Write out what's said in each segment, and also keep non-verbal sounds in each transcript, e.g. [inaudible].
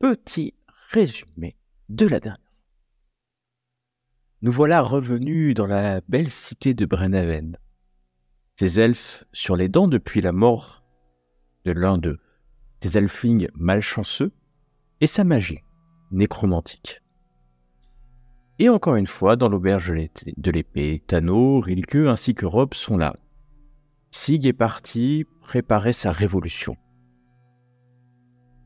petit résumé de la dernière. Nous voilà revenus dans la belle cité de Brenhaven. Ces elfes sur les dents depuis la mort de l'un d'eux, des elfings malchanceux, et sa magie nécromantique. Et encore une fois, dans l'auberge de l'épée, Tano, Rilke ainsi que Rob sont là. Sig est parti préparer sa révolution.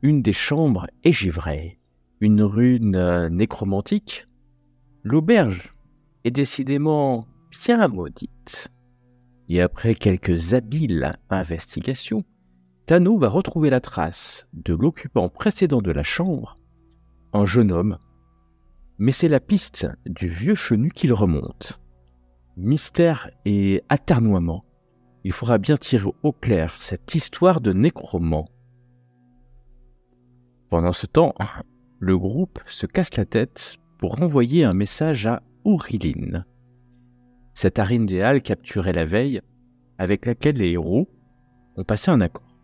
Une des chambres est givrée, une rune euh, nécromantique. L'auberge est décidément bien maudite. Et après quelques habiles investigations, Tano va retrouver la trace de l'occupant précédent de la chambre, un jeune homme mais c'est la piste du vieux chenu qu'il remonte. Mystère et aternoiement, il faudra bien tirer au clair cette histoire de nécromant. Pendant ce temps, le groupe se casse la tête pour envoyer un message à Auriline, cette Arindéal capturée la veille, avec laquelle les héros ont passé un accord.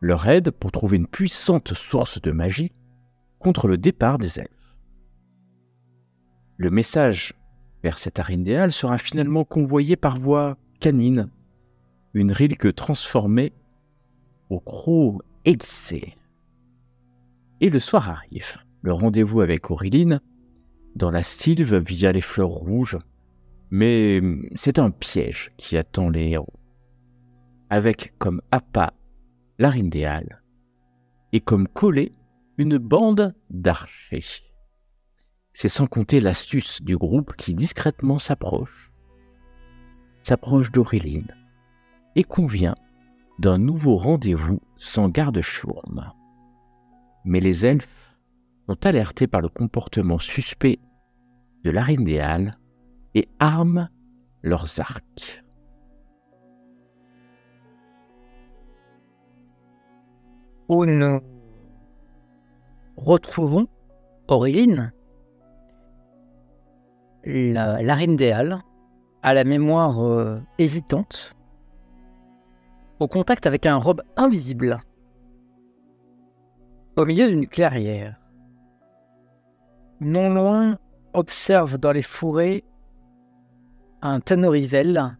Leur aide pour trouver une puissante source de magie contre le départ des elfes. Le message vers cette Arindéal sera finalement convoyé par voie canine, une rilke transformée au croc aiguisé. Et le soir arrive, le rendez-vous avec Auréline, dans la sylve via les fleurs rouges, mais c'est un piège qui attend les héros, avec comme appât l'Arindéal et comme collé une bande d'archers. C'est sans compter l'astuce du groupe qui discrètement s'approche, s'approche d'Auréline et convient d'un nouveau rendez-vous sans garde-chourme. Mais les elfes sont alertés par le comportement suspect de l'Arindéal et arment leurs arcs. Où nous retrouvons Auréline l'Arindéal à la mémoire euh, hésitante, au contact avec un robe invisible, au milieu d'une clairière. Non loin, observe dans les fourrés un Tanorivel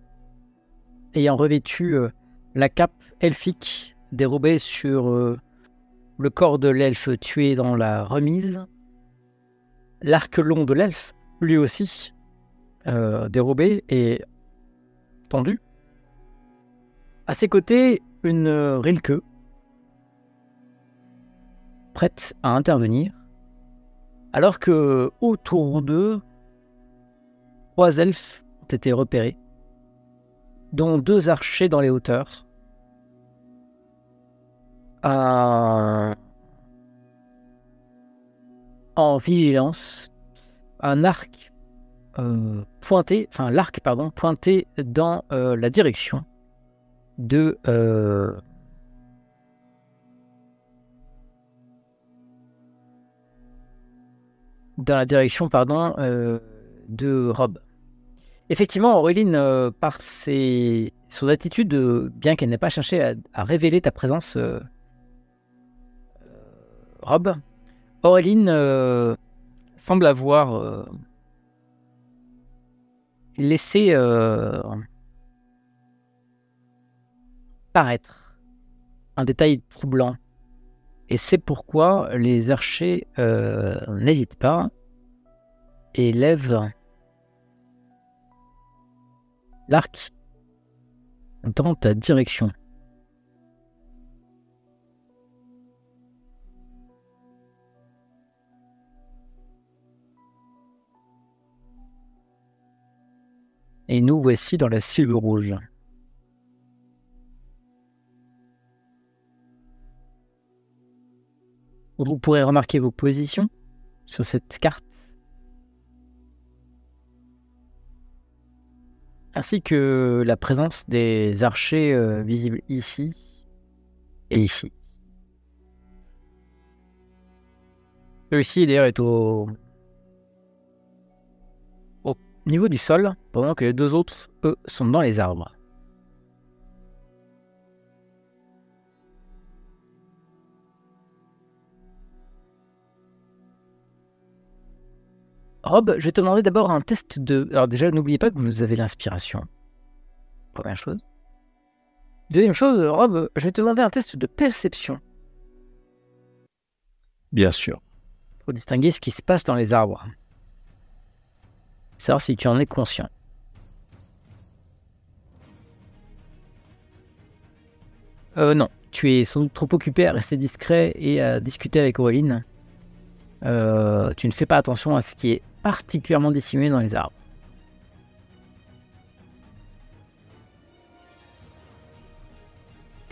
ayant revêtu euh, la cape elfique dérobée sur euh, le corps de l'elfe tué dans la remise, l'arc long de l'elfe lui aussi euh, dérobé et tendu. À ses côtés, une Rilke, prête à intervenir, alors que autour d'eux, trois elfes ont été repérés, dont deux archers dans les hauteurs, en vigilance un arc euh, pointé, enfin l'arc pardon, pointé dans euh, la direction de euh, dans la direction pardon de Rob. Effectivement, Auréline, par ses, son attitude, bien qu'elle n'ait pas cherché à, à, révéler ta présence, Rob, Auréline semble avoir euh, laissé euh, paraître un détail troublant. Et c'est pourquoi les archers euh, n'hésitent pas et lèvent l'arc dans ta direction. Et nous voici dans la cible rouge. Vous pourrez remarquer vos positions sur cette carte, ainsi que la présence des archers euh, visibles ici et ici. Celui-ci d'ailleurs est au niveau du sol, pendant que les deux autres, eux, sont dans les arbres. Rob, je vais te demander d'abord un test de. Alors, déjà, n'oubliez pas que vous avez l'inspiration. Première chose. Deuxième chose, Rob, je vais te demander un test de perception Bien sûr. pour distinguer ce qui se passe dans les arbres. Savoir si tu en es conscient. Euh, non, tu es sans doute trop occupé à rester discret et à discuter avec Auréline. Euh, tu ne fais pas attention à ce qui est particulièrement dissimulé dans les arbres.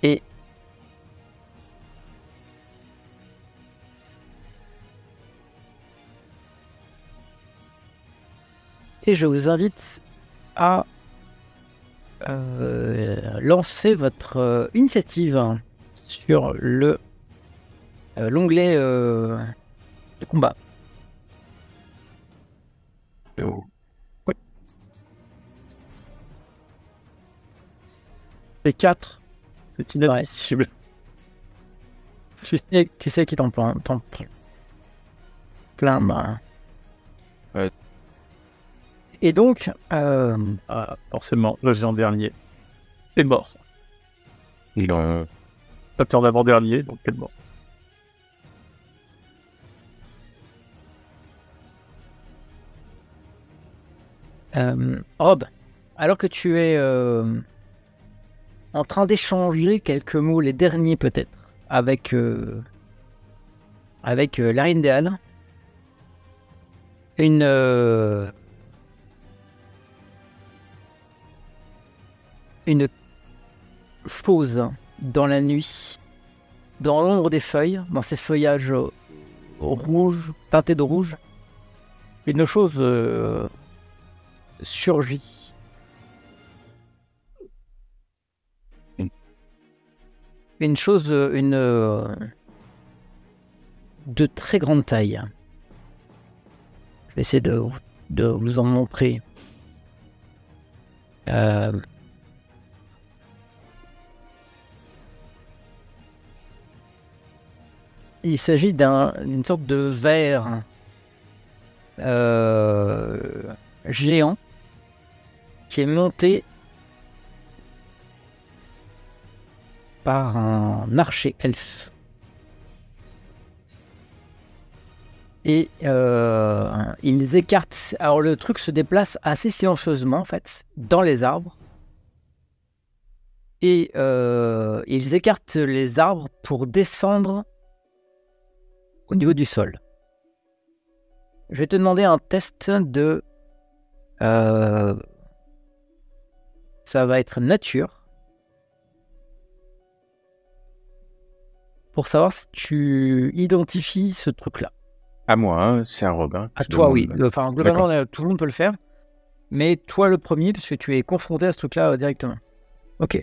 Et Et je vous invite à euh, lancer votre euh, initiative sur le euh, l'onglet de combat. C'est 4. C'est inadmissible. Tu sais, tu sais qui t'en plein, t'en plein, bah. Ouais. Et donc, euh, Ah, forcément, le géant dernier est mort. Euh, Pas en avant-dernier, donc t'es mort. Euh, Rob, alors que tu es euh, en train d'échanger quelques mots, les derniers peut-être, avec, euh, avec euh, une, une chose dans la nuit, dans l'ombre des feuilles, dans ces feuillages rouges, teintés de rouge, une chose surgit. Une chose, euh, une euh, de très grande taille. Je vais essayer de, de vous en montrer. Euh, il s'agit d'un- d'une sorte de verre euh, géant qui est monté par un archer elfe. Et euh, ils écartent. Alors le truc se déplace assez silencieusement en fait dans les arbres. Et euh, ils écartent les arbres pour descendre au niveau du sol. Je vais te demander un test de. euh, ça va être nature. Pour savoir si tu identifies ce truc-là. à moi, hein, c'est un Robin. À toi, oui. Enfin, globalement, euh, tout le monde peut le faire. Mais toi, le premier, parce que tu es confronté à ce truc-là euh, directement. Ok.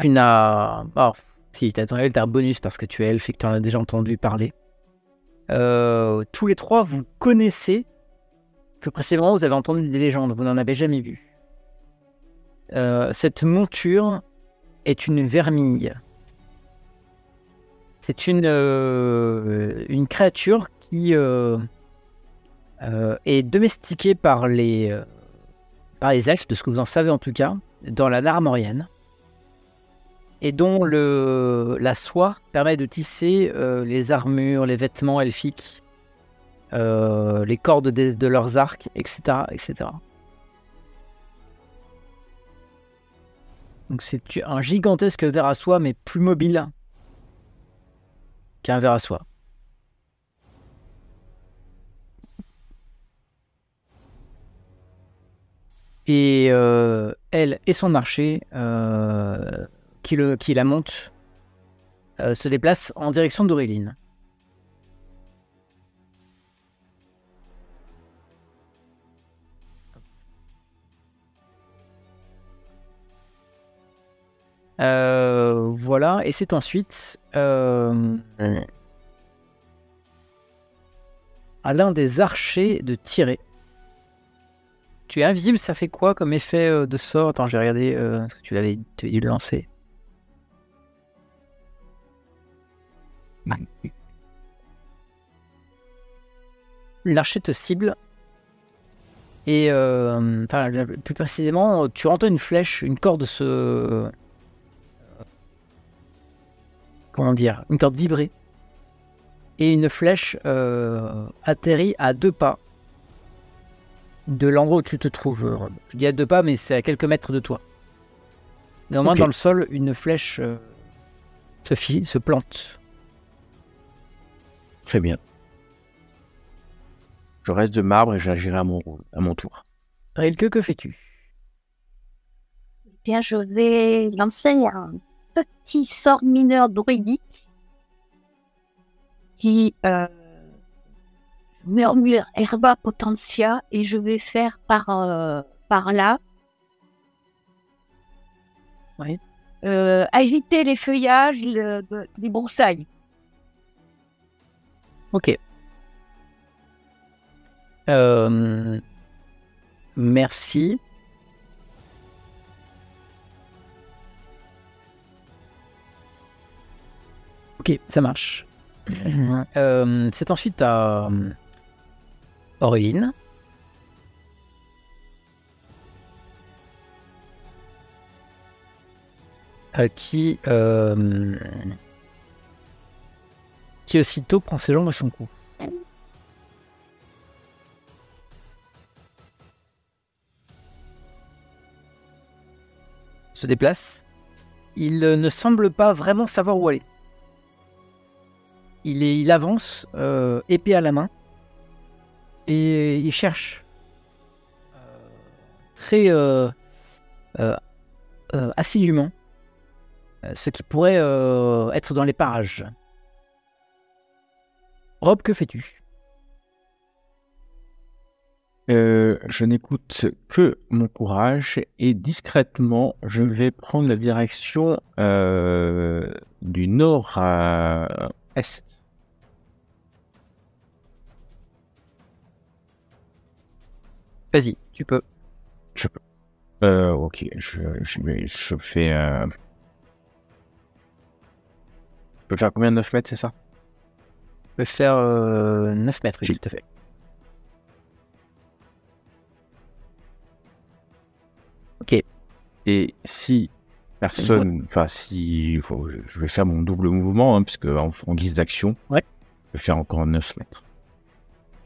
Tu n'as. Oh, si, t'as t'as un bonus parce que tu es elfe et que tu en as déjà entendu parler. Euh, tous les trois, vous connaissez que précédemment vous avez entendu des légendes, vous n'en avez jamais vu. Euh, cette monture est une vermille. C'est une, euh, une créature qui est domestiquée par les, par les elfes, de ce que vous en savez en tout cas, dans la Narmorienne, et dont le, la soie permet de tisser euh, les armures, les vêtements elfiques euh, les cordes des- de leurs arcs, etc. etc. Donc c'est un gigantesque ver à soie, mais plus mobile qu'un ver à soie. Et euh, elle et son euh, qui, le, qui la monte, euh, se déplacent en direction d'Auréline. Euh, voilà, et c'est ensuite euh, à l'un des archers de tirer. Tu es invisible, ça fait quoi comme effet de sort? Attends, j'ai regardé ce que tu l'avais tu L'archer te cible. Et euh, enfin, plus précisément, tu entends une flèche, une corde se. euh, Comment dire Une corde vibrer. Et une flèche euh, atterrit à deux pas de l'endroit où tu te trouves. Je dis à deux pas, mais c'est à quelques mètres de toi. Néanmoins, dans le sol, une flèche euh, se plante. Très bien. Je reste de marbre et j'agirai à mon, à mon tour. Rilke, que fais-tu? Bien, je vais lancer un petit sort mineur druidique qui euh, murmure herba potentia et je vais faire par, euh, par là. Oui. Euh, agiter les feuillages le- des broussailles. Ok. Euh, merci. Ok, ça marche. [clears throat] Euh, c'est ensuite à euh, Auréline. Qui, qui aussitôt prend ses jambes à son cou. se déplace. Il ne semble pas vraiment savoir où aller. Il, avance, euh, épée à la main, et il cherche euh, très euh, assidûment ce qui pourrait être dans les parages. Rob, que fais-tu? Euh, je n'écoute que mon courage et discrètement, je vais prendre la direction euh, du nord à est. Vas-y, tu peux. Euh, ok, je, je, vais- je fais. euh, Je peux faire combien de 9 mètres, c'est ça? Tu peux faire euh, 9 mètres, oui, tout à fait. Et si personne. Enfin, si. faut- je- je vais faire mon double mouvement, hein, puisque en, en guise d'action, Ouais. je vais faire encore 9 mètres.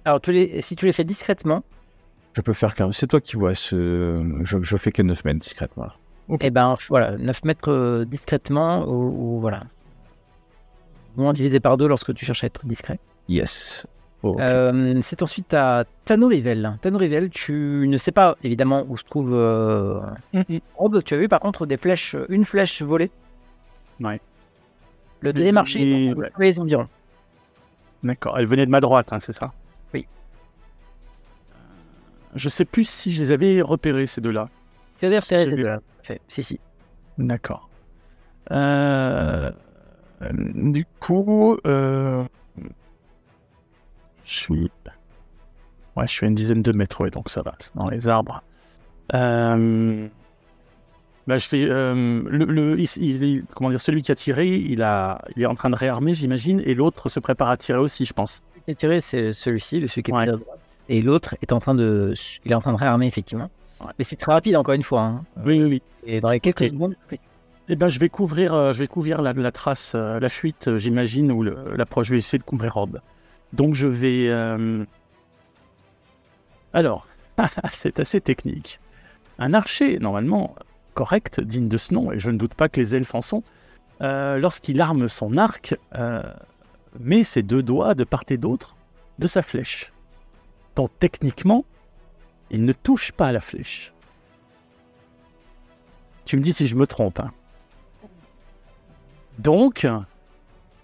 Alors, tu les, si tu les fais discrètement, Je peux faire qu'un. C'est toi qui vois ce. Je, je fais que 9 mètres discrètement. et ben voilà, 9 mètres euh, discrètement, ou, ou voilà. Moins divisé par deux lorsque tu cherches à être discret. Yes. Oh. Euh, c'est ensuite à Tanorivel. Tanorivel, tu ne sais pas évidemment où se trouve euh, Rob. Tu as vu par contre des flèches, une flèche volée. Ouais. Le deuxième marché, Et- dans les environs. D'accord, elle venait de ma droite, hein, c'est ça? Oui. Je sais plus si je les avais repérés, ces deux-là. Tu as d'ailleurs serré J'ai ces deux-là. Si, si. D'accord. Euh, euh, Du coup, euh, je suis. Ouais, je suis à une dizaine de mètres, ouais, donc ça va, c'est dans les arbres. Euh, Bah, je fais. euh, le, le- il- il- comment dire, celui qui a tiré, il, a, il est en train de réarmer, j'imagine, et l'autre se prépare à tirer aussi, je pense. Celui qui a tiré, c'est celui-ci, le celui qui est Ouais. à droite. Et l'autre est en train de, il est en train de réarmer effectivement. Ouais. Mais c'est très rapide encore une fois. hein. Oui, oui, oui. Et dans les quelques secondes, Eh ben, je vais couvrir, euh, je vais couvrir la, trace, euh, la fuite, euh, j'imagine, ou l'approche. Je vais essayer de couvrir Rob. Donc, je vais. Alors, [laughs] c'est assez technique. Un archer, normalement correct, digne de ce nom, et je ne doute pas que les elfes en sont, lorsqu'il arme son arc, met ses deux doigts de part et d'autre de sa flèche. Donc, techniquement, il ne touche pas la flèche. Tu me dis si je me trompe. hein. Donc,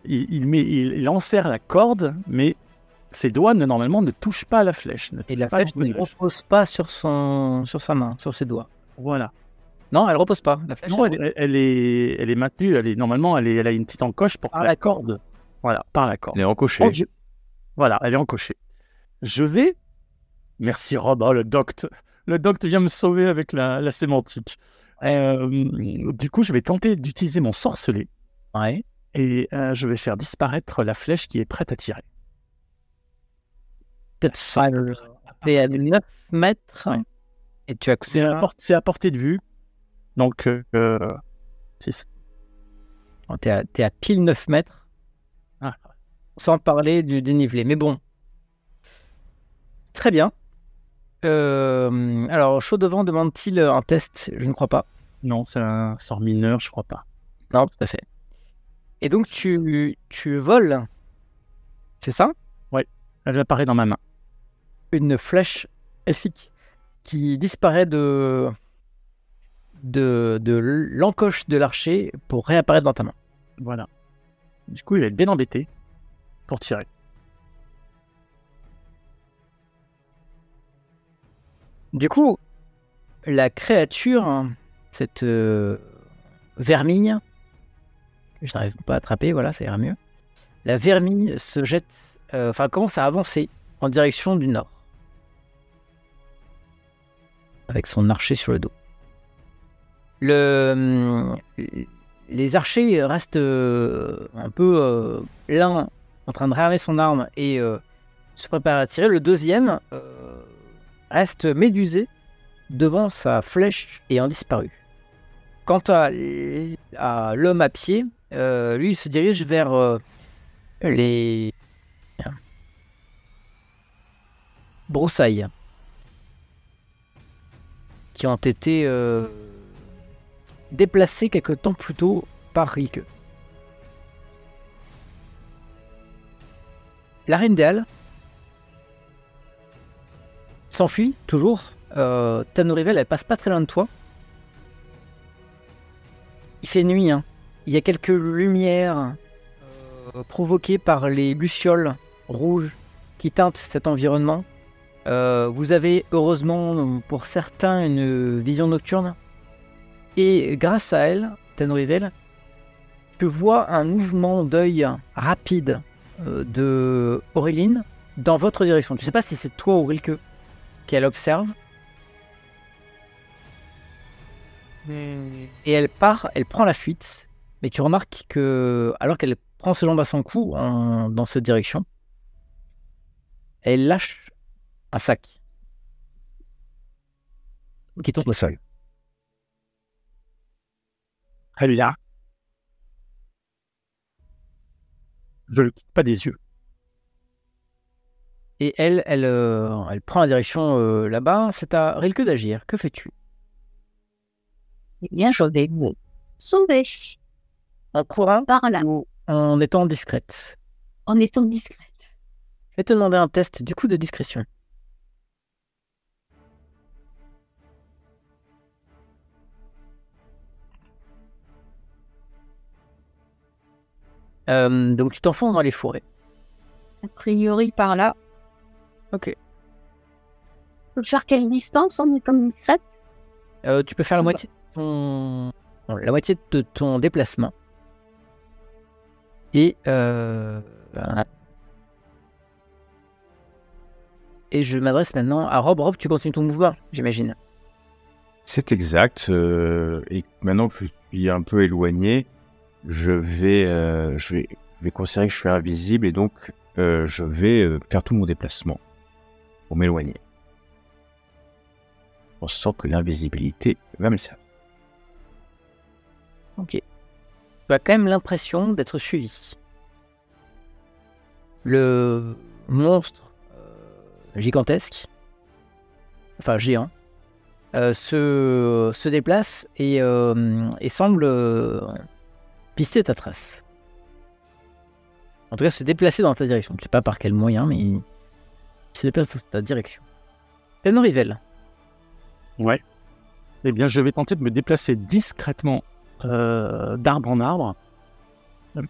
il, il met, il, il enserre la corde, mais ses doigts ne, normalement ne touchent pas à la flèche. ne et la flèche ne repose pas sur son, sur sa main, sur ses doigts. Voilà. Non, elle repose pas. La flèche. Non, elle elle, elle est, elle est maintenue. Elle est, normalement, elle, est, elle a une petite encoche pour Par la la corde. Voilà, par la corde. Elle est encochée. Je- Voilà, elle est encochée. Je vais. Merci Rob, oh, le docte. Le doc vient me sauver avec la, la sémantique. Euh, du coup, je vais tenter d'utiliser mon sorcelet Ouais. et euh, je vais faire disparaître la flèche qui est prête à tirer. T'es à 9 mètres. Et tu as C'est à, portée de vue. Donc, euh, euh. T'es à, pile 9 mètres. Ah. Sans parler du dénivelé. Mais bon. Très bien. Euh, alors, Chaudevant demande-t-il un test? Je ne crois pas. non, c'est un sort mineur, je crois pas. Non, tout à fait. Et donc, tu, tu voles. C'est ça? Elle apparaît dans ma main. Une flèche elfique qui disparaît de, de, de l'encoche de l'archer pour réapparaître dans ta main. Voilà. Du coup, il va être bien embêté pour tirer. Du coup, la créature, cette euh, vermille, que je n'arrive pas à attraper, voilà, ça ira mieux. La vermille se jette, euh, commence à avancer en direction du nord. Avec son archer sur le dos. Le, les archers restent euh, un peu euh, l'un en train de réarmer son arme et se prépare à tirer. Le deuxième reste médusé devant sa flèche ayant disparu. Quant à l'homme à pied, euh, lui, il se dirige vers euh, les broussailles qui ont été euh, déplacées quelque temps plus tôt par Rilke. La reine Halles s'enfuit toujours. Euh, Tanorivel, elle passe pas très loin de toi. Il fait nuit. hein. Il y a quelques lumières euh, provoquées par les lucioles rouges qui teintent cet environnement. Euh, vous avez heureusement pour certains une vision nocturne. Et grâce à elle, Tanorivel, tu vois un mouvement d'œil rapide euh, de Auréline dans votre direction. Tu sais pas si c'est toi ou Rilke qu'elle observe. Et elle part, elle prend la fuite. Mais tu remarques que, alors qu'elle prend ses jambes à son cou en- dans cette direction, elle lâche un sac qui tombe au sol. Très bien. Je le quitte pas des yeux. Et elle, elle, euh, elle prend la direction euh, là-bas. C'est à Rilke d'agir. Que fais-tu? Eh bien, je vais sauver En courant par là, En étant discrète? en étant discrète. Je vais te demander un test du coup de discrétion. Euh, donc tu t'enfonces dans les forêts. A priori, par là. Ok. Faut faire quelle distance en étant discrète? Euh, tu peux faire la moitié de ton, la moitié de ton déplacement. Et euh, et je m'adresse maintenant à Rob. Rob, tu continues ton mouvement, j'imagine. C'est exact. euh, et maintenant que je suis un peu éloigné, je vais, euh, je vais, je vais considérer que je suis invisible et donc euh, je vais faire tout mon déplacement pour m'éloigner. En sent que l'invisibilité va me servir. Ok. Tu as quand même l'impression d'être suivi. Le monstre euh, gigantesque, enfin géant, euh, se, déplace et, euh, semble pister ta trace. En tout cas, se déplacer dans ta direction. Je sais pas par quel moyen, mais il se déplace dans ta direction. Tenorivel. Ouais. Eh bien, je vais tenter de me déplacer discrètement d'arbre en arbre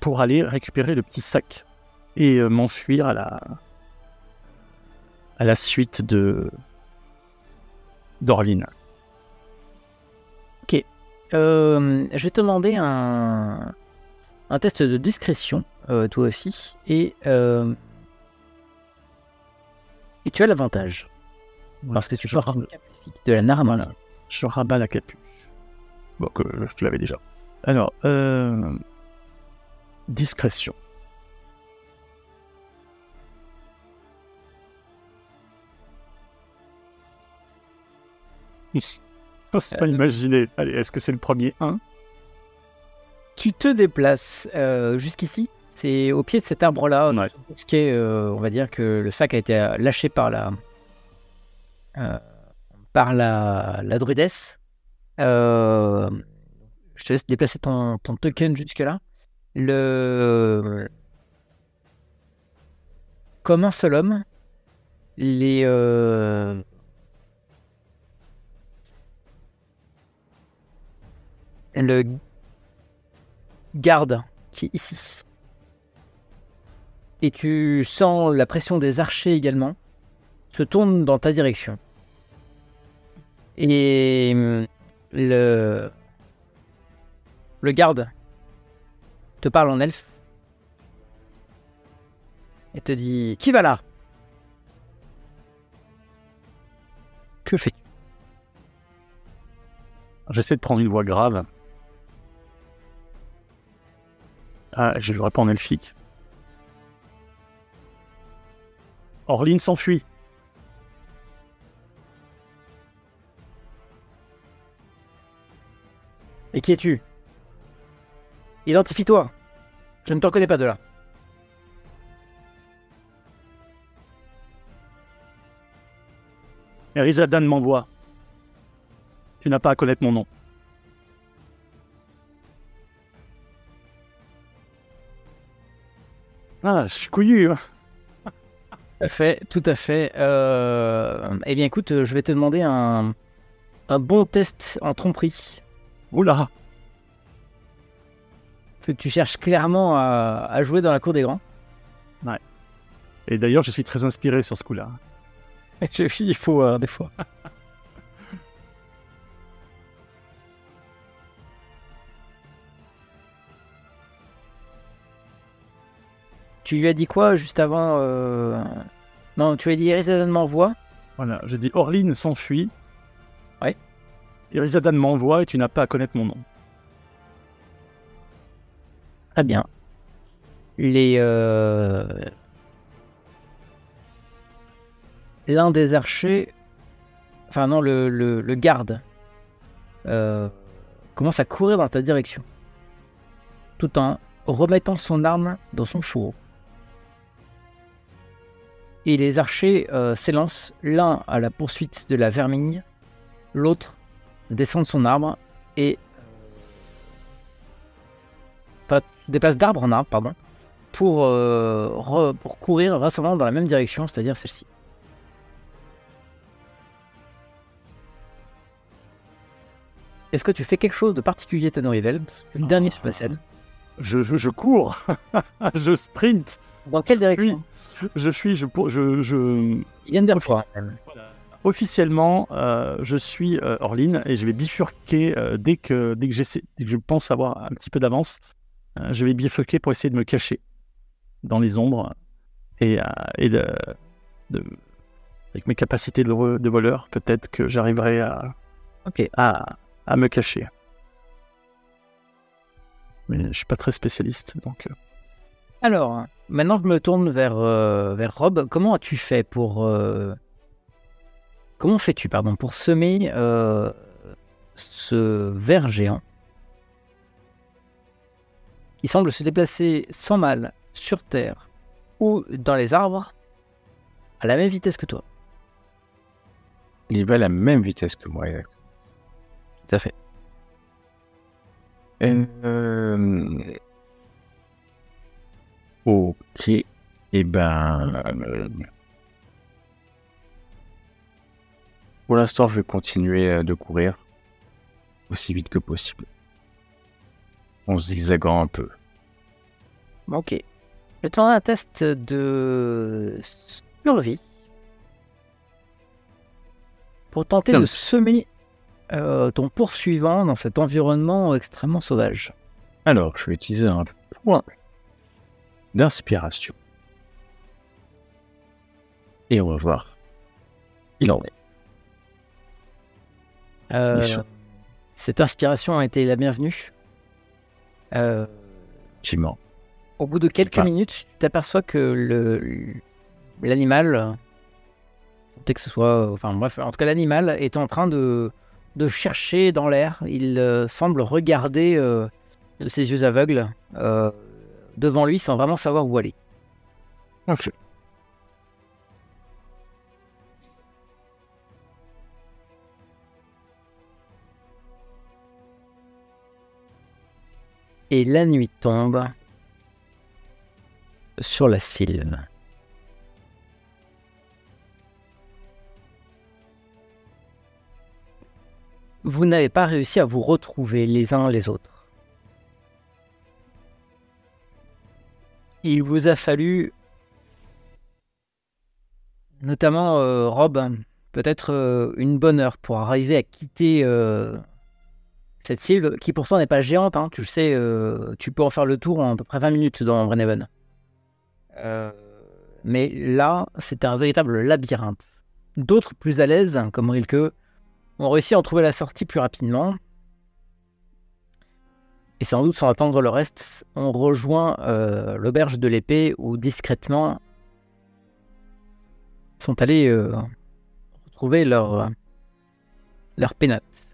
pour aller récupérer le petit sac et euh, m'enfuir à la à la suite de d'Orline. Euh, je vais te demander un, un test de discrétion, euh, toi aussi, et, euh, et tu as l'avantage. Parce que tu je, portes une de la. Voilà. je rabats la capuche. Bon, que je l'avais déjà. Alors, euh, discrétion. J'ose [laughs] pas imaginer. Allez, est-ce que c'est le premier 1 Tu te déplaces euh, jusqu'ici. C'est au pied de cet arbre-là. Ouais. Ce qui est, euh, on va dire que le sac a été lâché par la, euh, par la, la druidesse. Euh, je te laisse déplacer ton, token jusque-là. Le... Comme un seul homme, les, euh, le garde qui est ici. Et tu sens la pression des archers également se tourne dans ta direction. Et hum, le le garde te parle en elfe et te dit qui va là? Que fais-tu? J'essaie de prendre une voix grave. Ah, je lui réponds en elfique. Orline s'enfuit. Et qui es-tu? Identifie-toi. Je ne t'en connais pas de là. Erizadan m'envoie. Tu n'as pas à connaître mon nom. Ah, je suis couillu. hein. Tout à fait, tout à fait. Euh, eh bien, écoute, je vais te demander un, un bon test en tromperie. Oula. Parce que tu cherches clairement à, à jouer dans la cour des grands. Et d'ailleurs, je suis très inspiré sur ce coup-là. Il faut euh, des fois. [laughs] tu lui as dit quoi juste avant euh, Non, tu lui as dit Erizadan m'envoie. Voilà, je dis Orline s'enfuit. Ouais. Erizadan m'envoie et tu n'as pas à connaître mon nom. Très bien. Les. euh, L'un des archers. Enfin, non, le, garde. euh, commence à courir dans ta direction. Tout en remettant son arme dans son fourreau. Et les archers euh, s'élancent, l'un à la poursuite de la vermine, l'autre descend de son arbre et pas se déplace d'arbre en arbre, pardon, pour, euh, re- pour courir récemment dans la même direction, c'est-à-dire celle-ci. Est-ce que tu fais quelque chose de particulier, Tanorivel? Le dernier sur la scène. Je, je, je cours. [laughs] je sprint. Dans quelle direction? Je suis. Je, pour- je, je... Il vient de vers toi. Officiellement, euh, je suis euh, Orline et je vais bifurquer euh, dès, que, dès, que dès que je pense avoir un petit peu d'avance. euh, je vais bifurquer pour essayer de me cacher dans les ombres et, et de, de- avec mes capacités de, de voleur, peut-être que j'arriverai à, à, à me cacher. Mais je suis pas très spécialiste, donc. Alors, maintenant je me tourne vers, vers Rob. Comment as-tu fait pour... euh, Comment fais-tu, pardon, pour semer euh, ce ver géant? Qui semble se déplacer sans mal sur Terre ou dans les arbres à la même vitesse que toi Il va à la même vitesse que moi, exactement. Tout à fait. Euh... Ok. Eh ben... Pour l'instant, je vais continuer euh, de courir aussi vite que possible. En zigzagant un peu. Ok. Je te un test de survie pour tenter de semer euh, ton poursuivant dans cet environnement extrêmement sauvage. Alors, je vais utiliser un point d'inspiration. Et on va voir. Il en est. Euh, cette inspiration a été la bienvenue. Euh, Effectivement. au bout de quelques minutes, tu t'aperçois que le l'animal, euh, peut-être que ce soit, enfin bref, en tout cas l'animal est en train de, de chercher dans l'air. Il euh, semble regarder euh, de ses yeux aveugles euh, devant lui sans vraiment savoir où aller. Et la nuit tombe sur la Sylve. Vous n'avez pas réussi à vous retrouver les uns les autres. Il vous a fallu, notamment euh, Rob, peut-être euh, une bonne heure pour arriver à quitter euh, cette Sylve, qui pourtant n'est pas géante, hein, tu le sais, euh, tu peux en faire le tour en à peu près 20 minutes dans Brenhaven. Euh, mais là, c'était un véritable labyrinthe. D'autres plus à l'aise, comme Rilke, ont réussi à en trouver la sortie plus rapidement. Et sans doute, sans attendre le reste, on rejoint euh, l'auberge de l'épée où discrètement ils sont allés euh, retrouver leur, leur pénate.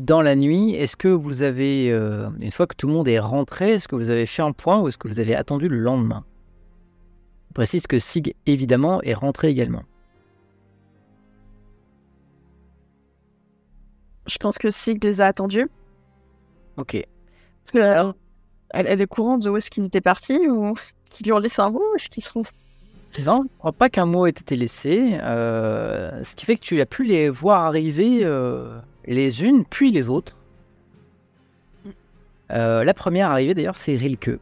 Dans la nuit, est-ce que vous avez, euh, une fois que tout le monde est rentré, est-ce que vous avez fait un point ou est-ce que vous avez attendu le lendemain? Je précise que Sig, évidemment, est rentré également. Je pense que Sig les a attendus. Ok. Parce que euh, elle, elle est courante de où est-ce qu'ils étaient partis ou [laughs] qu'ils lui ont laissé un mot Est-ce qu'ils sont... Non, je crois pas qu'un mot ait été laissé. euh, ce qui fait que tu as pu les voir arriver euh, les unes, puis les autres. Euh, la première arrivée, d'ailleurs, c'est Rilke.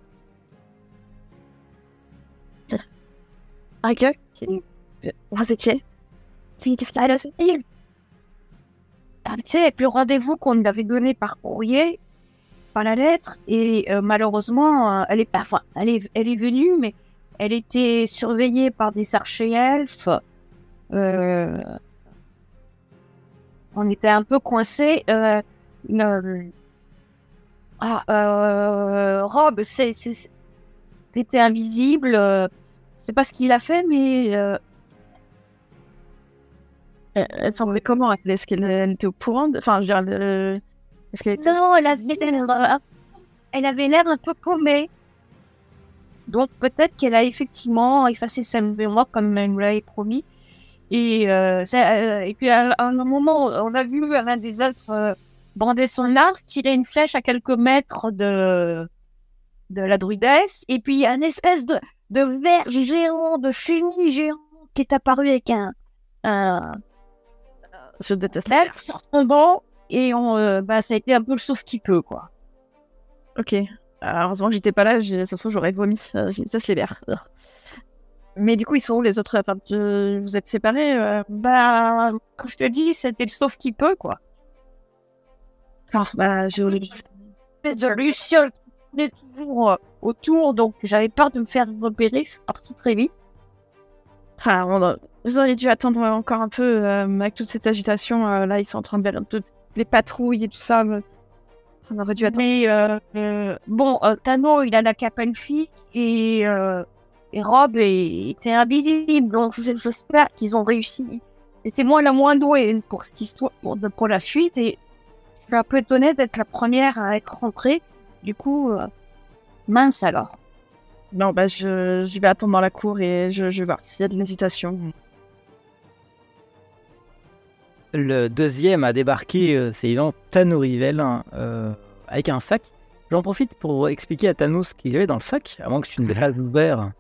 Ah, que Vous étiez? Qu'est-ce qu'il a ah, Tu sais, avec le rendez-vous qu'on nous avait donné par courrier, par la lettre, et euh, malheureusement, euh, elle est, enfin, elle est, elle est venue, mais elle était surveillée par des archers-elfes. Euh, on était un peu coincés. Euh, une- ah, euh, Rob, c'est, c'est- c'était invisible. euh, c'est pas ce qu'il a fait, mais euh, Elle, elle semblait comment? Est-ce qu'elle elle était au courant de... Enfin, je veux dire, le- est-ce qu'elle était... non, elle avait l'air, elle avait l'air un peu paumée. Donc peut-être qu'elle a effectivement effacé sa mémoire comme elle me l'avait promis. Et, euh, euh, et puis à, un moment, on a vu l'un des elfes euh, brander son arc, tirer une flèche à quelques mètres de, de la druidesse. Et puis il y a une espèce de, de géant, de chenille géant qui est apparu avec un, un, sur son dos, et on, bah, ça a été un peu le sauce qui peut, quoi. Ok. Alors, heureusement que j'étais pas là, ça se trouve, j'aurais vomi. Ça, se les. Mais du coup, ils sont où les autres? Enfin, je- Vous êtes séparés euh Bah, comme je te dis, c'était le sauce qui peut, quoi. Ah, bah, j'ai Une espèce de luciole qui toujours euh, autour, donc j'avais peur de me faire repérer, je suis partie très vite. Ah, on a- Vous auriez dû attendre encore un peu euh, avec toute cette agitation. euh, là, ils sont en train de faire toutes les patrouilles et tout ça. mais- On aurait dû attendre. Mais bon, Tano, il a la cape elfique et, et Rob était invisible, donc j'espère qu'ils ont réussi. C'était moi la moins douée pour cette histoire, pour, pour la suite, et je suis un peu étonnée d'être la première à être rentrée. Du coup, euh, mince alors. Non, bah, je, je vais attendre dans la cour et je, je vais voir s'il y a de l'agitation. Le deuxième à débarquer, euh, c'est évidemment Tano Rivel, hein, euh, avec un sac. J'en profite pour expliquer à Thanos ce qu'il y avait dans le sac, à moins que tu ne l'aies ouvert.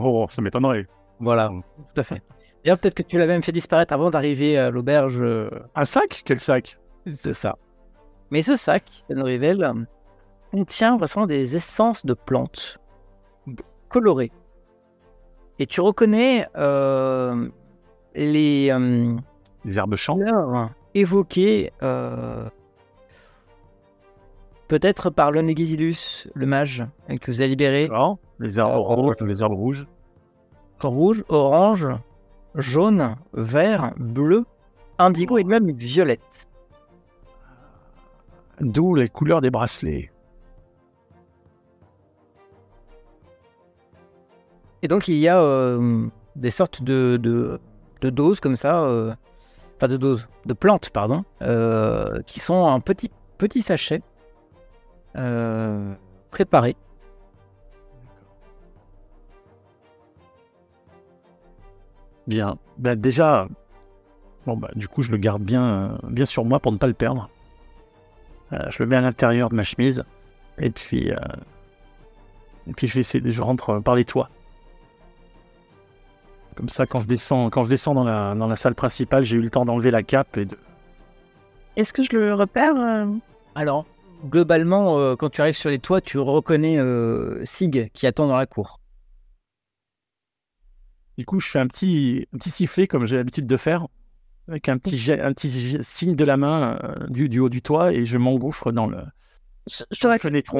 Oh, ça m'étonnerait. Voilà, tout à fait. D'ailleurs, peut-être que tu l'as même fait disparaître avant d'arriver à l'auberge. Un sac? Quel sac? C'est ça. Mais ce sac, Tano Rivel, euh, contient vraiment des essences de plantes colorées. Et tu reconnais euh, les euh, Des herbes champs évoquées euh, peut-être par l'Onegizilus, le mage, que vous avez libéré. D'accord. Les herbes Euh, rouges, les herbes rouges. rouge, orange, jaune, vert, bleu, indigo et même violette. D'où les couleurs des bracelets. Et donc il y a euh, des sortes de, de, de doses comme ça, euh, enfin de doses, de plantes, pardon, euh, qui sont un petit, petit sachet euh, préparé. Bien. Bah, déjà, bon, bah, du coup, je le garde bien, euh, bien sur moi pour ne pas le perdre. Euh, je le mets à l'intérieur de ma chemise. Et puis, euh, et puis je vais essayer de, je rentre par les toits. Comme ça, quand je descends, quand je descends dans la, dans la salle principale, j'ai eu le temps d'enlever la cape et de. Est-ce que je le repère Alors, globalement, euh, quand tu arrives sur les toits, tu reconnais euh, Sig qui attend dans la cour. Du coup, je fais un petit, un petit sifflet comme j'ai l'habitude de faire, avec un petit, jet- un petit jet- signe de la main euh, du, du haut du toit et je m'engouffre dans le Je, je t'aurais fenêtre.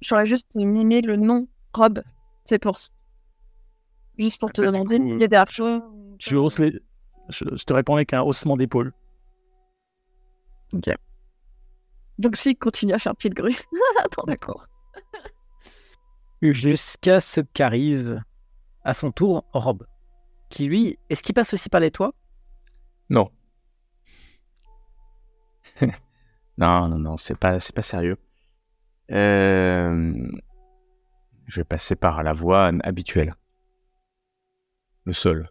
J'aurais juste mimé le nom Rob. C'est pour ça. Juste pour te Ah bah, demander coup, s'il y a des. Je, hausse les... je, je te réponds avec un haussement d'épaule. Donc si, continue à faire pied de grue. [laughs] Attends, d'accord. Jusqu'à ce qu'arrive à son tour Rob. Qui lui, est-ce qu'il passe aussi par les toits? Non. [laughs] non, non, non, c'est pas, c'est pas sérieux. Euh, Je vais passer par la voie habituelle. Le sol.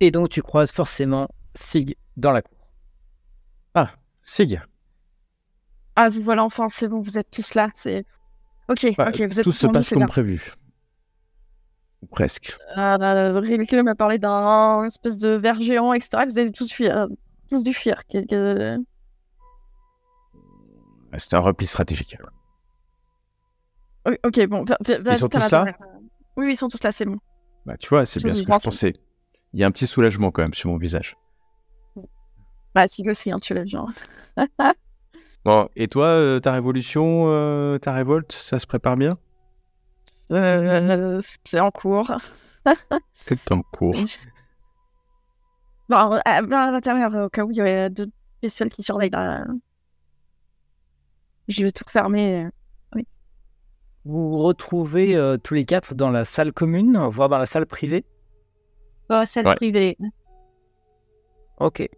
Et donc tu croises forcément Sig dans la cour. Ah, Sig. Ah, vous voilà enfin, c'est bon, vous êtes tous là. C'est. Ok, Bah, ok, vous êtes tout se passe comme bien. prévu. Ou presque. Euh, Rilke m'a parlé d'un espèce de ver géant, etc. Vous avez tous fuir. euh, tous dû fuir. C'est un repli stratégique. Ok, bon, Ils sont tous là dernière. Oui, ils sont tous là, c'est bon. Bah, tu vois, c'est bien ce que je pensais. Il y a un petit soulagement quand même sur mon visage. Bah, Sig aussi, hein, tu l'as vu. hein. [laughs] Bon, et toi, euh, ta révolution, euh, ta révolte, ça se prépare bien? Euh, c'est en cours. [laughs] C'est en cours. Bon, à, à l'intérieur, au cas où il y aurait deux bestioles qui surveillent là. Je vais tout fermer. Vous vous retrouvez euh, tous les quatre dans la salle commune, voire dans la salle privée? Oh, celle Ouais. privée. Ok.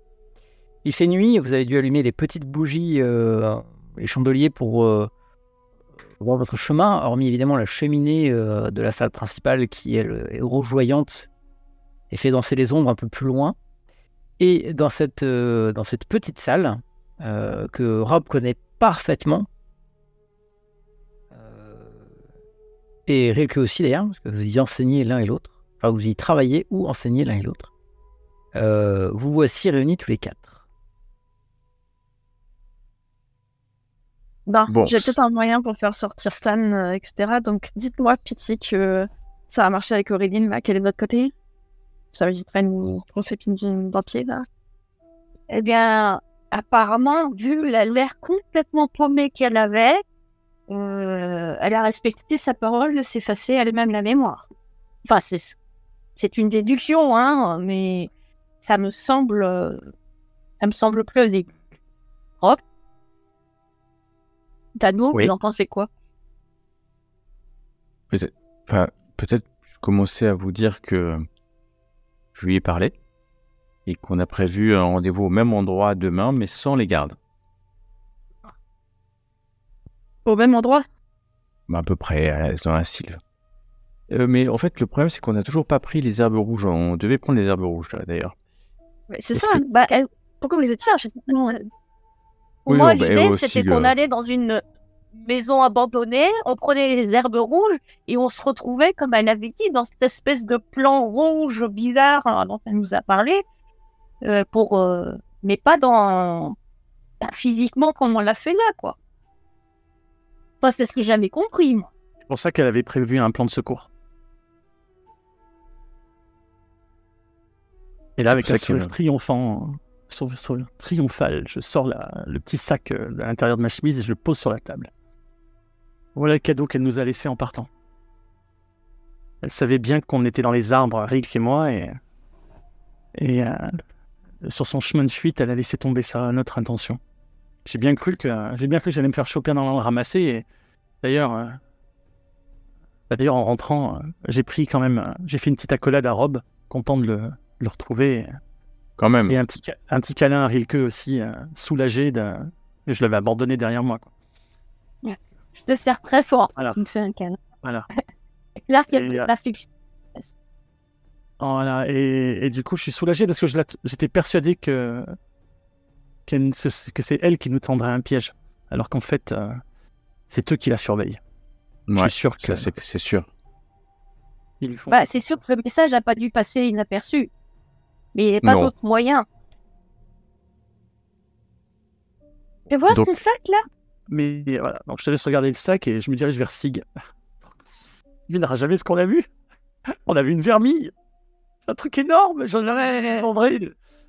Il fait nuit, vous avez dû allumer les petites bougies, euh, les chandeliers pour euh, voir votre chemin, hormis évidemment la cheminée euh, de la salle principale qui est rougeoyante et fait danser les ombres un peu plus loin. Et dans cette, dans cette petite salle que Rob connaît parfaitement, et Rilke aussi d'ailleurs, parce que vous y enseignez l'un et l'autre, enfin vous y travaillez ou enseignez l'un et l'autre, vous voici réunis tous les quatre. Non, Bon, j'ai peut-être un moyen pour faire sortir Tan, euh, etc. Donc, dites-moi, pitié, que ça a marché avec Auréline, là, qu'elle est de notre côté? Ça éviterait une grosse épine du- dans le pied, là. Eh bien, apparemment, vu la- l'air complètement paumé qu'elle avait, euh, elle a respecté sa parole de s'effacer elle-même la mémoire. Enfin, c'est, c'est une déduction, hein, mais ça me semble, euh, ça me semble plausible. Hop. Dano, Oui. vous en pensez quoi? Enfin, peut-être je commençais à vous dire que je lui ai parlé et qu'on a prévu un rendez-vous au même endroit demain, mais sans les gardes. Au même endroit? Bah, à peu près, à la- dans la style. Euh, mais en fait, le problème, c'est qu'on n'a toujours pas pris les herbes rouges. On devait prendre les herbes rouges, d'ailleurs. C'est Est-ce ça. que- Bah, Pourquoi vous êtes là Pour Oui, moi, bon, bah, l'idée, c'était euh, qu'on allait dans une maison abandonnée, on prenait les herbes rouges et on se retrouvait, comme elle avait dit, dans cette espèce de plan rouge bizarre hein, dont elle nous a parlé, euh, pour, euh, mais pas dans pas physiquement comme on l'a fait là, quoi. Enfin, c'est ce que j'avais compris, moi. C'est pour ça qu'elle avait prévu un plan de secours. Et là, avec ça sourire triomphant, sourire, triomphal, je sors le petit sac euh, de l'intérieur de ma chemise et je le pose sur la table. Voilà le cadeau qu'elle nous a laissé en partant. Elle savait bien qu'on était dans les arbres, Rick et moi, et, et euh, sur son chemin de fuite, elle a laissé tomber ça à notre intention. J'ai bien cru que j'ai bien cru j'allais me faire choper dans le ramasser. Et d'ailleurs, euh, d'ailleurs en rentrant, euh, j'ai pris quand même, euh, j'ai fait une petite accolade à Rob, content de le, le retrouver, Quand même. et un petit un petit câlin à Rilke aussi, euh, soulagé de, je l'avais abandonné derrière moi. Quoi. Je te sers très fort. Voilà. Tu me fais un câlin. Voilà. Là, il y a Et, de euh, la fiction. Voilà, et, et du coup, je suis soulagé parce que je la- j'étais persuadé que, que c'est elle qui nous tendrait un piège, alors qu'en fait, euh, c'est eux qui la surveillent. Je Ouais, suis sûr que c'est c'est sûr. ils font. Bah, c'est sûr que le message n'a pas dû passer inaperçu. Mais il n'y a pas d'autre moyen. Et voir Donc- ton sac là Mais voilà, donc je te laisse regarder le sac et je me dirige vers Sig. [laughs] Il n'aura jamais ce qu'on a vu. On a vu une vermille. C'est un truc énorme. J'en aurais en vrai.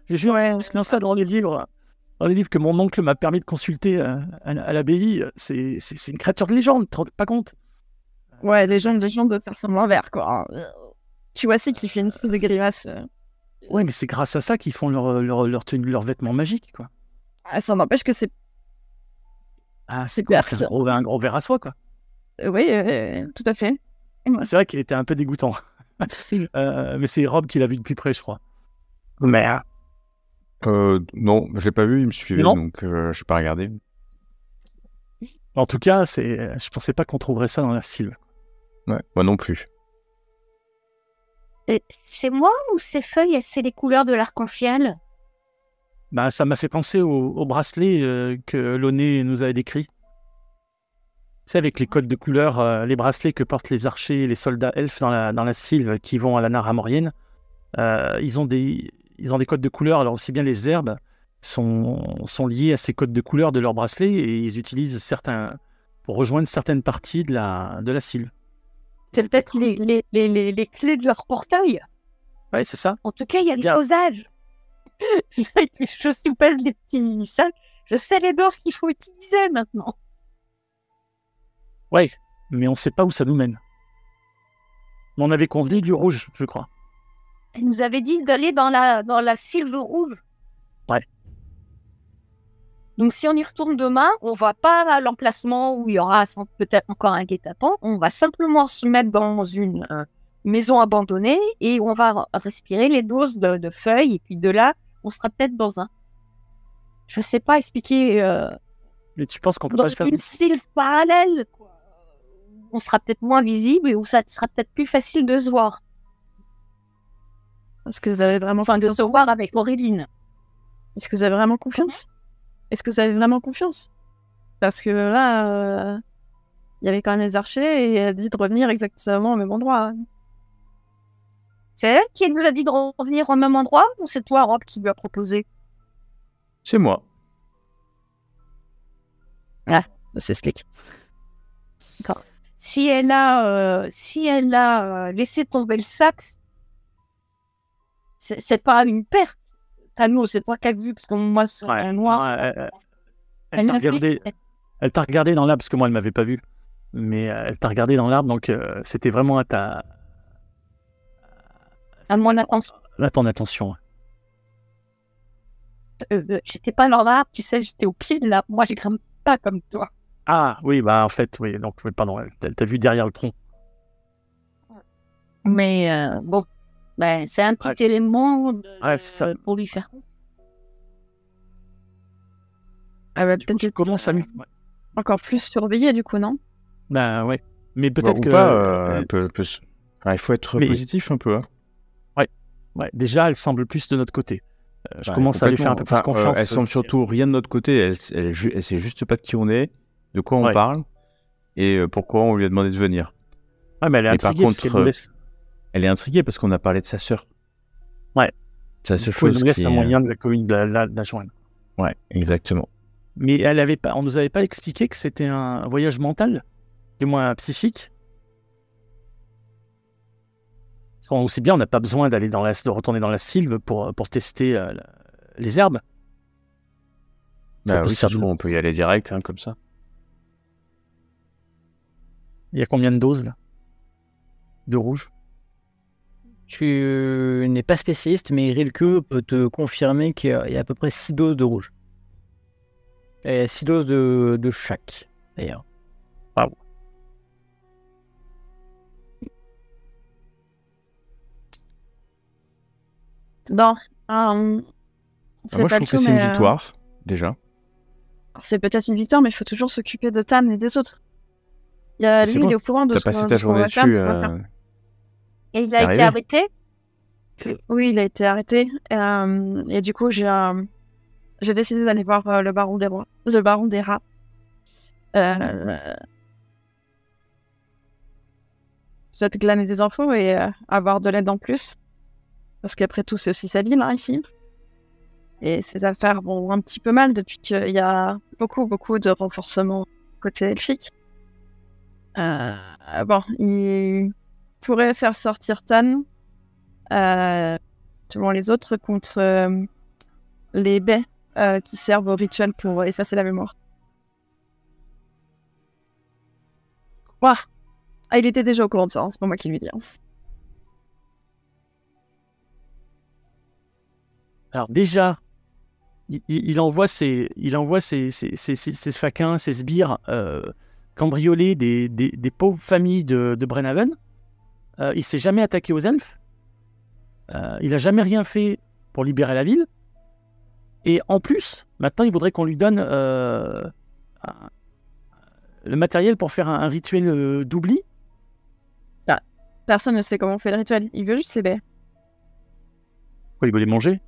J'ai vu ouais, ça dans les livres. Dans les livres que mon oncle m'a permis de consulter euh, à, à l'abbaye. C'est c'est- c'est une créature de légende, tu te rends pas compte Ouais, les gens, les gens de ça ressemble à un verre, quoi. Tu vois, si qui fait une espèce de grimace. Ouais, mais c'est grâce à ça qu'ils font leur, leur, leur tenue, leurs vêtements magiques, quoi. Ah, ça n'empêche que c'est. Ah, C'est quoi, clair. un gros, un gros verre à soie, quoi. euh, oui, euh, tout à fait. C'est vrai qu'il était un peu dégoûtant. [laughs] Euh, mais c'est Rob qui l'a vu de plus près, je crois. Mais non, je l'ai pas vu, il me suivait, Non. donc euh, je n'ai pas regardé. en tout cas, c'est, je pensais pas qu'on trouverait ça dans la Sylve. Ouais, moi non plus. C'est- C'est moi ou ces feuilles, c'est les couleurs de l'arc-en-ciel? Bah, ça m'a fait penser au, au bracelet euh, que Loné nous avait décrit. C'est avec les codes de couleurs, euh, les bracelets que portent les archers et les soldats elfes dans la, Sylve qui vont à la Nara Morienne. Euh, ils, ont des, ils ont des codes de couleurs, alors aussi bien les herbes sont, sont liées à ces codes de couleurs de leurs bracelets et ils utilisent certains pour rejoindre certaines parties de la, de la Sylve. C'est peut-être les, les, les, les, les clés de leur portail. Ouais, c'est ça. En tout cas, il y a le dosage. [laughs] je soupèse les petits sacs. Je sais les doses qu'il faut utiliser maintenant. Ouais, mais on sait pas où ça nous mène. On avait convenu du rouge, je crois. Elle nous avait dit d'aller dans la, dans la sylve rouge. Ouais. Donc, si on y retourne demain, on va pas à l'emplacement où il y aura peut-être encore un guet-apens. On va simplement se mettre dans une euh, maison abandonnée et on va respirer les doses de, de feuilles. Et puis de là, on sera peut-être dans un. Je sais pas expliquer. euh, Mais tu penses qu'on peut dans pas se faire une sylve parallèle. quoi. On sera peut-être moins visible et où ça sera peut-être plus facile de se voir. Est-ce que vous avez vraiment Enfin, de se voir avec Auréline. Est-ce que vous avez vraiment confiance? Est-ce que vous avez vraiment confiance? Parce que là, euh, il y avait quand même les archers et elle a dit de revenir exactement au même endroit. C'est elle qui nous a dit de revenir au même endroit ou c'est toi, Rob, qui lui a proposé? C'est moi. Ça s'explique. Si elle a, euh, si elle a euh, laissé tomber le sac, c'est c'est pas une perte. C'est toi qui as vu, parce que moi, c'est Ouais, un noir. ouais, elle- t'a regardé, c'est- elle t'a regardé dans l'arbre parce que moi elle m'avait pas vu, mais euh, elle t'a regardé dans l'arbre donc euh, c'était vraiment à ta à mon attention. à ton attention. Euh, euh, j'étais pas dans l'arbre, tu sais, j'étais au pied de l'arbre. Moi, je grimpe pas comme toi. Ah oui bah en fait oui donc oui, pardon elle t'a t'as vu derrière le tronc. Mais bon, ben, c'est un petit Ouais. élément de- Ouais, c'est ça. pour lui faire. Ah bah, peut-être je commence à lui. Ouais. encore plus surveiller du coup, non? Bah ouais, mais Bah, peut-être que pas, euh, euh, peut- peut se- Ah, il faut être Mais- positif un peu. hein. ouais, déjà elle semble plus de notre côté. Euh, je Ouais, commence à lui faire un peu plus. Enfin, euh, confiance. elle semble surtout rien de notre côté. Elle, elle, elle, ju- elle sait juste pas de qui on est, de quoi on Ouais. parle et pourquoi on lui a demandé de venir. Ouais, mais elle est Mais par intriguée parce Elle est intriguée parce qu'on a parlé de sa sœur. Ouais. Sa seule chose nous laisse qui un moyen de la, commune- de la, la- de la joindre. Ouais, exactement. Mais elle avait pas, on nous avait pas expliqué que c'était un voyage mental, du moins psychique. Parce qu'on sait bien, on n'a pas besoin d'aller dans la, de retourner dans la sylve pour, pour tester euh, les herbes. Bah oui, ça on peut y aller direct, hein, comme ça. Il y a combien de doses là? De rouge Tu n'es pas spécialiste, mais Rilke peut te confirmer qu'il y a- il y a à peu près 6 doses de rouge. Et 6 doses de, de chaque, d'ailleurs. Bon, euh, Ah, c'est Moi, je trouve tout, que c'est une euh, victoire, déjà. C'est peut-être une victoire, mais il faut toujours s'occuper de Tan et des autres. Il y a, lui, bon, il est au courant de T'as ce qu'on va faire, de dessus. ce qu'on va faire. euh, Et il a Arrivé. été arrêté? Oui, il a été arrêté. euh, et du coup, j'ai euh, décidé d'aller voir euh, le baron des rois, le baron des rats. Euh, Peut-être glaner des infos et euh, avoir de l'aide en plus. Parce qu'après tout, c'est aussi sa ville, hein, ici. Et ses affaires vont un petit peu mal depuis qu'il y a beaucoup, beaucoup de renforcements côté elfique. Euh, bon, il pourrait faire sortir Tan euh, devant les autres contre euh, les baies euh, qui servent au rituel pour effacer la mémoire. Ouah. Ah, il était déjà au courant de ça, hein, c'est pas moi qui lui dis. hein. Alors déjà, il, envoie ses, il envoie ses, ses- ses faquins, ses sbires euh, cambrioler des, des, des pauvres familles de, de Brenhaven. Euh, il s'est jamais attaqué aux elfes. Euh, il a jamais rien fait pour libérer la ville. Et en plus, maintenant, il voudrait qu'on lui donne euh, le matériel pour faire un, un rituel euh, d'oubli. Personne ne sait comment on fait le rituel, il veut juste les baies. Il veut les manger?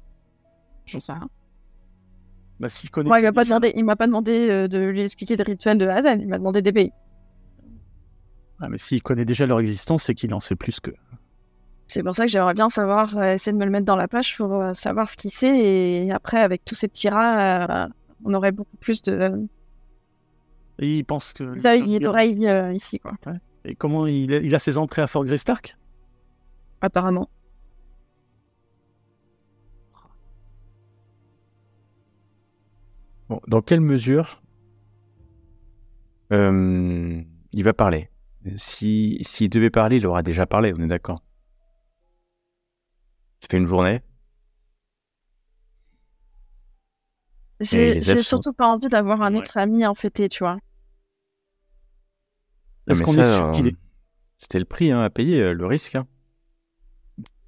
J'en sais rien. bah, connaît Moi, il m'a pas demandé, il m'a pas demandé de lui expliquer le rituel de Z, il m'a demandé des baies. Ah, mais s'il connaît déjà leur existence, c'est qu'il en sait plus que. C'est pour ça que j'aimerais bien savoir, euh, essayer de me le mettre dans la page pour euh, savoir ce qu'il sait. Et après, avec tous ces petits rats, euh, on aurait beaucoup plus de Et il pense que. d'œil et d'oreilles euh, ici, quoi. Et comment il a, il a ses entrées à Fort Greystark Apparemment. Bon, dans quelle mesure euh, il va parler? Si S'il devait parler, il aura déjà parlé, on est d'accord Ça fait une journée. J'ai sont- surtout pas envie d'avoir un Ouais. autre ami en fêté, tu vois. Est-ce Mais qu'on est sûr qu'il euh, est. C'était le prix hein, à payer, euh, le risque. hein.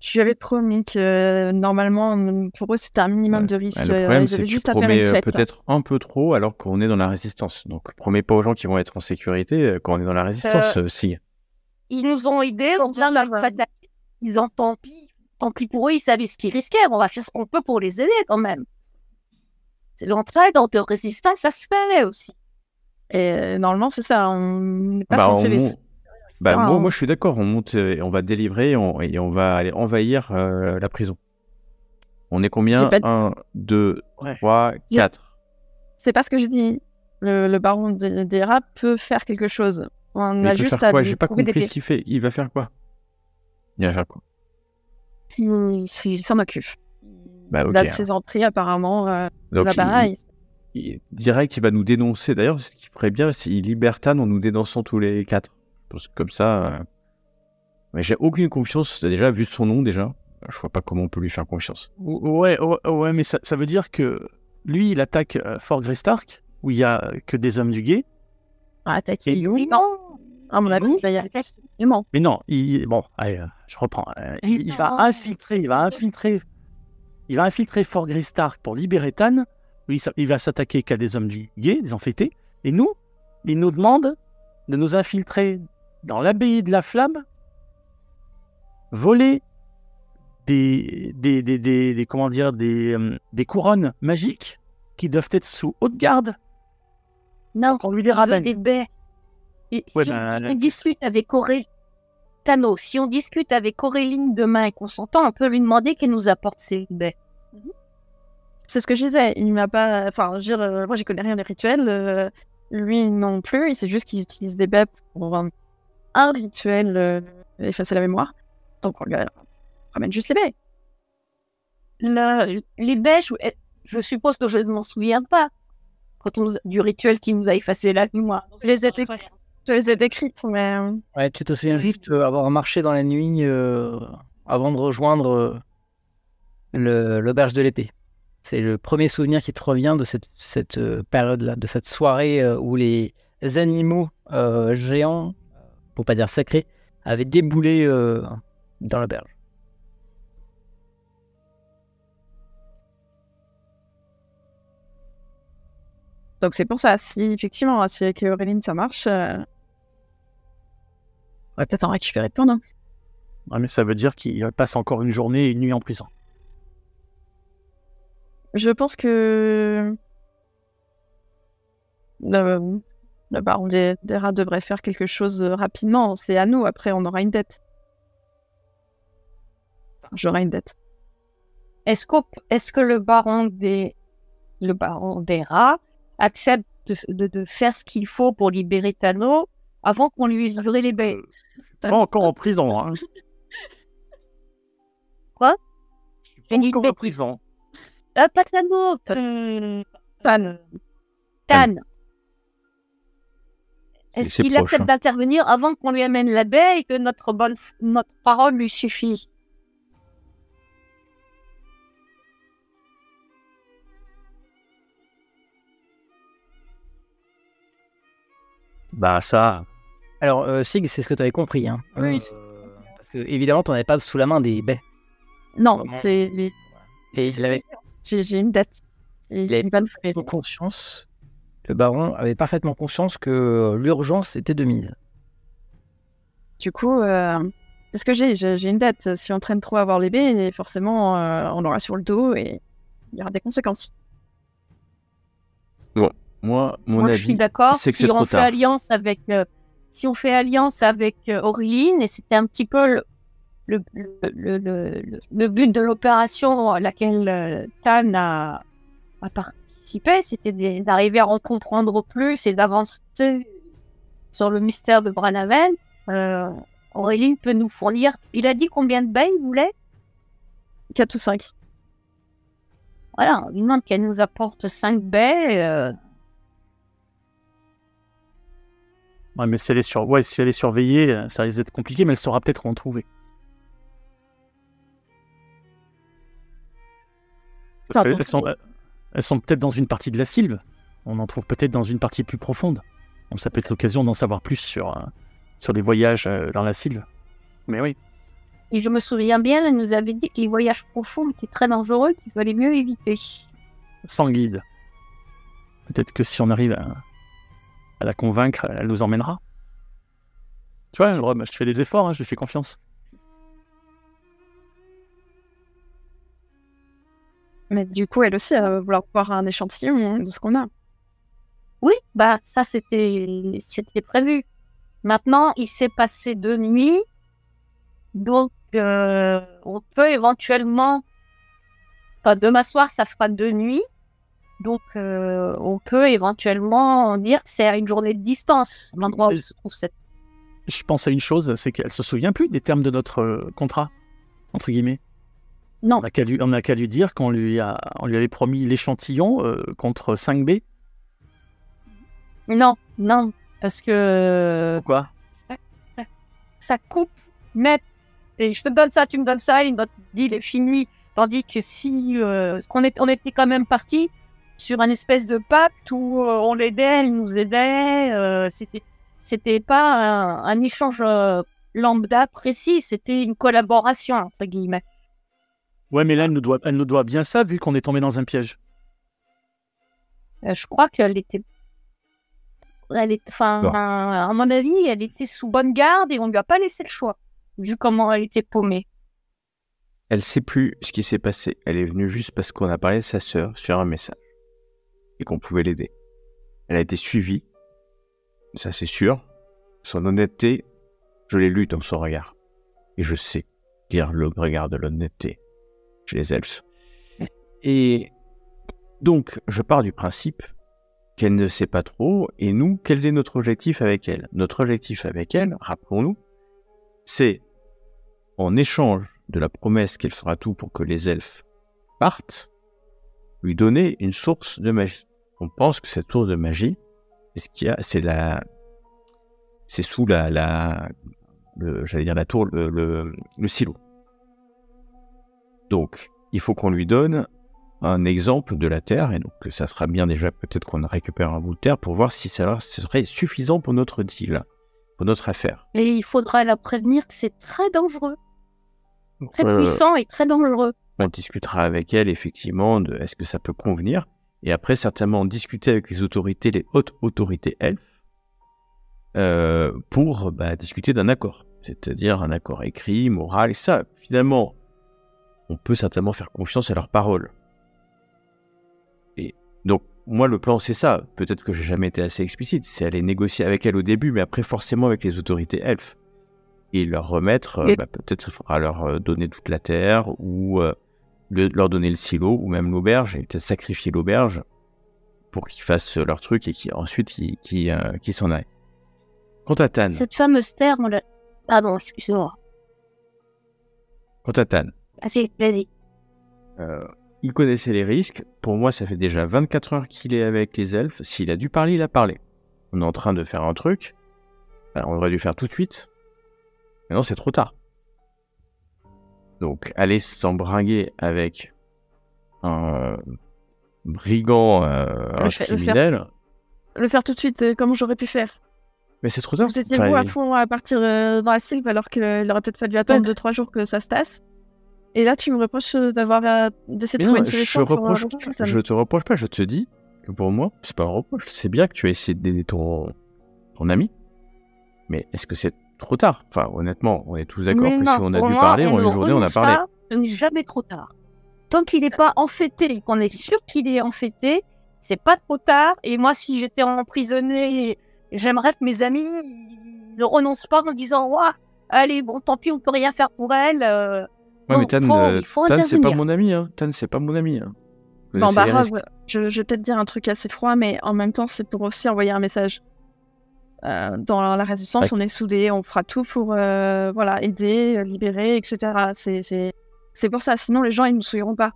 Je lui avais promis que euh, normalement, pour eux, c'était un minimum Ouais. de risque. Ouais, le problème, c'est que tu juste à faire promets une euh, fête. peut-être un peu trop alors qu'on est dans la résistance. Donc, promets pas aux gens qui vont être en sécurité euh, quand on est dans la résistance, euh, si. Ils nous ont aidés, on vient de la Ouais. fatalité. Ils ont tant pis, tant pis pour eux, ils savaient ce qu'ils risquaient. On va faire ce qu'on peut pour les aider quand même. C'est l'entraide entre résistants, ça se fait aussi. Et normalement, c'est ça. On n'est pas Bah, censé on les. Bah, moi, hein. moi, je suis d'accord. On monte euh, et on va délivrer on- et on va aller envahir euh, la prison. On est combien? J'ai pas- 1, 2, Ouais. 3, J'ai- 4. C'est pas ce que j'ai dit. Le, le baron des, rats peut faire quelque chose. On Mais a il peut juste faire à quoi? J'ai pas compris ce qu'il fait. Il va faire quoi? Il va faire quoi? Il, il s'en occupe. Bah, Il a ok. ses entrées apparemment euh, Donc, là-bas. il- il- il- direct, il va nous dénoncer. D'ailleurs, ce qui ferait bien, c'est qu'il libère Tan en nous dénonçant tous les quatre. Parce que comme ça. euh, Mais j'ai aucune confiance, déjà, vu son nom, déjà. Je vois pas comment on peut lui faire confiance. Ouais, ouais, ouais, mais ça, ça veut dire que lui, il attaque euh, Fort Greystark, où il y a euh, que des hommes du guet. Ah, attaquer Et-. Mais Non, à mon avis, il va y aller. Mais non, il, bon, allez, je reprends. Il, il va infiltrer, il va infiltrer, il va infiltrer Fort Greystark pour libérer Tan. Lui, il va s'attaquer qu'à des hommes du guet, des enfaîtés. Et nous, il nous demande de nous infiltrer dans l'abbaye de la Flamme, voler des, des, des, des, des- comment dire, des, euh, des couronnes magiques qui doivent être sous haute garde. non, On lui les ramène. des baies. Et Ouais, si ben, on discute avec Aurélie, Thanos, si on discute avec Auréline demain et qu'on s'entend, on peut lui demander qu'elle nous apporte ses baies. C'est ce que je disais. Il m'a pas. Enfin, je euh, moi, j'y connais rien des rituels. euh, lui non plus. Il sait juste qu'il utilise des baies pour un, rituel euh, effacer la mémoire. Donc, on lui ramène juste les baies. Le- les baies, je, suppose que je ne m'en souviens pas du rituel qui nous a effacé la mémoire. Je les ai Je les ai décrites, mais. euh, Ouais, tu te souviens juste euh, avoir marché dans la nuit euh, avant de rejoindre l'auberge de l'épée. C'est le premier souvenir qui te revient de cette, période-là, de cette soirée où les animaux géants, pour pas dire sacrés, avaient déboulé euh, dans l'auberge. Donc c'est pour ça, si effectivement, si avec Auréline ça marche, euh, on va peut-être en récupérer plein. Non Ouais, mais ça veut dire qu'il passe encore une journée et une nuit en prison. Je pense que le, le baron des, des rats devrait faire quelque chose euh, rapidement. C'est à nous, après on aura une dette. Enfin, J'aurai une dette. Est-ce que le baron des le baron des rats accepte de, de- de faire ce qu'il faut pour libérer Tano avant qu'on lui livre les baies? Pas encore en prison. Hein. Quoi? J'ai dit encore en prison. Ah, pas Tano euh, Tan. Tan. Est-ce qu'il proche, accepte hein. d'intervenir avant qu'on lui amène la baie et que notre bonne notre parole lui suffit? Bah ça, Alors, euh, Sig, c'est ce que tu avais compris. Hein. Oui, Euh, parce que, évidemment, tu n'avais pas sous la main des baies. Non, c'est. Avait J'ai une dette. Et Il a- il parfaitement conscience, le baron avait parfaitement conscience que euh, l'urgence était de mise. Du coup, euh, c'est ce que j'ai. J'ai une dette. Si on traîne trop à voir les baies, forcément, euh, on aura sur le dos et il y aura des conséquences. Moi, mon Moi, avis, je suis d'accord. c'est que Si c'est on trop fait tard. alliance avec, euh, si on fait alliance avec euh, Aureline, et c'était un petit peu le, le, le, le, le- le but de l'opération à laquelle euh, Tan a, a participé, c'était d'arriver à en comprendre plus et d'avancer sur le mystère de Branaven. Euh, Auréline peut nous fournir. Il a dit combien de bains il voulait? 4 ou 5. Voilà, on lui demande qu'elle nous apporte 5 baies. euh, ouais, mais si elle, est sur... ouais, si elle est surveillée, ça risque d'être compliqué, mais elle saura peut-être en trouver. Parce attends, elles sont, euh, elles sont peut-être dans une partie de la sylve. On en trouve peut-être dans une partie plus profonde. Donc ça peut être l'occasion d'en savoir plus sur, euh, sur les voyages euh, dans la sylve. Mais oui. Et je me souviens bien, elle nous avait dit que les voyages profonds étaient très dangereux, qu'il fallait mieux éviter. sans guide. Peut-être que si on arrive à, à la convaincre, elle nous emmènera. Tu vois, Rome, je fais des efforts, hein, je lui fais confiance. Mais du coup, elle aussi, elle va vouloir voir un échantillon de ce qu'on a. Oui, bah ça c'était c'était prévu. Maintenant, il s'est passé deux nuits, donc euh, on peut éventuellement, enfin demain soir ça fera deux nuits, donc euh, on peut éventuellement dire que c'est à une journée de distance l'endroit où Mais- se trouve cette. Je pense à une chose, c'est qu'elle se souvient plus des termes de notre euh, contrat, entre guillemets. Non. On n'a qu'à lui, dire qu'on lui, a, on lui avait promis l'échantillon euh, contre 5B. Non, non, parce que Pourquoi? ça coupe net. Et je te donne ça, tu me donnes ça, et notre deal est fini. Tandis que si euh, qu'on est, on était quand même parti sur un espèce de pacte où euh, on l'aidait, elle nous aidait. c'était, c'était pas un, un échange lambda précis, c'était une collaboration entre guillemets. Ouais, mais là, elle nous, doit, elle nous doit bien ça, vu qu'on est tombé dans un piège. Euh, je crois qu'elle était, elle est, enfin, Bon. à mon avis, elle était sous bonne garde et on lui a pas laissé le choix vu comment elle était paumée. Elle sait plus ce qui s'est passé. Elle est venue juste parce qu'on a parlé de sa sœur sur un message et qu'on pouvait l'aider. Elle a été suivie, ça c'est sûr. Son honnêteté, je l'ai lu dans son regard. Et je sais lire le regard de l'honnêteté chez les elfes. Et donc, je pars du principe qu'elle ne sait pas trop, et nous, quel est notre objectif avec elle? Notre objectif avec elle, rappelons-nous, c'est en échange de la promesse qu'elle fera tout pour que les elfes partent, lui donner une source de magie. On pense que cette source de magie, c'est ce qu'il y a, c'est la, c'est sous la, la le- j'allais dire la tour, le, le, le silo. Donc, il faut qu'on lui donne un exemple de la Terre, et donc ça sera bien déjà peut-être qu'on récupère un bout de Terre pour voir si ça serait suffisant pour notre deal, pour notre affaire. Et il faudra la prévenir que c'est très dangereux, très Euh, puissant et très dangereux. on discutera avec elle effectivement de est-ce que ça peut convenir, et après certainement discuter avec les autorités, les hautes autorités elfes, euh, pour bah, discuter d'un accord, c'est-à-dire un accord écrit, moral, et ça finalement, on peut certainement faire confiance à leurs paroles. Et donc moi le plan c'est ça, peut-être que j'ai jamais été assez explicite, c'est aller négocier avec elle au début, mais après forcément avec les autorités elfes. Et leur remettre, euh, bah, peut-être il faudra leur euh, donner toute la terre, ou euh, le- leur donner le silo, ou même l'auberge, et peut-être sacrifier l'auberge pour qu'ils fassent leur truc et qui ensuite qui, qui, euh, qui s'en aillent. Quant à Tan, Cette fameuse terre, on l'a... Pardon, excuse-moi. quant à Tan, Vas-y, vas-y. euh, il connaissait les risques. Pour moi, ça fait déjà 24 heures qu'il est avec les elfes. S'il a dû parler, il a parlé. On est en train de faire un truc. Alors, on aurait dû le faire tout de suite. Maintenant, c'est trop tard. Donc, aller s'embringuer avec un brigand, euh, un Le le faire. criminel. Le faire tout de suite, euh, comme j'aurais pu faire? Mais c'est trop tard. Vous étiez Enfin, vous à fond à partir euh, dans la sylve alors qu'il aurait peut-être fallu attendre Ouais. 2-3 jours que ça se tasse. Et là, tu me reproches euh, d'avoir euh, d'essayer de Mais non, trouver une je, solution. euh, reproche, je te reproche pas, je te dis que pour moi, c'est pas un reproche. C'est bien que tu as essayé d'aider ton, ton ami, mais est-ce que c'est trop tard? Enfin, honnêtement, on est tous d'accord que non, si on a dû moi, parler, en ne une journée, on a renonce parlé. pas, Ce n'est jamais trop tard. Tant qu'il n'est pas enfêté, qu'on est sûr qu'il est enfêté, c'est pas trop tard. Et moi, si j'étais emprisonné, j'aimerais que mes amis ne renoncent pas en disant Ouah, allez, bon, tant pis, on peut rien faire pour elle. euh, Ouais, mais Tan, euh, Tan, c'est pas mon ami. Hein. Tan, c'est pas mon ami. Hein. Bon, bah, Rogue, je, je vais peut-être dire un truc assez froid, mais en même temps, c'est pour aussi envoyer un message. Euh, dans la résistance, Ouais. on est soudés, on fera tout pour euh, voilà, aider, libérer, etc. C'est- pour ça, sinon les gens, ils ne nous suivront pas.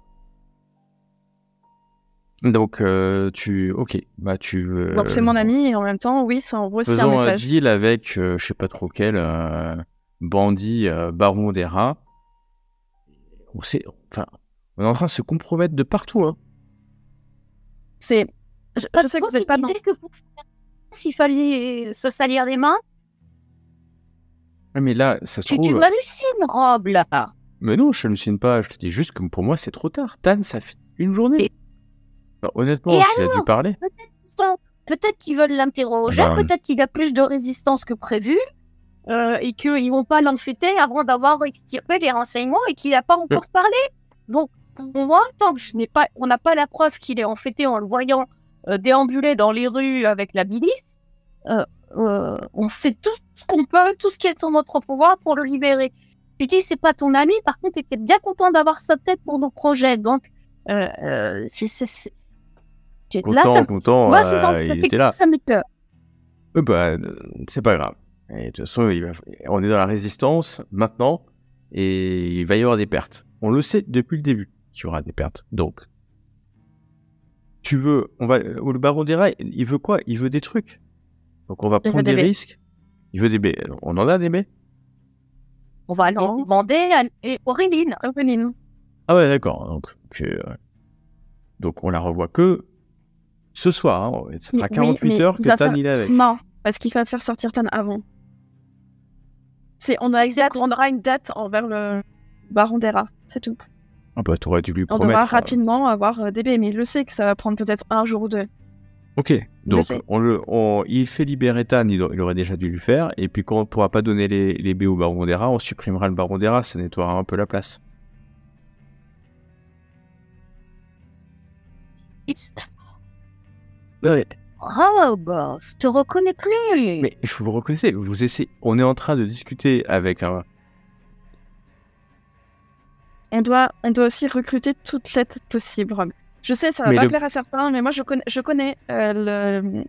Donc, euh, tu. Ok. Bah, tu. Donc c'est mon ami, et en même temps, oui, ça envoie aussi un Faisons un message. deal avec, je sais pas trop quel, bandit, baron des rats. On sait. Enfin, on est en train de se compromettre de partout. Hein. C'est... Je, je sais que vous n'êtes pas dans... que pour faire- s'il fallait se salir les mains, Ouais, mais là, ça se tu, trouve. tu m'hallucines, Rob, là. Mais non, je hallucine pas. Je te dis juste que pour moi, c'est trop tard. Tan, ça fait une journée. Et- Enfin, honnêtement, Et s'il a dû parler. Peut-être qu'ils veulent l'interroger, Ah bah. peut-être qu'il a plus de résistance que prévu, euh, et qu'ils vont pas l'enfêter avant d'avoir extirpé les renseignements et qu'il n'a pas encore parlé. Donc, pour moi, tant que je n'ai pas, on n'a pas la preuve qu'il est enfêté en le voyant euh, déambuler dans les rues avec la milice, euh, euh, on fait tout ce qu'on peut, tout ce qui est en notre pouvoir pour le libérer. Tu dis, c'est pas ton ami, par contre, tu étais bien content d'avoir sa tête pour nos projets. Donc, euh, euh, c'est. tu- là, Content, ça, content, euh, sous-entend- il était là. Ça. Euh, bah, euh, c'est pas grave. Et de toute façon, il va- on est dans la résistance maintenant et il va y avoir des pertes. On le sait depuis le début qu'il y aura des pertes. Donc, tu veux, on va, le baron des rats, il veut quoi? Il veut des trucs. Donc, on va Il prendre des risques. Il veut des baies. On en a des baies On va aller demander à et Auréline. Auréline. Ah ouais, d'accord. Donc, euh, donc, on la revoit que ce soir. hein. Ça fera Oui, 48 mais heures que Tan faire- il est avec. Non, parce qu'il va faire sortir Tan avant. C'est, on, a exact, on aura une date envers le baron des rats, c'est tout. Ah bah, t'aurais dû lui On promettre. devra euh, rapidement avoir euh, des baies, mais il le sait que ça va prendre peut-être un jour ou deux. Ok, donc on le, on- il fait libérer Tan, il, il aurait déjà dû le faire, et puis quand on ne pourra pas donner les, les baies au baron des rats, on supprimera le baron des rats, ça nettoiera un peu la place. It's- Ouais. Ah, bah, je te reconnais plus. Mais je vous reconnaissez, vous essayez, on est en train de discuter avec un... On doit, on doit aussi recruter toute l'aide possible, Rob. Je sais, ça va Mais pas le- plaire à certains, mais moi je connais, je connais euh, le,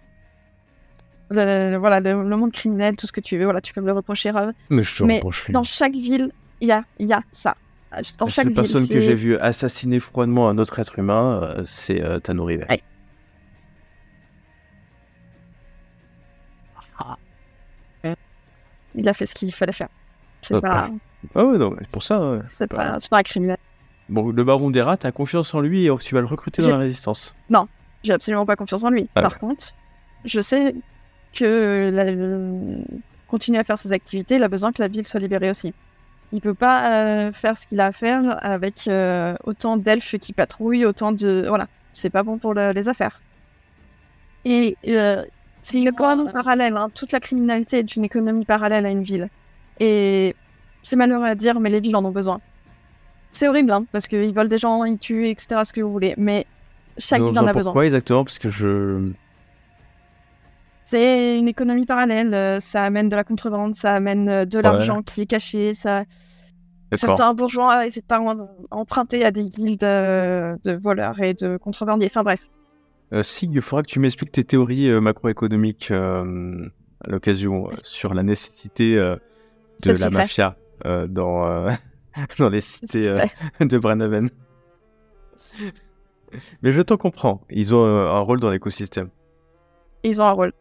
le- le- voilà, le, le monde criminel, tout ce que tu veux. Voilà, tu peux me le reprocher, Rob. Mais je te Mais reproche. Dans chaque ville, il y a, il y a ça. Dans La chaque seule ville. personne que j'ai vu assassiner froidement un autre être humain, euh, c'est euh, Tano River. Ouais. Il a fait ce qu'il fallait faire. C'est pas, Ah ouais, non, pour ça. ouais. c'est pas, pas un criminel. Bon, le baron d'Era, t'as confiance en lui et tu vas le recruter dans la résistance. J'ai absolument pas confiance en lui. Ah Par contre, je sais que la- continuer à faire ses activités, il a besoin que la ville soit libérée aussi. Il peut pas euh, faire ce qu'il a à faire avec euh, autant d'elfes qui patrouillent, autant de voilà. C'est pas bon pour le- les affaires. Et euh, C'est une économie parallèle. hein. Toute la criminalité est une économie parallèle à une ville. Et c'est malheureux à dire, mais les villes en ont besoin. C'est horrible, hein, parce qu'ils volent des gens, ils tuent, etc., ce que vous voulez. Mais chaque ville en a besoin. Pourquoi exactement? Parce que je. C'est une économie parallèle. euh, Ça amène de la contrebande, ça amène euh, de l'argent qui est caché. Ça... Certains bourgeois essaient de pas emprunter à des guildes euh, de voleurs et de contrebandiers. Enfin bref. Euh, Sig, il faudra que tu m'expliques tes théories euh, macroéconomiques euh, à l'occasion sur la nécessité de la mafia dans, [laughs] dans les cités [laughs] de Brenhaven. Mais je t'en comprends. Ils ont un rôle dans l'écosystème. Ils ont un rôle.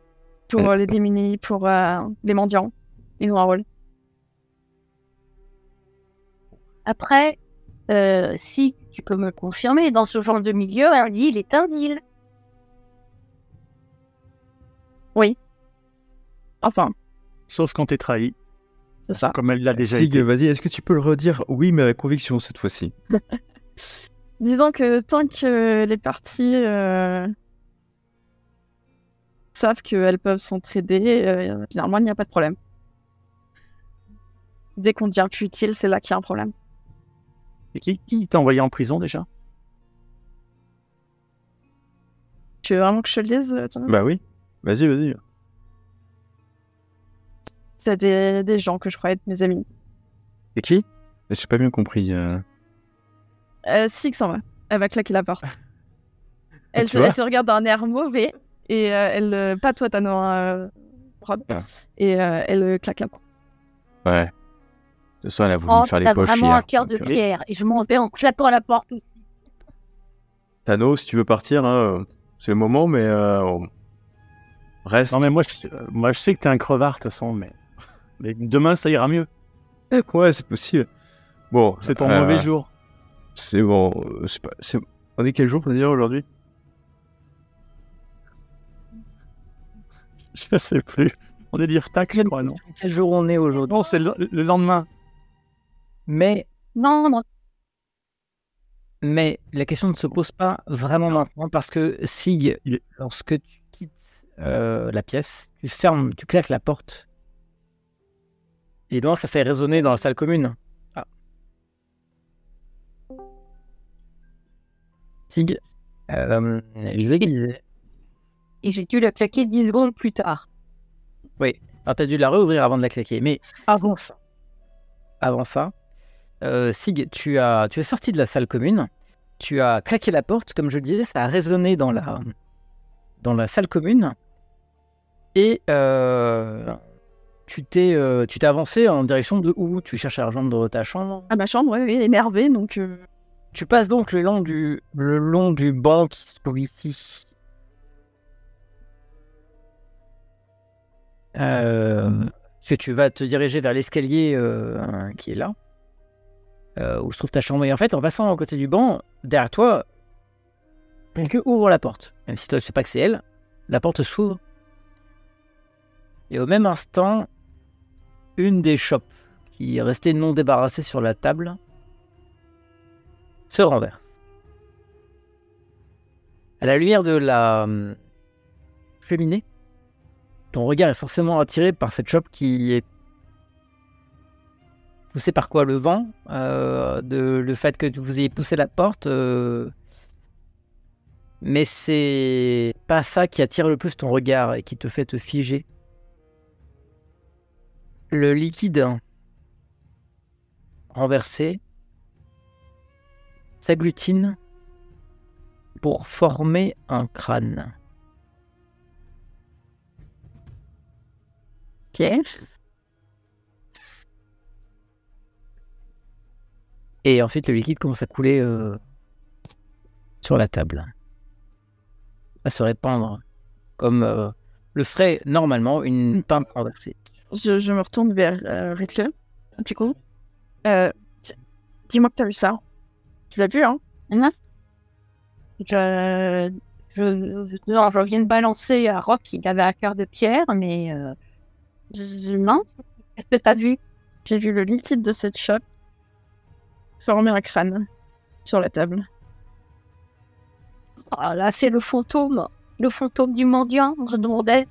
Pour les démunis, pour euh, les mendiants. Ils ont un rôle. après, euh, si tu peux me confirmer, dans ce genre de milieu, un deal est un deal. Enfin, Sauf quand t'es trahi, c'est ça. comme elle l'a déjà Sig, été. vas-y, est-ce que tu peux le redire Oui, mais avec conviction cette fois-ci. [laughs] Disons que tant que les parties euh, savent qu'elles peuvent s'entraider, euh, finalement, il n'y a pas de problème. Dès qu'on devient plus utile, c'est là qu'il y a un problème. Et qui, qui t'a envoyé en prison déjà? Tu veux vraiment que je te le dise euh, Thomas? Bah oui. Vas-y, vas-y. C'est des, des gens que je croyais être mes amis. Et qui? J'ai pas bien compris. euh. Euh, Six s'en va. Elle va claquer la porte. [laughs] Elle, Tu se, vois? elle se regarde d'un air mauvais et euh, elle. euh, pas toi, Tano, hein, euh, Rob. Ah. Et euh, elle euh, claque la porte. Ouais. De toute façon, elle a voulu Oh, me faire les t'as poches vraiment hier. un cœur de donc, euh, pierre. Et je m'en vais en claquant à la porte aussi. Thanos, si tu veux partir, hein, c'est le moment, mais euh, on- reste. Non mais moi je, euh, moi je sais que t'es un crevard de toute façon, mais, mais demain ça ira mieux. Ouais, c'est possible. Bon, C'est ton euh, mauvais jour. C'est bon. euh, c'est pas- c'est- On est quel jour d'ailleurs aujourd'hui? [laughs] Je sais plus. On est dire tac, je crois, non? Quel jour on est aujourd'hui Non, c'est le, le lendemain. Mais, Non, non. mais la question ne se pose pas vraiment maintenant parce que Sig, est- lorsque tu euh, la pièce, tu fermes, tu claques la porte. Et donc ça fait résonner dans la salle commune. Ah. Sig, euh, je vais glisser. Et j'ai dû le claquer 10 secondes plus tard. Alors, tu as dû la réouvrir avant de la claquer. Mais avant ça, avant ça, euh, Sig, tu, as, tu es sorti de la salle commune. Tu as claqué la porte. Comme je le disais, ça a résonné dans la, dans la salle commune. Et euh, tu t'es euh, tu t'es avancé en direction de où? Tu cherches à rejoindre ta chambre? À ma chambre, ouais, oui, énervée, donc. euh, Tu passes donc le long du, le long du banc qui se trouve ici. Que tu vas te diriger vers l'escalier qui est là, où se trouve ta chambre. Et en fait, en passant à côté du banc, derrière toi, quelqu'un ouvre la porte. Même si toi, tu sais pas que c'est elle, la porte s'ouvre. Et au même instant, une des chopes qui est restée non débarrassée sur la table se renverse. À la lumière de la hum, cheminée, ton regard est forcément attiré par cette chope qui est poussée par quoi? Le vent euh, Le fait que vous ayez poussé la porte euh, Mais c'est pas ça qui attire le plus ton regard et qui te fait te figer. Le liquide renversé s'agglutine pour former un crâne. Ok. Et ensuite, le liquide commence à couler euh, sur la table. À se répandre comme euh, le ferait normalement une pinte renversée. Je, je me retourne vers euh, du coup. Euh, Dis-moi que t'as vu ça. Tu l'as vu, hein? Je, je, je, non, je viens de balancer à Rock qu'il avait à cœur de pierre, mais euh, je- non. Qu'est-ce que t'as vu? J'ai vu le liquide de cette chope former un crâne sur la table. Ah, Là, c'est le fantôme, le fantôme du mendiant. On se demandait.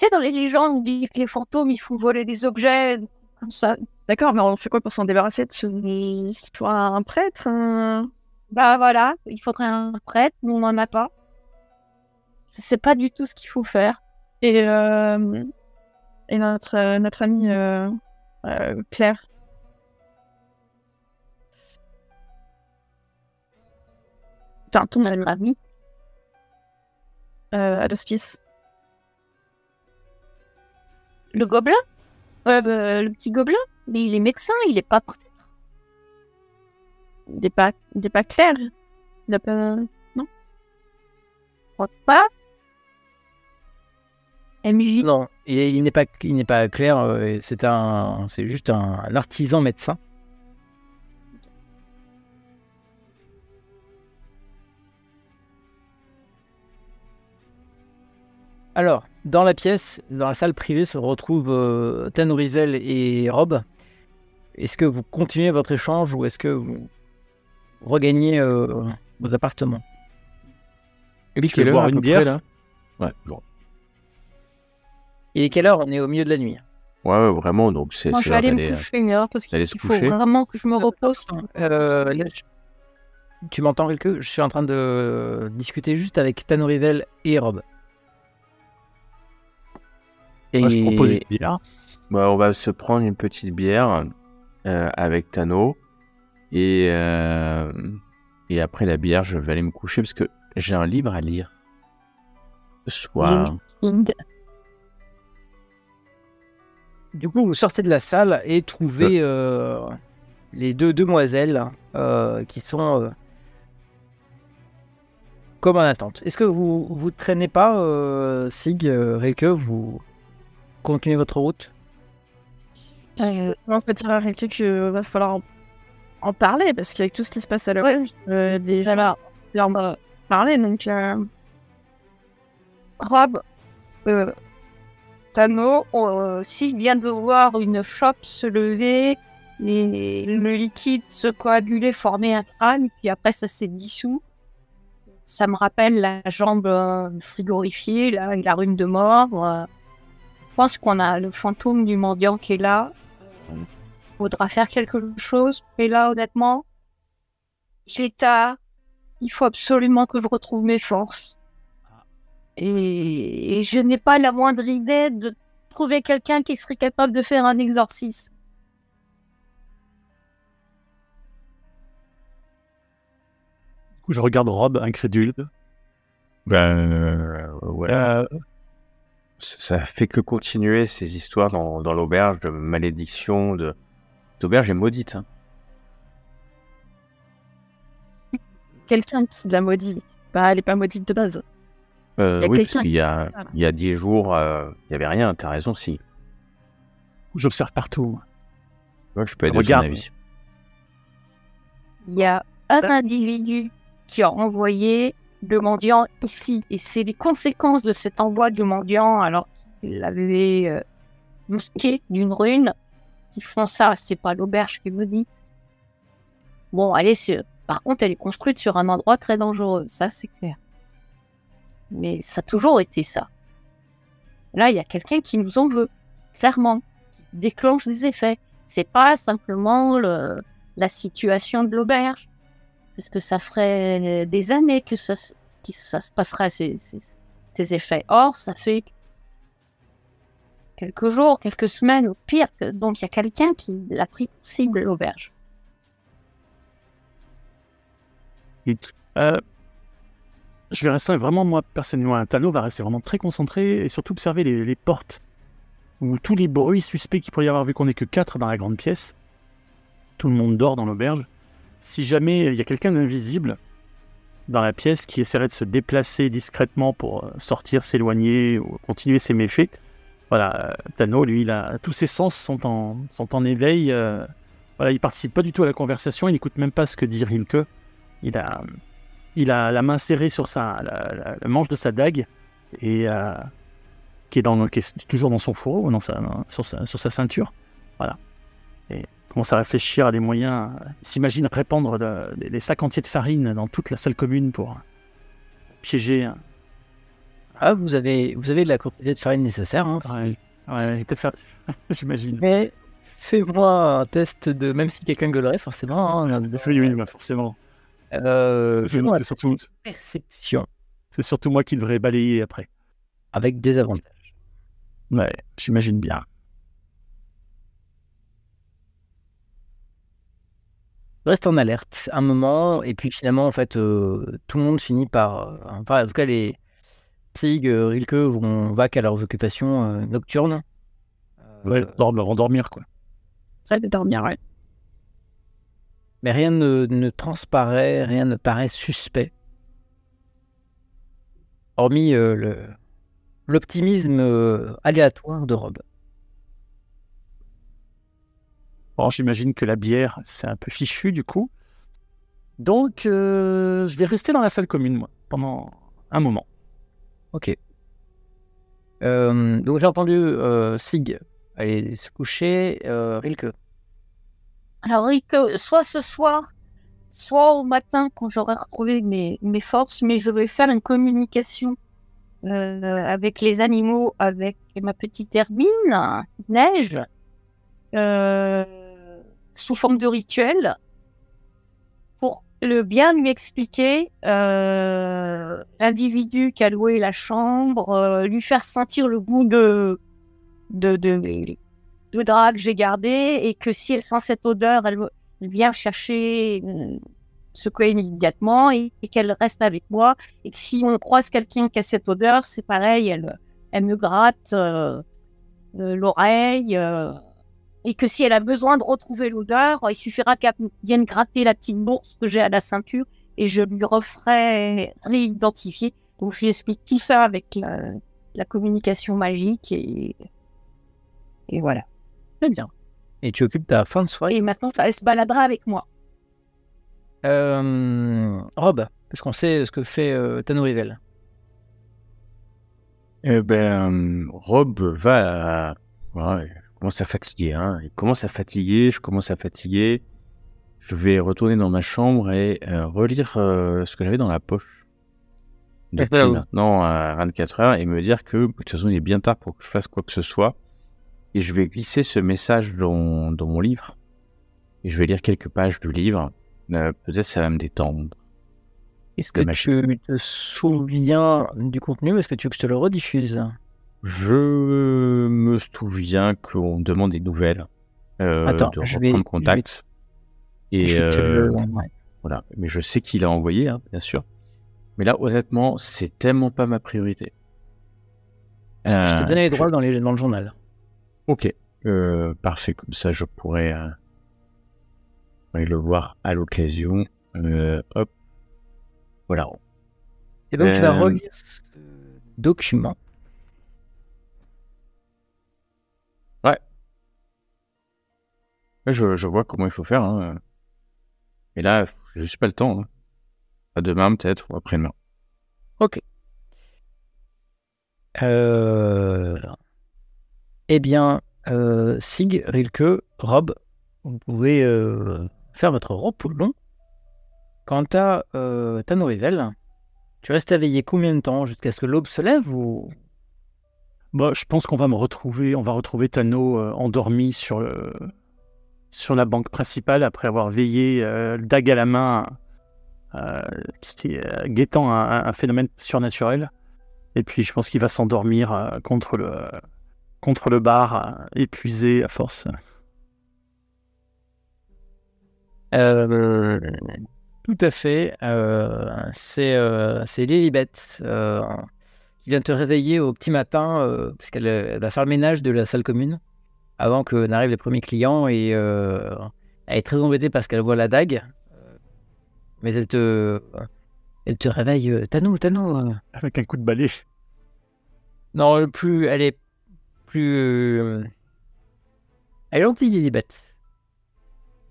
Tu sais, dans les légendes, on dit que les fantômes, ils font voler des objets comme ça. D'accord, mais on fait quoi pour s'en débarrasser Tu tu vois un prêtre un- Bah voilà, il faudrait un prêtre, mais on n'en a pas. Je sais pas du tout ce qu'il faut faire. Et, euh, et notre, euh, notre amie euh, euh, Claire. Enfin, ton amie Ami. euh, à l'hospice. Le gobelin Euh, bah, Le petit gobelin Mais il est médecin, il est pas prêtre. Il n'est pas, il pas clair. Il a pas. crois pas. MJ. Non, il, est- il n'est pas, il n'est pas clair. euh, c'est un, c'est juste un artisan médecin. Alors, dans la pièce, dans la salle privée, se retrouvent euh, Tanorizel et Rob. Est-ce que vous continuez votre échange ou est-ce que vous regagnez euh, vos appartements? Et Tu veux boire une bière? là? Ouais, bon. Il est quelle heure? On est au milieu de la nuit. ouais, ouais, vraiment, donc c'est Moi, je vais aller me coucher une heure parce qu'il d'aller se faut coucher. vraiment que je me repose. Euh, là, je- Tu m'entends quelque Je suis en train de discuter juste avec Tanorivel et Rob. Et Moi, je propose une bière. Bah, on va se prendre une petite bière euh, avec Tano. Et, euh, et après la bière, je vais aller me coucher parce que j'ai un livre à lire. Ce soir. du coup, vous sortez de la salle et trouvez euh, les deux demoiselles euh, qui sont euh, comme en attente. Est-ce que vous vous traînez pas, euh, Sig, euh, Reike, vous continuez votre route Euh, Je pense à dire à Rilke qu'il va falloir en, en parler parce qu'avec tout ce qui se passe à l'heure, ouais, euh, des gens vont en parler. Donc, euh, Rob, euh, Tano, euh, s'il vient de voir une chope se lever et le liquide se coaguler, former un crâne, puis après ça s'est dissous, ça me rappelle la jambe euh, frigorifiée, et la rune de mort. Je pense qu'on a le fantôme du mendiant qui est là. Faudra faire quelque chose. Et là, honnêtement, j'ai tard. Il faut absolument que je retrouve mes forces. Et, et je n'ai pas la moindre idée de trouver quelqu'un qui serait capable de faire un exorcisme. Du coup, je regarde Rob, incrédule. Ben, euh, ouais. Euh, Ça fait que continuer ces histoires dans, dans l'auberge de malédiction, de d'auberge est maudite. Hein. quelqu'un qui l'a maudit, bah, elle est pas maudite de base. Euh, Il y a oui, parce qu'il y a, il y a 10 jours, euh, il y avait rien. T'as raison, si. J'observe partout. Ouais, je peux aider Regarde. ton avis. Il y a un individu qui a envoyé le mendiant ici. Et c'est les conséquences de cet envoi du mendiant alors qu'il avait euh, masqué d'une rune qui font ça. C'est pas l'auberge qui me dit. Bon, elle est Par contre, elle est construite sur un endroit très dangereux. Ça, c'est clair. Mais ça a toujours été ça. Là, il y a quelqu'un qui nous en veut. Clairement. Qui déclenche des effets. C'est pas simplement le, la situation de l'auberge. Parce que ça ferait des années que ça, se- passerait, ces, effets. Or, ça fait quelques jours, quelques semaines au pire. que- Donc, il y a quelqu'un qui l'a pris pour cible l'auberge. Euh, je vais rester vraiment, moi, personnellement, Tano va rester vraiment très concentré et surtout observer les, les portes ou tous les bruits suspects qu'il pourrait y avoir vu qu'on n'est que quatre dans la grande pièce. Tout le monde dort dans l'auberge. Si jamais il y a quelqu'un d'invisible dans la pièce qui essaierait de se déplacer discrètement pour euh, sortir, s'éloigner ou continuer ses méfaits, voilà, euh, Tano, lui, il a, tous ses sens sont en, éveil. euh, voilà, il participe pas du tout à la conversation, il n'écoute même pas ce que dit Rilke. Il a, la main serrée sur sa, la, manche de sa dague et qui, est toujours dans son fourreau, dans sur, sa, sur sa ceinture. Voilà. Et commence à réfléchir à des moyens. Il s'imagine répandre les- les sacs entiers de farine dans toute la salle commune pour piéger. Ah, vous avez, vous avez la quantité de farine nécessaire. Hein, Ouais, ouais, faire. [laughs] J'imagine. Mais fais-moi un test de. Même si quelqu'un gueulerait, forcément. hein, Oui, oui, bah, forcément. euh, C'est surtout, de perception c'est surtout moi qui devrais balayer après. avec des avantages. Ouais, j'imagine bien. Reste en alerte un moment, et puis finalement, en fait, euh, tout le monde finit par. euh, enfin, en tout cas, les Sig, euh, Rilke vont vaquer à leurs occupations euh, nocturnes. Ouais, dormir, rendormir, quoi. Ça de dormir, ouais. Mais rien ne, ne transparaît, rien ne paraît suspect. Hormis euh, le- l'optimisme euh, aléatoire de Rob. J'imagine que la bière, c'est un peu fichu, du coup. Donc, euh, je vais rester dans la salle commune, moi, pendant un moment. Ok. Euh, donc j'ai entendu euh, Sig aller se coucher, euh, Rilke. Alors, Rick, euh, soit ce soir, soit au matin quand j'aurai retrouvé mes, mes forces, mais je vais faire une communication euh, avec les animaux, avec ma petite Herbine, Neige, euh, sous forme de rituel, pour le bien lui expliquer euh, l'individu qui a loué la chambre, euh, lui faire sentir le goût de, de, de, de drap que j'ai gardé et que si elle sent cette odeur, elle, vient chercher euh, ce coin immédiatement et, et qu'elle reste avec moi. Et que si on croise quelqu'un qui a cette odeur, c'est pareil, elle, elle me gratte euh, euh, l'oreille. Euh, et que si elle a besoin de retrouver l'odeur, il suffira qu'elle vienne gratter la petite bourse que j'ai à la ceinture et je lui referai réidentifier. Donc je lui explique tout ça avec la, la communication magique et, et voilà. Très bien. Et tu occupes ta fin de soirée? Et maintenant, elle se baladera avec moi. Euh, Rob, parce qu'on sait ce que fait euh, Tano Rivel? Eh ben, Rob va. Ouais, commence à fatiguer. Hein. Il commence à fatiguer, je commence à fatiguer. Je vais retourner dans ma chambre et euh, relire euh, ce que j'avais dans la poche. Depuis maintenant euh, 24 heures et me dire que de toute façon il est bien tard pour que je fasse quoi que ce soit. Et je vais glisser ce message dans, dans mon livre. Et je vais lire quelques pages du livre. Euh, Peut-être ça va me détendre. Est-ce que tu te souviens du contenu ou est-ce que tu veux que je te le rediffuse? Je me souviens qu'on demande des nouvelles, euh, Attends, de je reprendre vais- contact. Et Je vais te euh, le- ouais. voilà, mais je sais qu'il a envoyé, hein, bien sûr. Mais là, honnêtement, c'est tellement pas ma priorité. Euh, Je t'ai donné les droits dans, les- dans le journal. Ok, euh, parfait. Comme ça, je pourrais, euh, pourrais le voir à l'occasion. Euh, hop, voilà. Et donc tu vas relire ce document. Je, je vois comment il faut faire. Hein. Et là, j'ai juste pas le temps. Hein. À demain, peut-être, ou après-demain. Euh... Eh bien, euh, Sig, Rilke, Rob, vous pouvez euh, faire votre repos long. Quant à euh, Rivel, tu restes éveillé combien de temps Jusqu'à ce que l'aube se lève ou... Bah, je pense qu'on va me retrouver, on va retrouver Tano euh, endormi sur, le, sur la banque principale après avoir veillé, euh, dague à la main, euh, euh, guettant un, phénomène surnaturel. Et puis je pense qu'il va s'endormir euh, contre, le, contre le bar, épuisé à force. Tout à fait. c'est c'est Lilibet qui vient te réveiller au petit matin, euh, parce qu'elle elle va faire le ménage de la salle commune avant que n'arrivent les premiers clients et euh, elle est très embêtée parce qu'elle voit la dague. euh, mais elle te, elle te réveille. euh, Tano, Tano. Avec un coup de balai. Non, plus, elle est plus. Elle est gentille, Lilibet.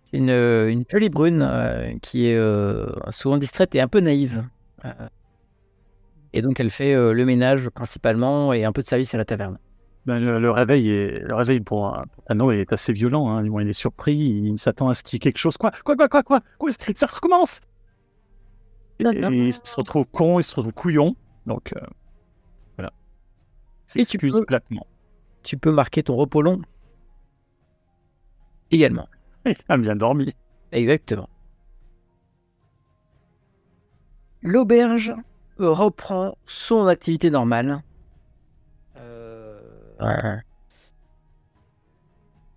C'est une, une jolie brune euh, qui est euh, souvent distraite et un peu naïve. Et donc, elle fait le ménage principalement et un peu de service à la taverne. Ben, le, le réveil est, le réveil pour, un- Tano est assez violent. Hein. Il est surpris, il s'attend à ce qu'il y ait quelque chose. Quoi? Quoi Quoi Quoi Quoi, quoi? Ça recommence Et, et il se retrouve con, il se retrouve couillon. Donc, euh, voilà. Et tu peux- platement. Tu peux marquer ton repos long également. Il a bien dormi. Exactement. L'auberge reprend son activité normale.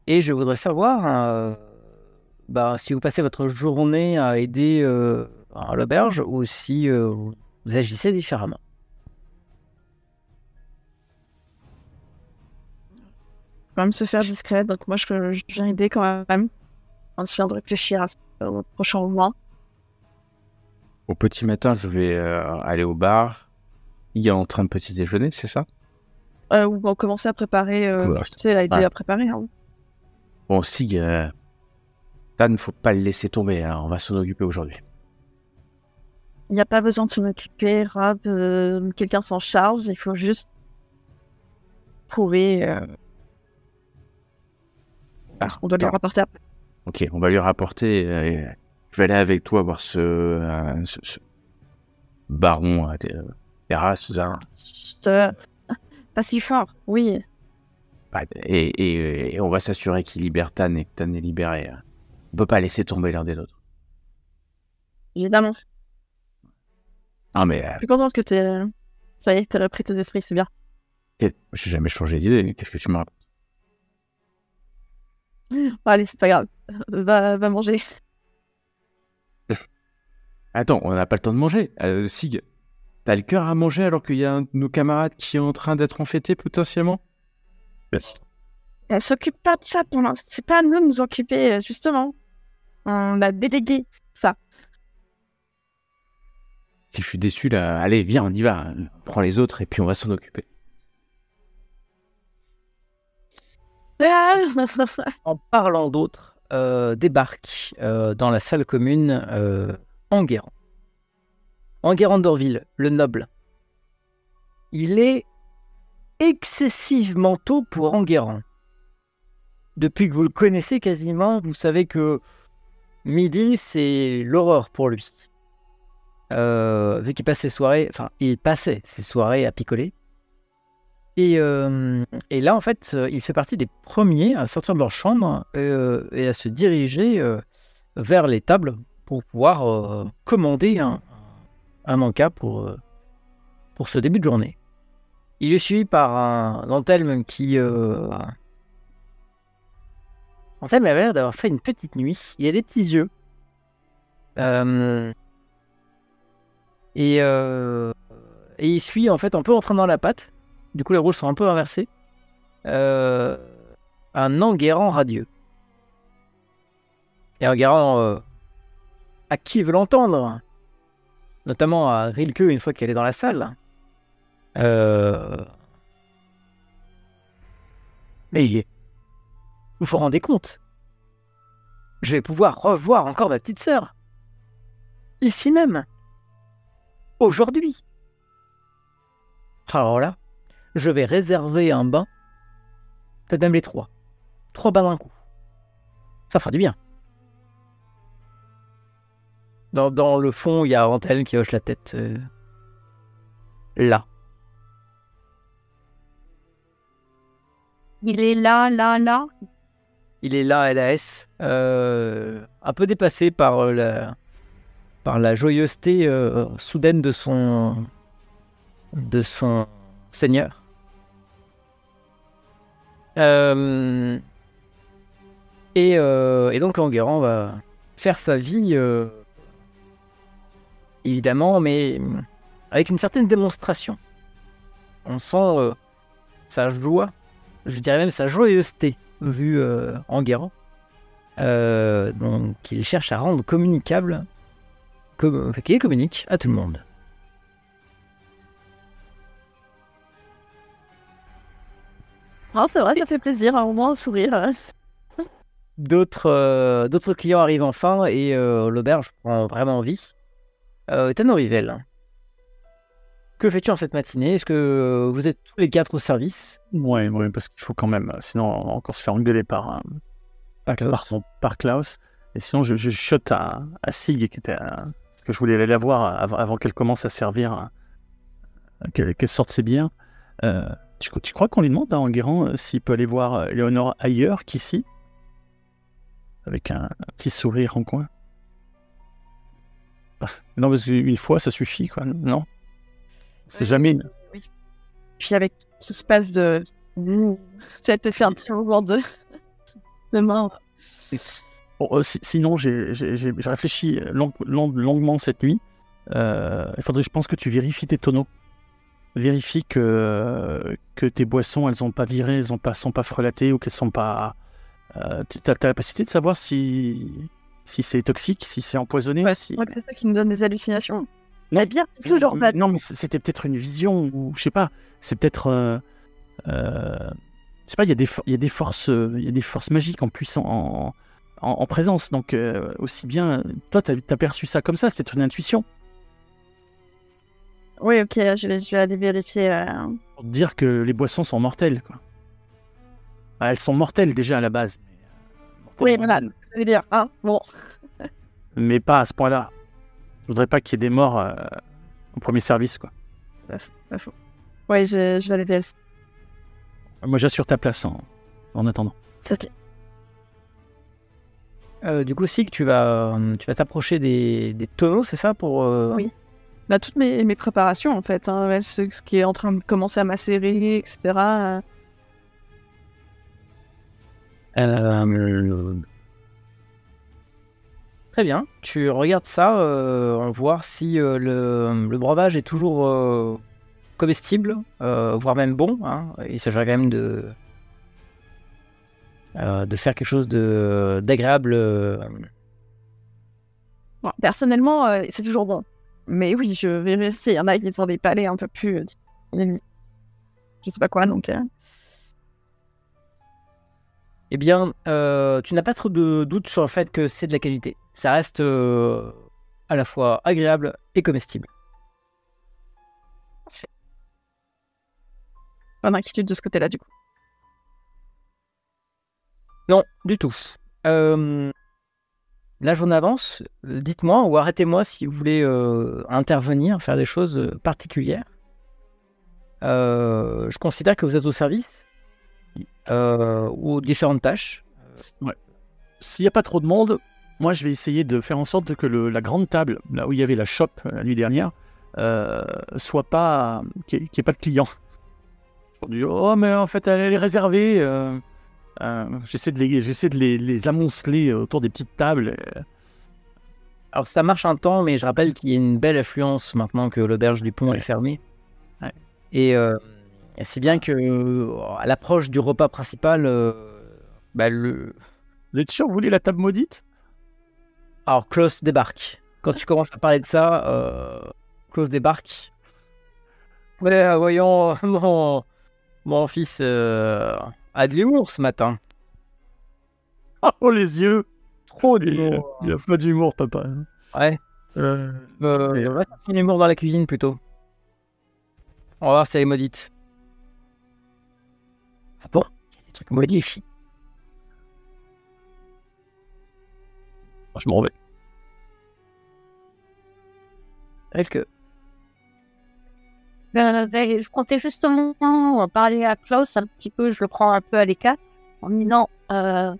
Et je voudrais savoir euh, bah, si vous passez votre journée à aider euh, à l'auberge ou si euh, vous agissez différemment. quand même se faire discret. Donc moi, je, je viens aider quand même. En essayant de réfléchir à ce- au prochain moment. Au petit matin, je vais euh, aller au bar. Il est en train de petit déjeuner, c'est ça? Euh, ou on commencer à préparer. Euh. Tu sais, Ouais. à préparer. hein. Bon, Sig, euh, Tan, faut pas le laisser tomber. hein, On va s'en occuper aujourd'hui. Il n'y a pas besoin de s'en occuper. Rob, euh, quelqu'un s'en charge. Il faut juste trouver. Euh, Ah, qu'on doit lui rapporter après. Ok, on va lui rapporter. je vais aller avec toi voir ce, ce, ce baron terrasses. hein. Pas si fort. Oui. Bah, Et, et- et on va s'assurer qu'il libère Tan et que Tan est libéré. On peut pas laisser tomber l'un des autres. Évidemment. Ah, mais euh, Je suis contente que tu aies. Ça y est, t'as repris tes esprits. C'est bien. j'ai jamais changé d'idée. Qu'est-ce que tu me racontes? Bon, allez, c'est pas grave. Va, va manger. Attends, on n'a pas le temps de manger. Euh, Sig, t'as le cœur à manger alors qu'il y a un de nos camarades qui est en train d'être enfêté potentiellement? Merci. Elle s'occupe pas de ça pour l'instant. C'est pas à nous de nous occuper, euh, justement. On a délégué ça. Si je suis déçu là, allez, viens, on y va. Prends les autres et puis on va s'en occuper. En parlant d'autres, euh, débarque euh, dans la salle commune euh, Enguerrand. Enguerrand d'Orville, le noble. Il est excessivement tôt pour Enguerrand. Depuis que vous le connaissez quasiment, vous savez que midi, c'est l'horreur pour lui. Euh, vu qu'il passe ses soirées, enfin, il passait ses soirées à picoler. Et, euh, et là, en fait, il fait partie des premiers à sortir de leur chambre euh, et à se diriger vers les tables pour pouvoir commander un, un encas pour, euh, pour ce début de journée. Il est suivi par un Antelme qui. Euh... Antelme avait l'air d'avoir fait une petite nuit. Il a des petits yeux. Euh, Et, euh, et il suit en fait un peu en train dans la patte. Du coup, les rôles sont un peu inversés. Euh, un Enguerrand radieux. Et Enguerrand euh, à qui veut l'entendre Notamment à Rilke une fois qu'elle est dans la salle. Euh... Mais vous vous rendez compte? Je vais pouvoir revoir encore ma petite sœur. Ici même. Aujourd'hui. Alors là, je vais réserver un bain. Peut-être même les trois. Trois bains d'un coup. Ça fera du bien. Dans, dans le fond, il y a Antel qui hoche la tête. euh, là. Il est là, là, là. Il est là, LAS. euh, un peu dépassé par euh, la, par la joyeuseté euh, soudaine de son, de son seigneur. Euh, et, euh, et donc Enguerrand va faire sa vie, euh, évidemment, mais avec une certaine démonstration. On sent euh, sa joie, je dirais même sa joyeuseté, vue euh, Enguerrand, euh, donc qu'il cherche à rendre communicable, com- qu'il communique à tout le monde. Ah, c'est vrai, ça fait plaisir, hein, au moins un sourire. D'autres euh, d'autres clients arrivent enfin et l'auberge prend vraiment vie. Euh, Rivel, que fais-tu en cette matinée? Est-ce que vous êtes tous les quatre au service? Ouais, ouais, parce qu'il faut quand même, sinon on va encore se faire engueuler par, euh, Pas Klaus. par, son- par Klaus. Et sinon, je, je shot à, à Sig, qui était, à- parce que je voulais aller la voir avant, avant qu'elle commence à servir, euh, qu'elle sorte ses biens. Euh, tu, tu crois qu'on lui demande à Enguerrand euh, s'il peut aller voir euh, Léonore ailleurs qu'ici? Avec un, un petit sourire en coin. [laughs] Non, parce qu'une fois, ça suffit, quoi. Non? C'est Oui, jamais... Oui. Puis avec ce qui se passe de. [laughs] Ça te fait un petit mouvement de. de mordre. Bon, euh, si- sinon, j'ai réfléchi long- long- longuement cette nuit. Euh, il faudrait, je pense, que tu vérifies tes tonneaux. Vérifie que, que tes boissons, elles ont pas viré, elles pas, sont pas frelatées ou qu'elles sont pas. Euh, tu as la capacité de savoir si, si c'est toxique, si c'est empoisonné. Ouais, si... c'est vrai que c'est ça qui me donne des hallucinations. Non. La bière, c'est toujours pas. Non, mais c'était peut-être une vision ou je sais pas. C'est peut-être. Euh, euh, je sais pas. Il y a des, y a des forces, euh, y a des forces magiques en puissance, en, en, en présence. Donc euh, aussi bien. Toi, t'as as perçu ça comme ça. C'est peut-être une intuition Oui, ok, je vais, je vais aller vérifier. euh, pour te dire que les boissons sont mortelles. Quoi. Elles sont mortelles déjà à la base. Oui, voilà, c'est ce que je veux dire. Hein bon. [laughs] Mais pas à ce point-là. Je voudrais pas qu'il y ait des morts euh, au premier service. Quoi. Pas faux. Oui, je, je vais aller vérifier. Moi, j'assure ta place en, en attendant. Ok. Euh, du coup, Sig, tu vas tu vas t'approcher des, des tonneaux, c'est ça pour euh, Oui. Bah, toutes mes, mes préparations, en fait. Hein, ouais, ce, ce qui est en train de commencer à macérer, etc. euh, Très bien. Tu regardes ça, euh, voir si euh, le, breuvage est toujours euh, comestible, euh, voire même bon. hein. Il s'agirait quand même de, de faire quelque chose d'agréable. personnellement, c'est toujours bon. Mais oui, je vais vérifier. Il y en a qui ont des palais un peu plus. je sais pas quoi, donc. Eh bien, euh, tu n'as pas trop de doute sur le fait que c'est de la qualité. Ça reste euh, à la fois agréable et comestible. pas d'inquiétude de ce côté-là, du coup. Non, du tout. Euh, la journée avance. Dites-moi ou arrêtez-moi si vous voulez intervenir, faire des choses particulières. Je considère que vous êtes au service euh, ou aux différentes tâches. S'il n'y a pas trop de monde, moi je vais essayer de faire en sorte que le- la grande table, là où il y avait la shop euh, la nuit dernière, euh, soit pas. qu'il n'y ait pas de clients. On dit Oh, mais en fait, elle est réservée. euh, euh, j'essaie de, les, de les, les amonceler autour des petites tables. euh. Alors ça marche un temps, mais je rappelle qu'il y a une belle affluence maintenant que l'auberge du pont Ouais. est fermée. Ouais. Et euh, si bien que euh, à l'approche du repas principal, euh, bah, le... Vous êtes sûr, vous voulez la table maudite? Alors Klaus débarque. Quand tu commences à parler de ça, euh, Klaus débarque. Ouais, voyons, [laughs] mon, mon fils euh, a de l'humour ce matin. Oh, les yeux Trop Il d'humour. n'y a pas d'humour, papa. Ouais. Euh, Euh, Et- va chercher l'humour dans la cuisine plutôt. On va voir si elle est maudite. Ah bon? Il y a des trucs filles. je m'en vais. Elle que. Euh, ben, je comptais justement parler à Klaus un petit peu, je le prends un peu à l'écart, en me disant euh,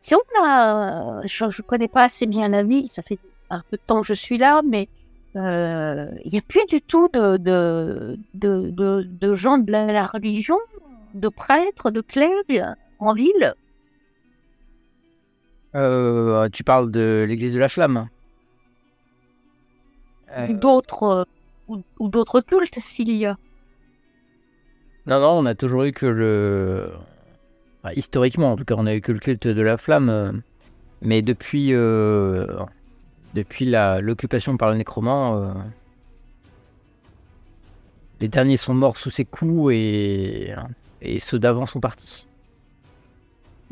si on a. Je ne connais pas assez bien la ville, ça fait un peu de temps que je suis là, mais euh, il n'y a plus du tout de, de, de, de, de gens de la, la religion, de prêtres, de clercs en ville. Euh, tu parles de l'église de la flamme. Euh, ou d'autres ou, ou d'autres cultes s'il y a. non, non, on a toujours eu que le. enfin, historiquement, en tout cas, on a eu que le culte de la flamme. Mais depuis. euh, Depuis la- l'occupation par le nécromant. euh, Les derniers sont morts sous ses coups et. Et ceux d'avant sont partis.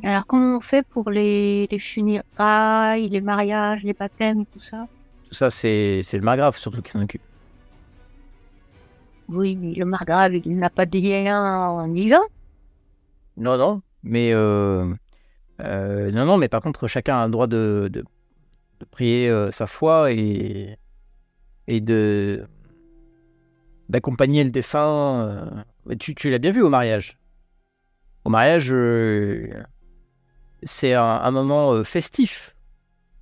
Alors, comment on fait pour les, les funérailles, les mariages, les baptêmes, tout ça? Tout ça, c'est le margrave surtout qui s'en occupe. Oui, mais le margrave, il n'a pas de lien divin. Non, non, mais euh, euh, non, non, mais par contre, chacun a le droit de, de, de prier euh, sa foi et et de d'accompagner le défunt. Tu, tu l'as bien vu au mariage. Au mariage, euh, c'est un, un moment euh, festif,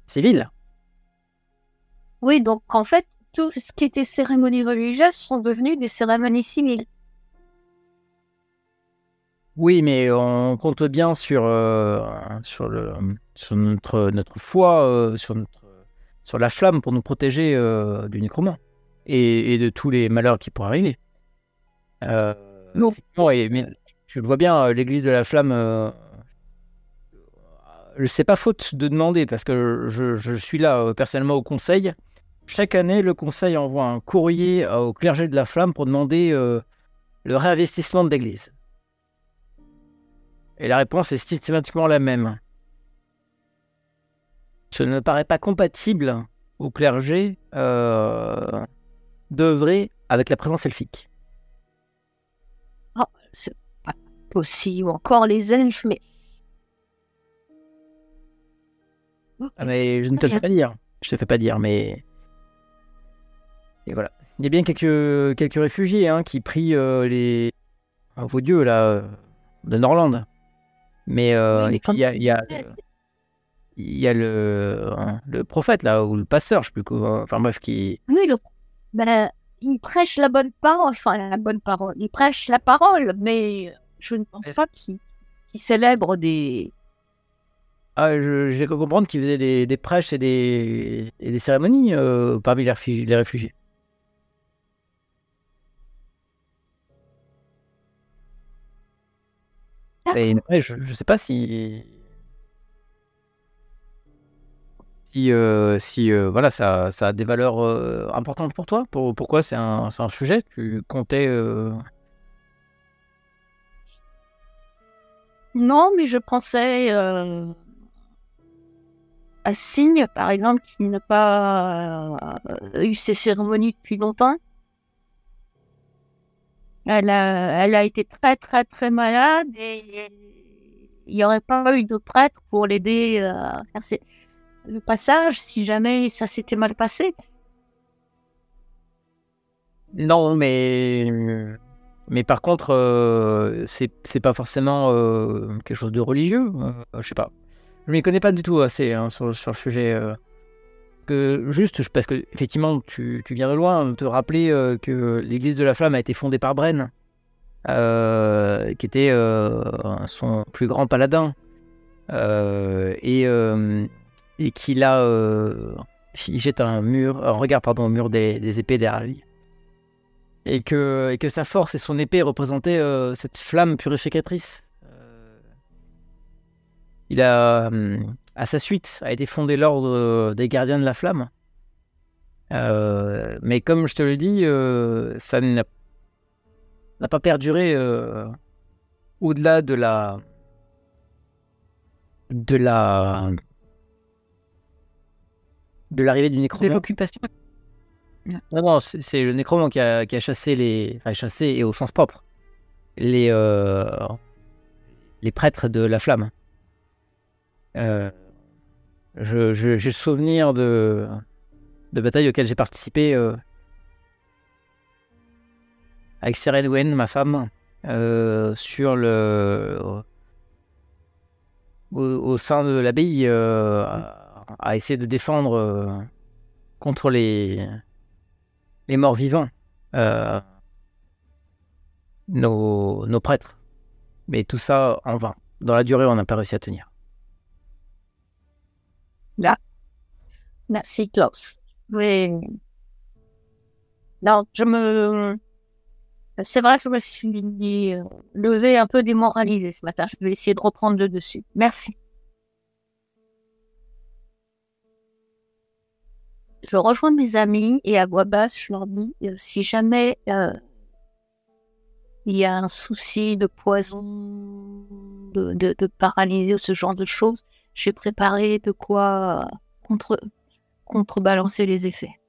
civil. Oui, donc en fait, tout ce qui était cérémonies religieuses sont devenues des cérémonies civiles. Oui, mais on compte bien sur, euh, sur, le, sur notre, notre foi, euh, sur, notre, sur la flamme pour nous protéger euh, du nécromant et, et de tous les malheurs qui pourraient arriver. Non. et- mais tu le vois bien, euh, l'église de la flamme, euh, euh, c'est pas faute de demander parce que je, suis là personnellement au conseil. Chaque année, le conseil envoie un courrier au clergé de la flamme pour demander le réinvestissement de l'église. Et la réponse est systématiquement la même. Ce ne paraît pas compatible au clergé euh, d'œuvrer avec la présence elfique. C'est pas possible. Encore les elfes, mais Ah, mais je ne te le fais pas dire. Je te fais pas dire, mais. Et voilà. Il y a bien quelques, quelques réfugiés hein, qui prient euh, les. ah, vos dieux, là, euh, de Norland. Mais euh, Oui, mais il y a, il y a, c'est- c'est- il y a le, hein, le prophète, là, ou le passeur, je sais plus quoi. Enfin bref, qui. oui, le... ben, il prêche la bonne parole, enfin la bonne parole. Il prêche la parole, mais je ne pense pas qu'il qu'il célèbre des. Ah, je, cru comprendre qu'ils faisaient des, des prêches et des, et des cérémonies euh, parmi les réfugiés. Les réfugiés. Et ouais, je, je sais pas si. Si, euh, euh, voilà, ça, a des valeurs euh, importantes pour toi? Pour, pourquoi c'est un, sujet? Tu comptais. Non, mais je pensais à Signe, par exemple, qui n'a pas eu ses cérémonies depuis longtemps. Elle a, été très, très, très malade et il n'y aurait pas eu de prêtre pour l'aider à faire ses- le passage si jamais ça s'était mal passé. Non, mais mais par contre, euh, c'est pas forcément euh, quelque chose de religieux. euh, je sais pas. Je m'y connais pas du tout assez hein, sur, sur le sujet. euh. juste parce que effectivement, tu, tu viens de loin, te rappeler que l'Église de la Flamme a été fondée par Bren, qui était son plus grand paladin, et et qu'il a euh, il jette un mur, un regard pardon au mur des, épées derrière lui et que, sa force et son épée représentaient euh, cette flamme purificatrice. Euh, il a, à sa suite, a été fondé l'ordre des gardiens de la flamme. Mais comme je te le dis, ça n'a pas perduré au-delà de la de la de l'arrivée du C'est nécromant. l'occupation. Non, non, c'est c'est le nécromant qui a, qui a chassé les. Enfin, chassé et au sens propre. Les. euh, les prêtres de la flamme. Euh, je- je- J'ai le souvenir de. de batailles auxquelles j'ai participé. euh, avec Seren Wen, ma femme. euh, sur le. Au, au sein de l'abbaye. À, essayer de défendre. euh, contre les les morts vivants, euh, nos, nos prêtres. Mais tout ça en vain. Dans la durée, on n'a pas réussi à tenir. Merci, Klaus. Mais... Non, je me... C'est vrai que je me suis euh, levé un peu démoralisé ce matin. Je vais essayer de reprendre le dessus. Merci. Je rejoins mes amis et à voix basse, je leur dis, euh, si jamais euh, il y a un souci de poison, de, de, de ou ce genre de choses, j'ai préparé de quoi contre, contrebalancer les effets.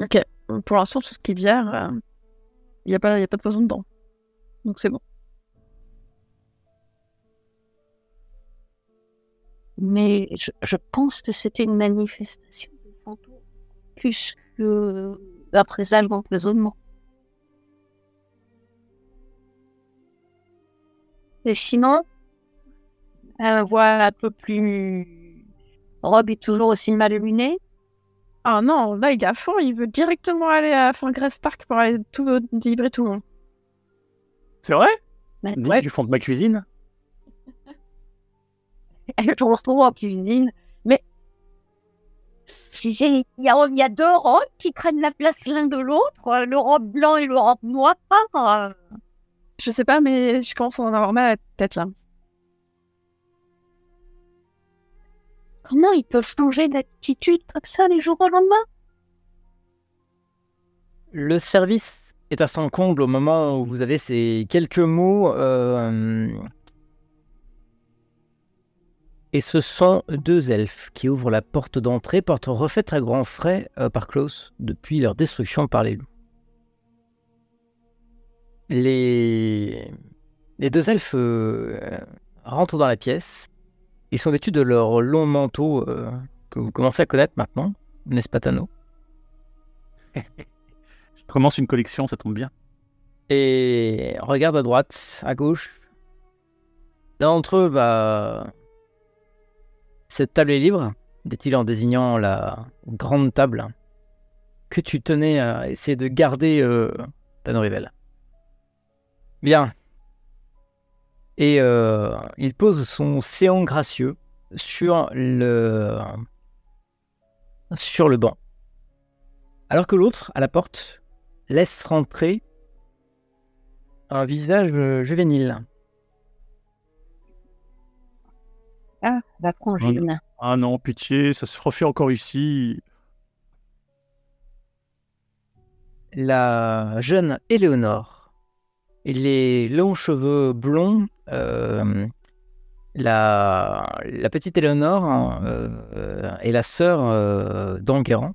Ok. Pour l'instant, tout ce qui est bière, il n'y a, pas- a pas de poison dedans. Donc c'est bon. Mais je, je pense que c'était une manifestation de fantôme plus que un présage d'empoisonnement. Et sinon, un voile un peu plus. Robe est toujours aussi mal illuminée. Ah non, là, il est à fond, il veut directement aller à Grace Stark pour aller tout, livrer tout le monde. C'est vrai? Mais Dis du fond de ma cuisine je me retrouve en cuisine. Mais j'ai- il y, y a deux robes qui prennent la place l'un de l'autre, le robe blanc et le robe noir. Ah, Je sais pas, mais je commence à en avoir mal à la tête là. Comment ils peuvent changer d'attitude comme ça les jours au lendemain? Le service est à son comble au moment où vous avez ces quelques mots. euh, Et ce sont deux elfes qui ouvrent la porte d'entrée, porte refaite à grands frais euh, par Klaus depuis leur destruction par les loups. Les, les deux elfes euh, rentrent dans la pièce. Ils sont vêtus de leur long manteau euh, que vous commencez à connaître maintenant, n'est-ce pas Tano? [laughs] Je commence une collection, ça tombe bien. et regarde à droite, à gauche. L'un d'entre eux va. Cette table est libre, dit-il en désignant la grande table que tu tenais à essayer de garder, euh, Tanorivel. Bien. Et euh, il pose son séant gracieux sur le sur le banc. Alors que l'autre, à la porte, laisse rentrer un visage euh, juvénile. Ah, la congine. Ah non, pitié, ça se refait encore ici. La jeune Éléonore. Et les longs cheveux blonds. euh, la, la petite Éléonore hein, euh, est la sœur euh, d'Enguerrand.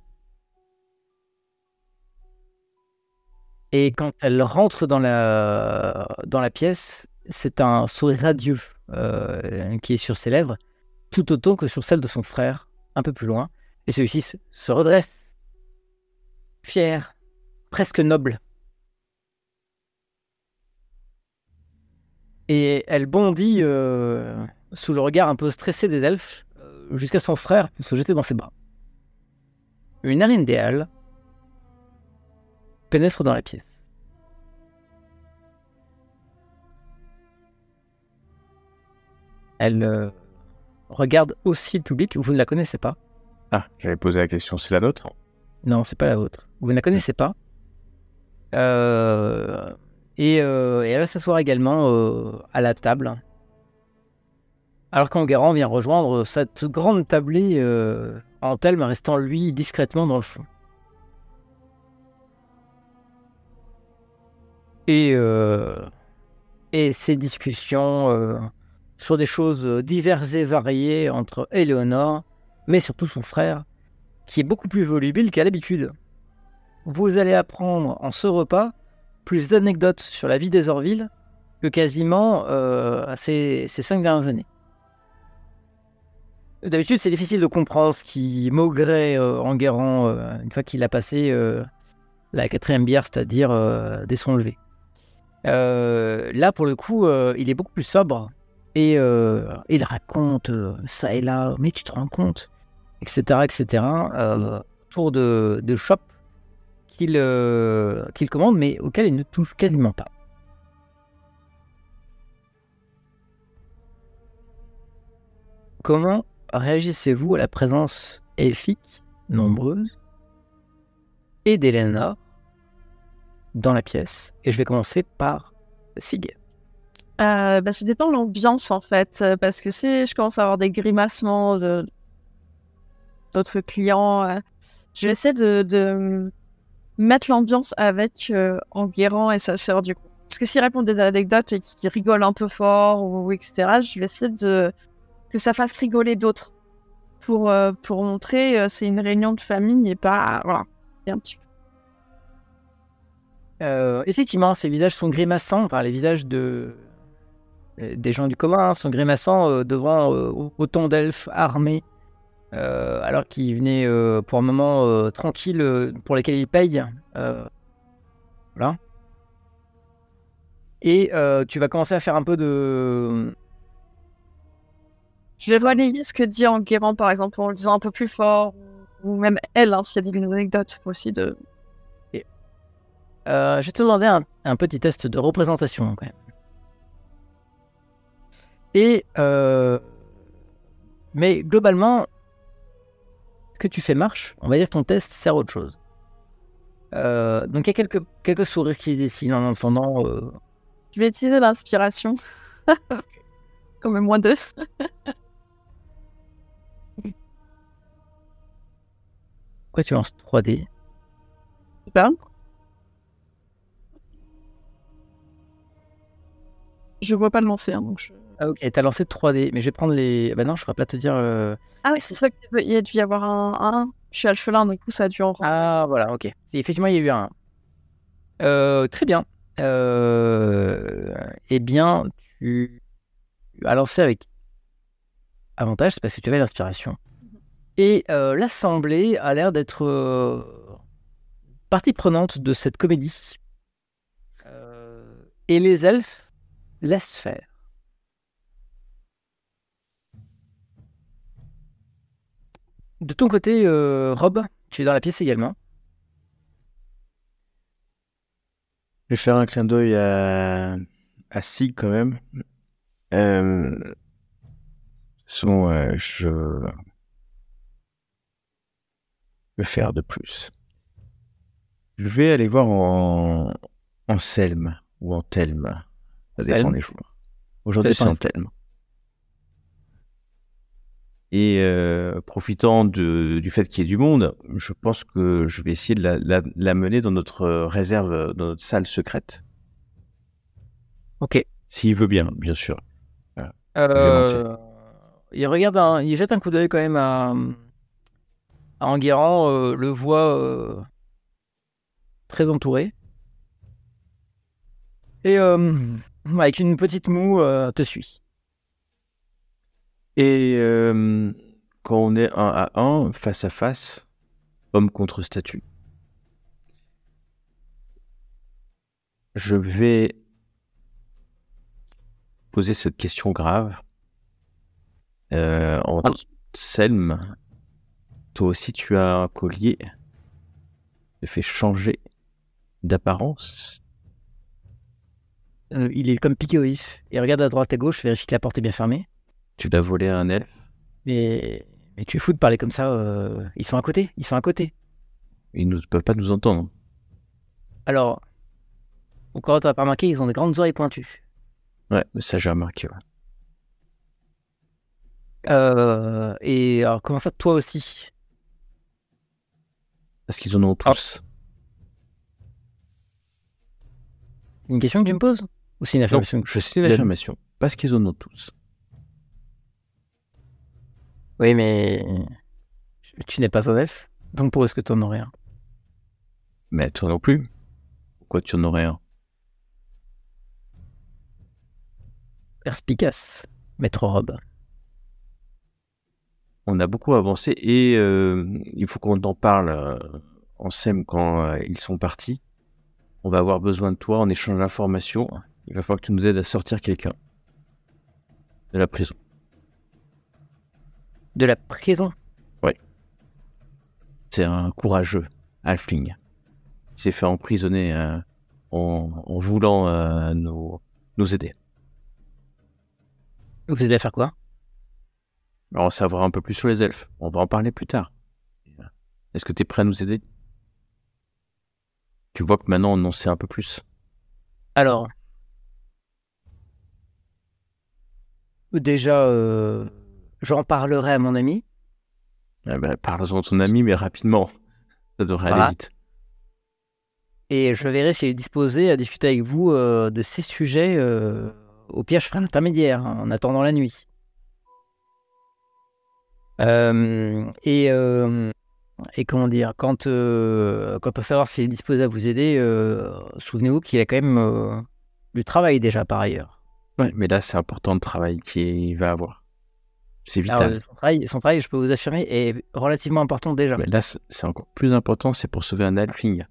Et quand elle rentre dans la, dans la pièce, c'est un sourire radieux euh, qui est sur ses lèvres, tout autant que sur celle de son frère, un peu plus loin. Et celui-ci se, se redresse, fier, presque noble. Et elle bondit euh, sous le regard un peu stressé des elfes, euh, jusqu'à son frère se jeter dans ses bras. Une arindéale pénètre dans la pièce. Elle euh, regarde aussi le public. Vous ne la connaissez pas. Ah, j'avais posé la question, c'est la nôtre? Non, c'est pas la vôtre. Vous ne la connaissez pas. Euh, et, euh, et elle va s'asseoir également euh, à la table. Alors qu'Enguerrand vient rejoindre cette grande tablée en telme, restant lui discrètement dans le fond. Et, euh, et ces discussions sur des choses diverses et variées entre Éléonore, mais surtout son frère, qui est beaucoup plus volubile qu'à l'habitude. Vous allez apprendre en ce repas plus d'anecdotes sur la vie des Orville que quasiment euh, ces, cinq dernières années. D'habitude, c'est difficile de comprendre ce qui maugrait euh, Enguerrand euh, une fois qu'il a passé euh, la quatrième bière, c'est-à-dire euh, dès son lever. Euh, là, pour le coup, euh, il est beaucoup plus sobre et euh, il raconte euh, ça et là, mais tu te rends compte, etc., etc. euh, autour de, de shop qu'il qu'il commande, mais auquel il ne touche quasiment pas. Comment réagissez-vous à la présence elfique, nombreuse, et d'Elena dans la pièce? Et je vais commencer par Sig. Euh, bah, ça dépend de l'ambiance en fait, euh, parce que si je commence à avoir des grimacements de d'autres clients, euh, Je vais essayer de, mettre l'ambiance avec euh, Enguerrand et sa sœur du coup. Parce que s'ils répondent des anecdotes et qu'ils rigolent un peu fort ou etc., je vais essayer de que ça fasse rigoler d'autres pour euh, pour montrer euh, c'est une réunion de famille et pas voilà un petit peu. Effectivement, ces visages sont grimaçants, enfin les visages de des gens du commun hein, sont grimaçants euh, devant euh, autant d'elfes armés, euh, alors qu'ils venaient euh, pour un moment euh, tranquille euh, pour lesquels ils payent. euh, voilà. Et euh, tu vas commencer à faire un peu de. Je vais relayer ce que dit Enguerrand par exemple en le disant un peu plus fort ou même elle hein, s'il y a des anecdotes aussi de Euh, je vais te demander un, un petit test de représentation quand même. Et euh, mais globalement, ce que tu fais marche. On va dire que ton test sert à autre chose. Euh, donc il y a quelques, quelques sourires qui se dessinent en entendant. euh, Je vais utiliser l'inspiration. [laughs] Quand même moins deux. Pourquoi tu lances 3D Super. Je vois pas le lancer, hein, donc je... Ah ok, t'as lancé 3D, mais je vais prendre les. Bah non, je pourrais pas te dire. euh, Ah oui, c'est ça qu'il y a dû y avoir un, un. Je suis alphelin, du coup ça a dû en rentrer. Ah voilà, ok. Effectivement, il y a eu un. Euh, très bien. Euh, eh bien, tu as lancé avec avantage, c'est parce que tu avais l'inspiration. Et euh, l'Assemblée a l'air d'être euh, partie prenante de cette comédie. Euh, et les elfes laissent faire. De ton côté, euh, Rob, tu es dans la pièce également. Je vais faire un clin d'œil à, à Sig quand même. Euh, euh, je vais faire de plus. Je vais aller voir en, en Selm ou en Telm. Ça dépend Selm. des jours. Aujourd'hui, c'est en Telm. Et euh, profitant de, du fait qu'il y ait du monde, je pense que je vais essayer de la, la, la mener dans notre réserve, dans notre salle secrète. Ok. S'il veut bien, bien sûr. Euh, il regarde, un- il jette un coup d'œil quand même à, à Enguerrand, euh, le voit euh, très entouré. Et euh, avec une petite moue, euh, te suit. Et euh, quand on est un à un, face à face, homme contre statue, je vais poser cette question grave. Euh, en Selm, toi aussi tu as un collier te fait changer d'apparence. Euh, il est comme vif. Il regarde à droite et à gauche, vérifie que la porte est bien fermée. Tu l'as volé à un elfe. Mais, mais tu es fou de parler comme ça. euh, ils sont à côté. Ils sont à côté. Ils ne peuvent pas nous entendre. Alors, encore, tu n'as pas remarqué, ils ont des grandes oreilles pointues. Ouais, mais ça j'ai remarqué. ouais. Euh, et alors, comment ça, toi aussi? Parce qu'ils en ont tous. C'est une question que tu me poses? Ou c'est une affirmation je sais Le- l'affirmation. Parce qu'ils en ont tous. Oui, mais tu n'es pas un elfe, donc pourquoi est-ce que tu en aurais un? Mais toi non plus. Pourquoi tu en aurais un? Perspicace, maître Rob. On a beaucoup avancé et euh, il faut qu'on en parle euh, en SEM quand euh, ils sont partis. On va avoir besoin de toi en échange d'informations. Il va falloir que tu nous aides à sortir quelqu'un de la prison. De la prison C'est un courageux halfling. Il s'est fait emprisonner euh, en, en voulant euh, nous, nous aider. Vous allez faire quoi? Alors, en savoir un peu plus sur les elfes. On va en parler plus tard. Est-ce que tu es prêt à nous aider? Tu vois que maintenant on en sait un peu plus. Alors, déjà, euh, j'en parlerai à mon ami. Eh ben, Parle-en à ton ami, mais rapidement. Ça devrait Voilà. aller vite. Et je verrai s'il est disposé à discuter avec vous euh, de ces sujets. euh, au pire, je ferai l'intermédiaire hein, en attendant la nuit. Euh, et, et comment dire, quant, euh, quant à savoir s'il est disposé à vous aider, souvenez-vous qu'il a quand même du travail déjà par ailleurs. Ouais, mais là, c'est important le travail qu'il va avoir. C'est Alors, vital. son, travail, son travail, je peux vous affirmer, est relativement important déjà. Mais là, c'est encore plus important, c'est pour sauver un Alfling.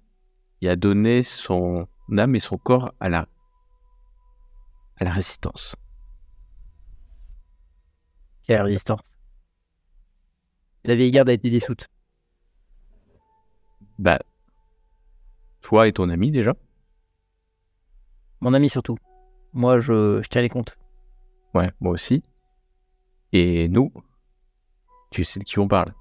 Il a donné son âme et son corps à la, à la résistance. Quelle résistance? La vieille garde a été dissoute. Bah, toi et ton ami déjà. Mon ami surtout. Moi, je, je tiens les comptes. Ouais, moi aussi. Et nous, tu sais de qui on parle.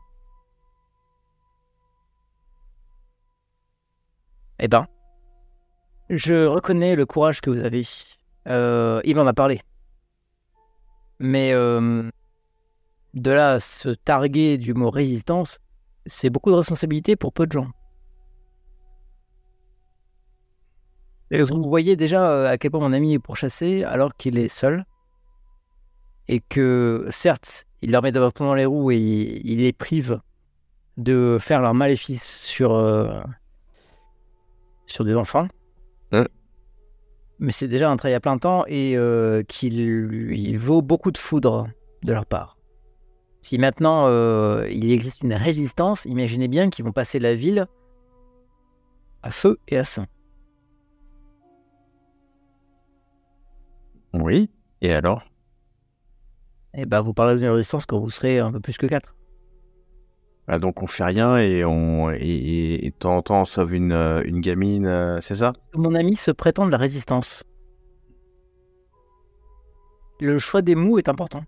Eh ben, je reconnais le courage que vous avez. Euh, il m'en a parlé. Mais euh, de là à se targuer du mot résistance, c'est beaucoup de responsabilité pour peu de gens. Vous voyez déjà euh, à quel point mon ami est pourchassé alors qu'il est seul. Et que, certes, il leur met bâtons dans les roues et il les prive de faire leur maléfice sur, euh, sur des enfants. Mais c'est déjà un travail à plein temps et euh, qu'il il vaut beaucoup de foudre de leur part. Si maintenant euh, il existe une résistance, imaginez bien qu'ils vont passer la ville à feu et à sang. Oui. Et alors? Et ben vous parlez d'une résistance quand vous serez un peu plus que 4. Bah, Donc on fait rien et on et, temps en temps on sauve une, euh, une gamine, euh, c'est ça? Mon ami se prétend de la résistance. Le choix des mots est important.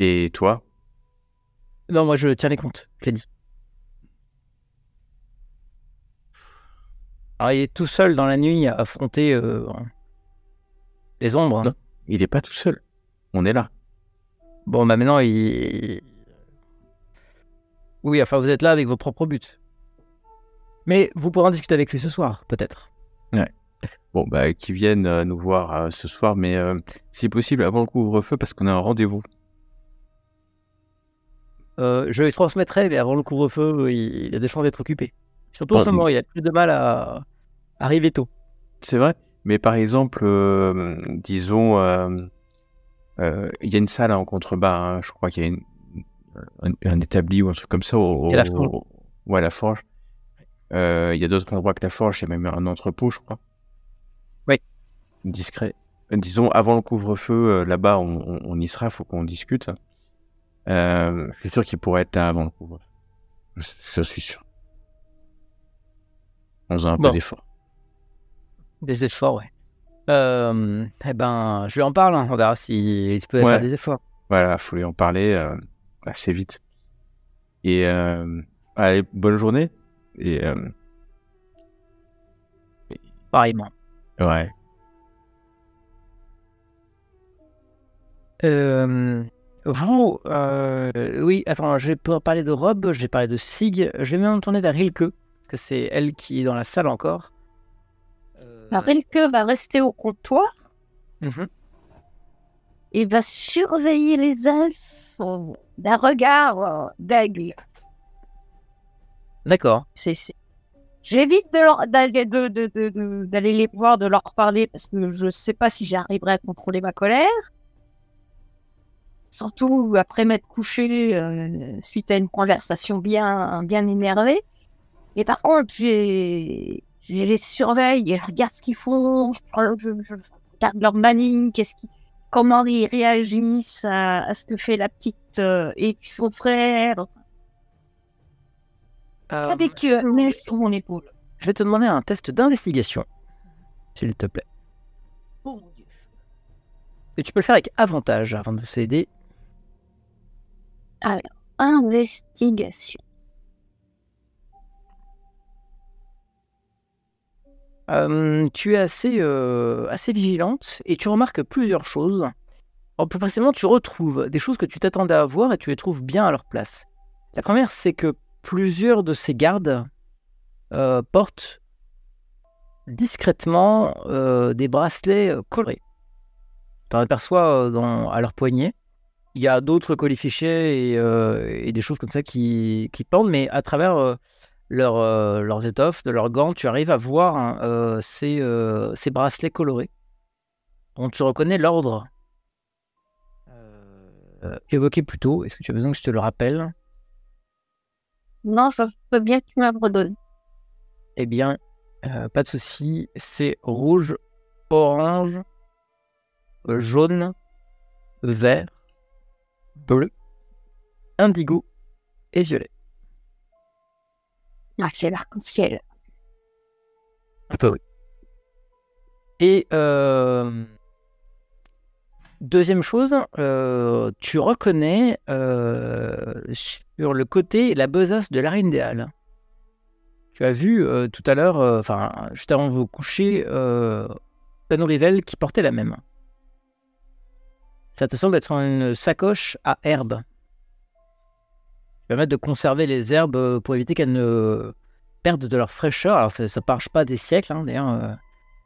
Et toi? Non, moi je tiens les comptes, je l'ai dit. Alors il est tout seul dans la nuit à affronter euh, les ombres. hein. Non. Il est pas tout seul. On est là. Bon, bah maintenant il. Oui, enfin vous êtes là avec vos propres buts. Mais vous pourrez en discuter avec lui ce soir, peut-être. Bon, bah, qui viennent euh, nous voir euh, ce soir, mais euh, si possible avant le couvre-feu parce qu'on a un rendez-vous. Je lui transmettrai, mais avant le couvre-feu, il, il a des chances d'être occupé. Surtout en ce moment, il a plus de mal à arriver tôt. C'est vrai. Mais par exemple, disons, il y a une salle en contrebas. hein, je crois qu'il y a une- un, un établi ou un truc comme ça. Au, Il y a la forge. au- ouais, la forge. Euh, il y a d'autres endroits que la forge. Il y a même un entrepôt, je crois. Oui. Discret. Euh, Disons, avant le couvre-feu, euh, là-bas, on, on- on y sera. faut qu'on discute. Euh, je suis sûr qu'il pourrait être là avant le couvre-feu. Ça, je suis sûr. On faisait un Bon. peu d'effort. Des efforts, ouais. Euh, eh ben, je lui en parle, hein, on verra s'il peut Ouais. faire des efforts. Voilà, faut lui en parler euh, assez vite. Et euh, allez, bonne journée. Et Pareillement. ouais, vous, euh, oui, attends, je vais pas parler de Rob, j'ai parlé de Sig, je vais même me tourner vers Rilke, parce que c'est elle qui est dans la salle encore. Alors, Rilke va rester au comptoir mhm. et va surveiller les elfes euh, d'un regard euh, d'aigle. D'accord. J'évite de leur- d'aller, de- de- de- de- d'aller les voir, de leur parler, parce que je ne sais pas si j'arriverai à contrôler ma colère. Surtout après m'être couché euh, suite à une conversation bien, bien énervée. Et par contre, j'ai, je les surveille, et je regarde ce qu'ils font, je, je- je regarde leur manie, qu'est-ce comment ils réagissent à, à ce que fait la petite euh, et puis son frère. Euh, Avec euh, un elfe sur mon épaule. je vais te demander un test d'investigation, s'il te plaît. Oh mon Dieu. Et tu peux le faire avec avantage avant de s'aider. Investigation. Tu es assez, assez vigilante et tu remarques plusieurs choses. En plus précisément, tu retrouves des choses que tu t'attendais à voir et tu les trouves bien à leur place. La première, c'est que plusieurs de ces gardes portent discrètement des bracelets colorés. Tu en aperçois à leur poignet. Il y a d'autres colifichets et, et des choses comme ça qui, qui pendent, mais à travers leur, euh, leurs étoffes, de leurs gants, tu arrives à voir hein, euh, ces, euh, ces bracelets colorés dont tu reconnais l'ordre euh, évoqué plus tôt? Est-ce que tu as besoin que je te le rappelle? Non, je veux bien que tu me redonnes. Eh bien, euh, pas de souci. C'est rouge, orange, jaune, vert, bleu, indigo et violet. Ah, c'est l'arc-en-ciel. Un peu, oui. Et euh, deuxième chose, euh, tu reconnais euh, sur le côté la besace de l'Arindéal. Tu as vu euh, tout à l'heure, euh, enfin, juste avant de vous coucher, euh, Tano Rivel qui portait la même. Ça te semble être une sacoche à herbes. Qui permettent de conserver les herbes euh, pour éviter qu'elles ne perdent de leur fraîcheur. Alors, ça ne marche pas des siècles, hein, d'ailleurs. euh,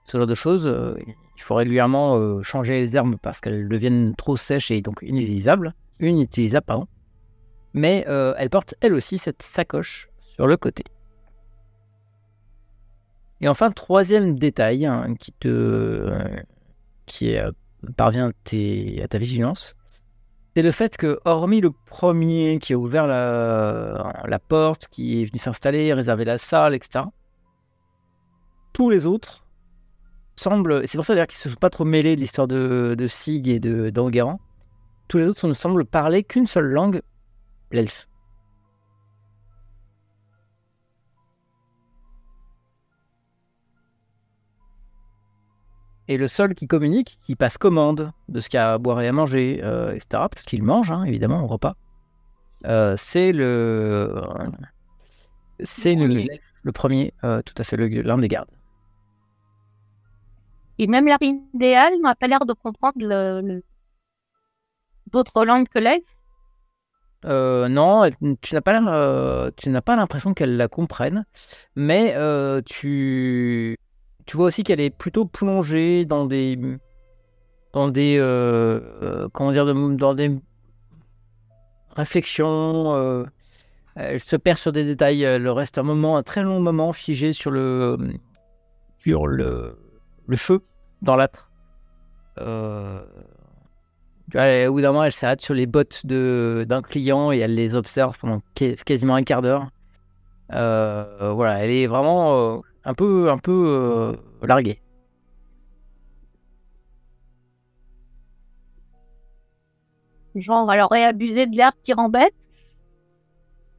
ce genre de choses, euh, il faut régulièrement changer les herbes parce qu'elles deviennent trop sèches et donc inutilisables. Inutilisables, pardon. Mais euh, elle porte elle aussi cette sacoche sur le côté. Et enfin, troisième détail hein, qui te qui parvient à ta vigilance, c'est le fait que, hormis le premier qui a ouvert la, porte, qui est venu s'installer, réserver la salle, etc., tous les autres semblent, c'est pour ça d'ailleurs qu'ils ne se sont pas trop mêlés de l'histoire de, Sig et de d'Anguerrand, tous les autres ne semblent parler qu'une seule langue, l'elfe. Et le seul qui communique, qui passe commande de ce qu'il y a à boire et à manger, euh, etc., parce qu'il mange, hein, évidemment, au repas, euh, c'est le. C'est le, le premier, euh, tout à fait, le- l'un des gardes. Et même l'Arindéal n'a pas l'air de comprendre le, le- d'autres langues que l'elfe. Euh, non, tu n'as pas l'air, euh, tu n'as pas l'impression qu'elle la comprenne, mais euh, tu, tu vois aussi qu'elle est plutôt plongée dans des, dans des, euh, euh, comment dire, dans des réflexions. euh, elle se perd sur des détails. Elle reste un moment, un très long moment figé sur le, sur le, le feu dans l'âtre. Euh, au bout d'un moment, elle s'arrête sur les bottes d'un client et elle les observe pendant quasiment un quart d'heure. Voilà, elle est vraiment un peu, un peu euh, larguée. Genre, aurait abusé de l'herbe qui rembête.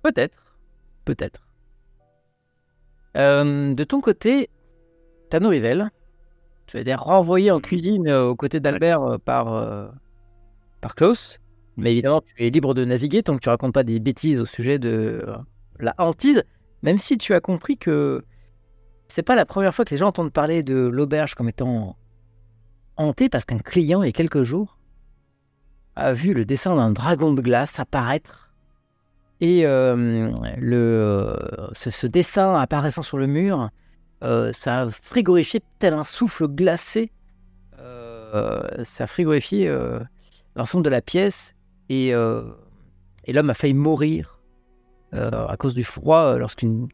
Peut-être, peut-être. Euh, de ton côté, Tano Rivel, tu as été renvoyé en cuisine euh, aux côtés d'Albert par, euh, par Klaus. Mais évidemment, tu es libre de naviguer tant que tu racontes pas des bêtises au sujet de euh, la hantise, même si tu as compris que c'est pas la première fois que les gens entendent parler de l'auberge comme étant hantée parce qu'un client, il y a quelques jours, a vu le dessin d'un dragon de glace apparaître et euh, le, ce, dessin apparaissant sur le mur, euh, ça a frigorifié tel un souffle glacé. Euh, ça a frigorifié l'ensemble de la pièce et, et l'homme a failli mourir à cause du froid lorsqu'une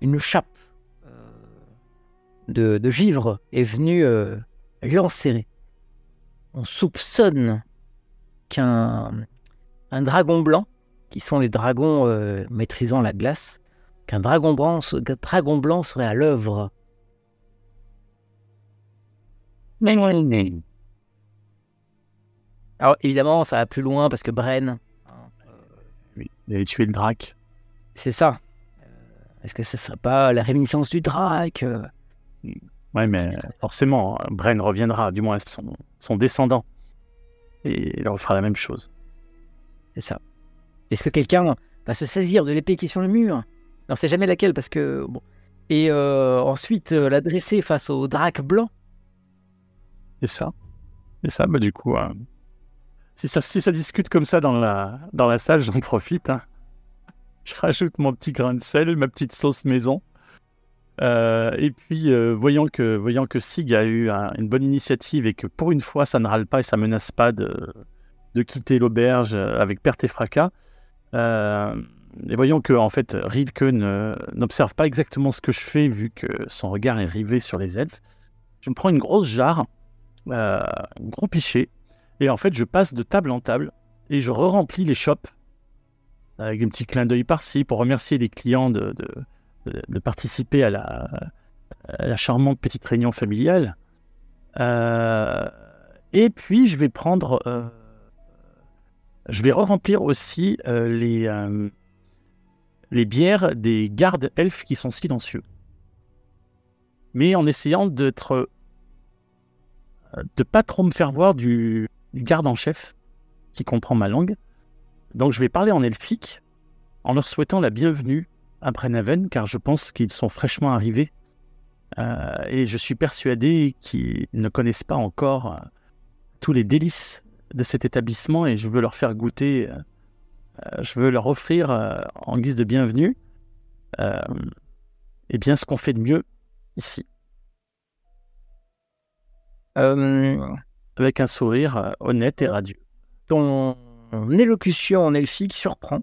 une chape de, de givre est venue euh, l'enserrer. On soupçonne qu'un un dragon blanc qui sont les dragons euh, maîtrisant la glace, qu'un dragon blanc, dragon blanc serait à l'œuvre. Alors évidemment, ça va plus loin parce que Bren, Oui, il avait tué le drac. c'est ça. Euh, Est-ce que ce serait pas la réminiscence du drac euh Ouais, mais forcément, Bren reviendra, du moins son, son descendant. Et il refera la même chose. C'est ça. Est-ce que quelqu'un va se saisir de l'épée qui est sur le mur? On sait jamais laquelle parce que bon. Et euh, ensuite euh, la dresser face au drac blanc? Et ça Et ça, bah du coup, euh, si, ça, si ça discute comme ça dans la, dans la salle, j'en profite. hein. Je rajoute mon petit grain de sel, ma petite sauce maison. Euh, et puis, euh, voyant, que, voyant que Sig a eu un- une bonne initiative et que pour une fois, ça ne râle pas et ça menace pas de, de quitter l'auberge euh, avec perte et fracas, euh, et voyant que en fait, Rilke n'observe pas exactement ce que je fais vu que son regard est rivé sur les elfes, je me prends une grosse jarre, un gros pichet, et en fait, je passe de table en table et je re-remplis les chopes avec un petit clin d'œil par-ci pour remercier les clients de, de- participer à la, charmante petite réunion familiale. Euh, et puis, je vais prendre. euh, je vais re-remplir aussi euh, les, les bières des gardes elfes qui sont silencieux. Mais en essayant d'être. de pas trop me faire voir du, du garde en chef qui comprend ma langue. Donc, je vais parler en elfique en leur souhaitant la bienvenue à Brenhaven, car je pense qu'ils sont fraîchement arrivés. Euh, et je suis persuadé qu'ils ne connaissent pas encore euh, tous les délices de cet établissement et je veux leur faire goûter, euh, je veux leur offrir euh, en guise de bienvenue eh bien ce qu'on fait de mieux ici, avec un sourire honnête et radieux. ton élocution en elfique surprend.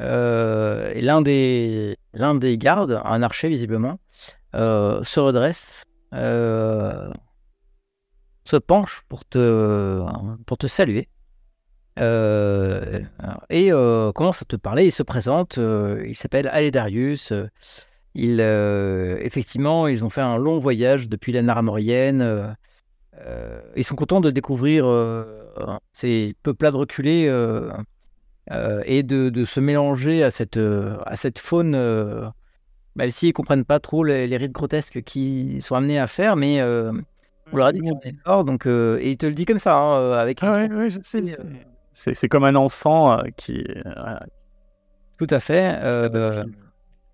Euh, l'un des, gardes, un archer visiblement, euh, se redresse, euh, se penche pour te, saluer. Et commence à te parler. Il se présente. il s'appelle Alédarius. euh, il, effectivement, ils ont fait un long voyage depuis la Naramorienne. euh, ils sont contents de découvrir ces peuplades reculées euh, et de, de se mélanger à cette, euh, à cette faune, euh, même s'ils ne comprennent pas trop les, les rites grotesques qu'ils sont amenés à faire, mais euh, on leur a dit qu'ils étaient forts, donc, euh, et il te le dit comme ça, hein, avec une Ah ouais, ouais, je sais. c'est- comme un enfant euh, qui. Tout à fait. euh,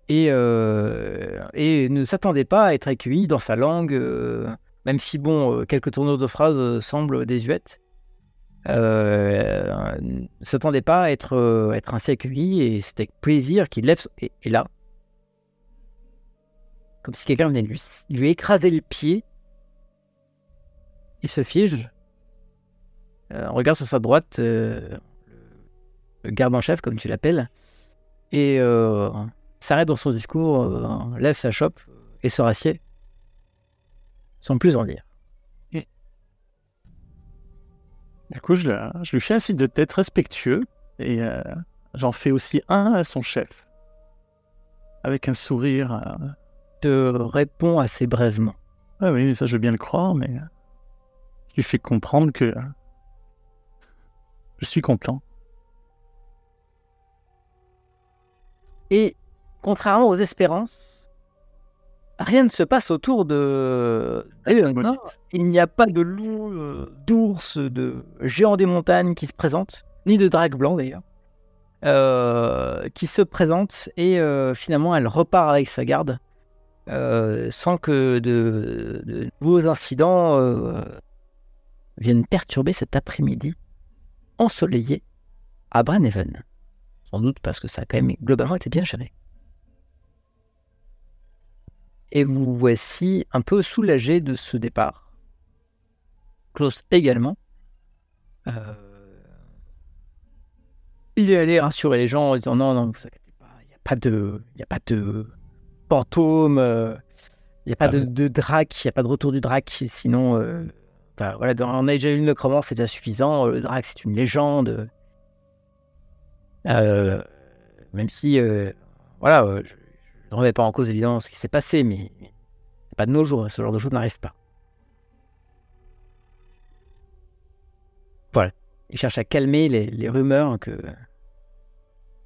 et, euh, et ne s'attendait pas à être accueilli dans sa langue, euh, même si, bon, quelques tournures de phrases semblent désuètes. Euh, ne s'attendait pas à être, euh, être ainsi accueilli, et c'est avec plaisir qu'il lève. Et, et là, comme si quelqu'un venait lui, lui écraser le pied, il se fige. Euh, regarde sur sa droite euh, le garde en chef, comme tu l'appelles, et euh, s'arrête dans son discours, euh, lève sa chope et se rassied, sans plus en dire. Du coup, je, le- je lui fais un signe de tête respectueux et euh, j'en fais aussi un à son chef. Avec un sourire. euh, Te répond assez brèvement. Ah oui, ça je veux bien le croire, mais euh, je lui fais comprendre que euh, je suis content. Et contrairement aux espérances, rien ne se passe autour de. Il n'y a pas de loups, euh, d'ours, de géants des montagnes qui se présentent, ni de drague blanc d'ailleurs, euh, qui se présentent et euh, finalement elle repart avec sa garde sans que de, de nouveaux incidents viennent perturber cet après-midi ensoleillé à Brenhaven. Sans doute parce que ça a quand même globalement été bien géré. Et vous voici un peu soulagé de ce départ. Klaus également. Euh, Il est allé rassurer les gens en disant non, non, vous inquiétez pas, il n'y a pas de, il y a pas de fantôme, euh, il n'y a pas Ah de, de drac, il n'y a pas de retour du drac. Sinon, euh, voilà, dans- on a déjà eu le necromance, c'est déjà suffisant. Le drac, c'est une légende. Euh, même si, voilà, je ne remets pas en cause évidemment ce qui s'est passé, mais pas de nos jours, ce genre de choses n'arrive pas. Voilà. Il cherche à calmer les, rumeurs que,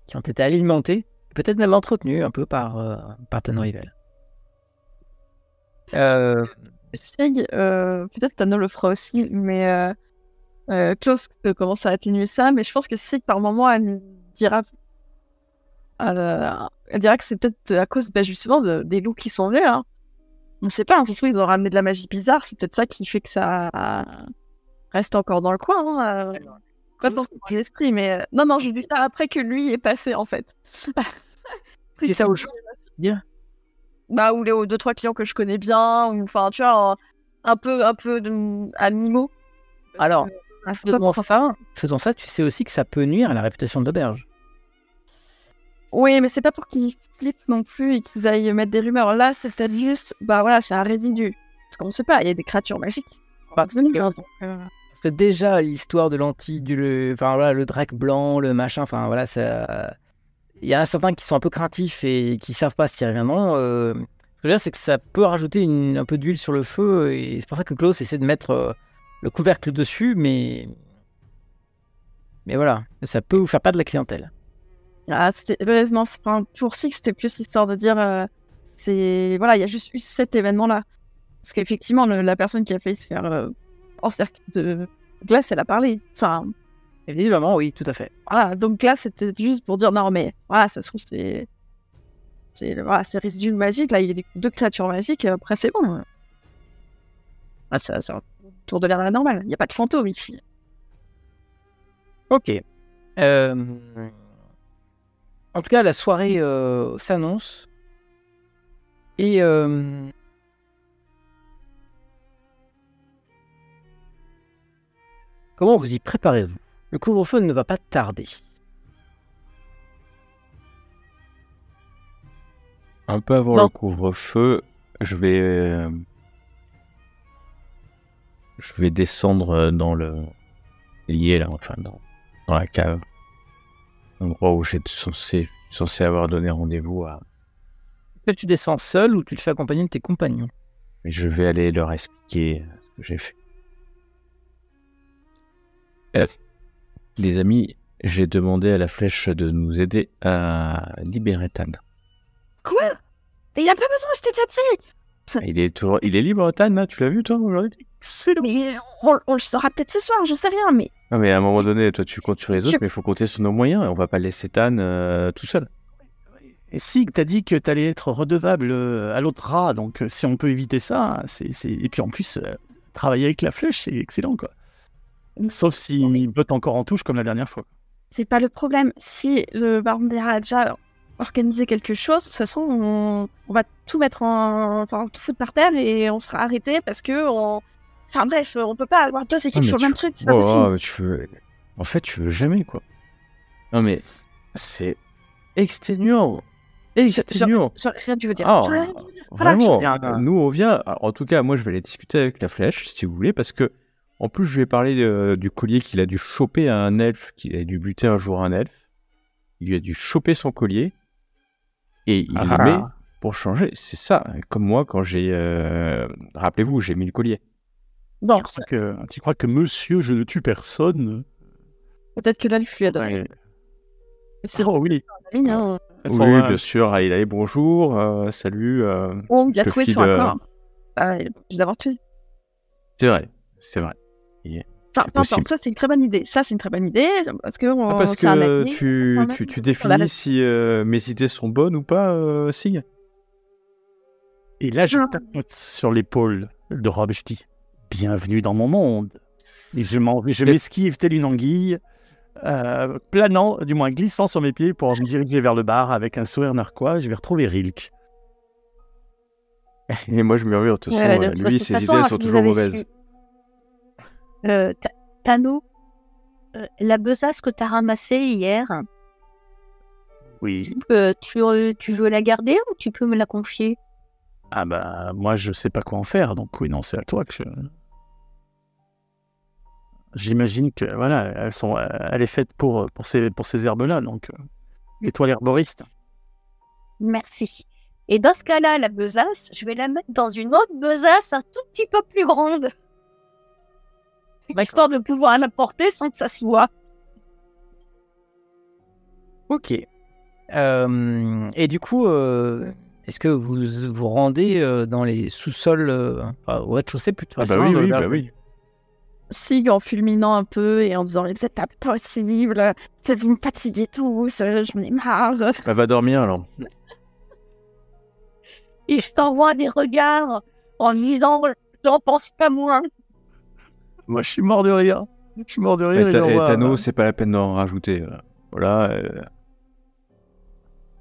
qui ont été alimentées, peut-être même entretenues un peu par, euh, par Tanorivel. Euh, Sig, euh, peut-être Tano le fera aussi, mais euh, euh, Klaus commence à atténuer ça, mais je pense que Sig, par moment, elle dira, elle, elle dira que c'est peut-être à cause bah, justement de- des loups qui sont venus. Hein. On ne sait pas, hein, se trouve, ils ont ramené de la magie bizarre, c'est peut-être ça qui fait que ça reste encore dans le coin. Hein, euh. Pas forcément l'esprit, mais euh, non, non, je dis ça après que lui est passé en fait. [laughs] dis ça au. Dire bah, ou les deux, trois clients que je connais bien, ou enfin, tu vois, un, un peu, un peu de, à mi-mot. Parce Alors, que, ah, Faisant ça, faisant ça, tu sais aussi que ça peut nuire à la réputation de l'auberge. Oui, mais c'est pas pour qu'ils flippent non plus et qu'ils aillent mettre des rumeurs. Là, c'est peut-être juste, bah voilà, c'est un résidu. Parce qu'on sait pas, il y a des créatures magiques. qui sont venues, hein, euh, Parce que déjà, l'histoire de l'anti, du, le, voilà, le drac blanc, le machin, enfin voilà, ça. Il y en a certains qui sont un peu craintifs et qui savent pas s'y reviendront. Euh... Ce que je veux dire, c'est que ça peut rajouter un peu d'huile sur le feu et c'est pour ça que Klaus essaie de mettre euh, le couvercle dessus, mais. Mais voilà, ça peut vous faire pas de la clientèle. Ah, c'était heureusement, c'est pas un- pour Six, c'était plus histoire de dire, euh, c'est voilà, il y a juste eu cet événement-là. Parce qu'effectivement, la personne qui a fait se faire euh, encercler de glace, elle a parlé. Enfin, Évidemment, oui, tout à fait. voilà, donc là, c'était juste pour dire non, mais voilà, ça se trouve, c'est. C'est voilà, c'est résidu magique. Là, il y a deux créatures magiques. euh, Après, c'est bon. Ah, ça, ça retour de l'air la normale. Il n'y a pas de fantôme ici. Ok. Euh, En tout cas, la soirée euh, s'annonce. Et. euh, Comment vous y préparez-vous? Le couvre-feu ne va pas tarder. Un peu avant le couvre-feu, je vais. euh, Je vais descendre dans le. lié là, enfin, dans, dans la cave. L'endroit où j'ai censé, censé avoir donné rendez-vous à. Est-ce que tu descends seul ou tu te fais accompagner de tes compagnons? Et je vais aller leur expliquer ce que j'ai fait. Euh, les amis, j'ai demandé à la flèche de nous aider à libérer Tan. Quoi? Il a pas besoin, je t'ai déjà dit. [laughs] Il est, toujours... il est libre, Tan, là Tu l'as vu, toi, aujourd'hui? C'est Mais on, on le saura peut-être ce soir, je sais rien, mais. Non, mais à un moment donné, toi, tu comptes sur les Je- autres, mais il faut compter sur nos moyens. et On va pas laisser Tan euh, tout seul. Et Sig, t'as dit que t'allais être redevable euh, à l'autre rat, donc euh, si on peut éviter ça, c'est. c'est- Et puis en plus, euh, travailler avec la flèche, c'est excellent, quoi. Sauf s'il botte encore en touche comme la dernière fois. C'est pas le problème. Si le baron Dera a déjà organisé quelque chose, de toute façon, on, on va tout mettre en. Enfin, tout foutre par terre et on sera arrêté parce que. On... Enfin bref, on peut pas avoir deux équipes sur le même truc, c'est pas Oh, possible. oh, tu veux... En fait, tu veux jamais, quoi. Non, mais c'est exténuant. Exténuant. Rien tu veux dire. Ah, rien dire. Voilà, Vraiment, nous on vient. alors, En tout cas, moi je vais aller discuter avec la flèche si vous voulez, parce que en plus je vais parler euh, du collier qu'il a dû choper à un elfe, qu'il a dû buter un jour un elfe. Il lui a dû choper son collier et il Ah. le met pour changer. C'est ça, comme moi quand j'ai. euh, Rappelez-vous, j'ai mis le collier. Non, Tu crois, que, tu crois que monsieur, je ne tue personne? Peut-être que l'elfe lui a donné. Ouais. C'est Oh oui. ligne, hein. Oui, euh, bien sûr. Ah, il a dit bonjour, euh, salut. euh, Oh, il a trouvé sur un euh, corps. Ah, il d'avoir tué. C'est vrai, c'est vrai. Enfin, peu importe, ça c'est une très bonne idée. Ça c'est une très bonne idée parce que on- Ah, parce un que ami, tu, définis si euh, mes idées sont bonnes ou pas, euh, Sig Et là, je Ah. tapote sur l'épaule de Rob et je dis Bienvenue dans mon monde. Et je m'esquive telle une anguille, euh, planant, du moins glissant sur mes pieds pour me diriger vers le bar avec un sourire narquois. Je vais retrouver Rilk. Et moi, je murmure, de toute façon, Ouais, euh, de toute lui, ses idées sont toujours mauvaises. Euh, Ta- Tano, euh, la besace que t'as ramassée hier, Oui. tu, tu veux la garder ou tu peux me la confier? Ah bah, moi, je sais pas quoi en faire, donc oui, non, c'est à toi que je... J'imagine que, voilà, elles sont, elle est faite pour, pour ces, pour ces herbes-là, donc... euh, Et toi, l'herboriste Merci. Et dans ce cas-là, la besace, je vais la mettre dans une autre besace un tout petit peu plus grande. [laughs] Histoire de pouvoir la porter sans que ça se voit. Ok. Euh, et du coup, euh, est-ce que vous vous rendez euh, dans les sous-sols, euh, enfin, au rez-de-chaussée plutôt Ah bah oui, oui, bah oui. Sig en fulminant un peu et en disant vous êtes pas possible, ça vous me fatiguez tous, j'en ai marre. Bah, va dormir alors. Et je t'envoie des regards en disant J'en pense pas moins. Moi, je suis mort de rire. Je suis mort de rire. Et et Thanos, c'est pas la peine d'en rajouter. euh. Voilà. euh.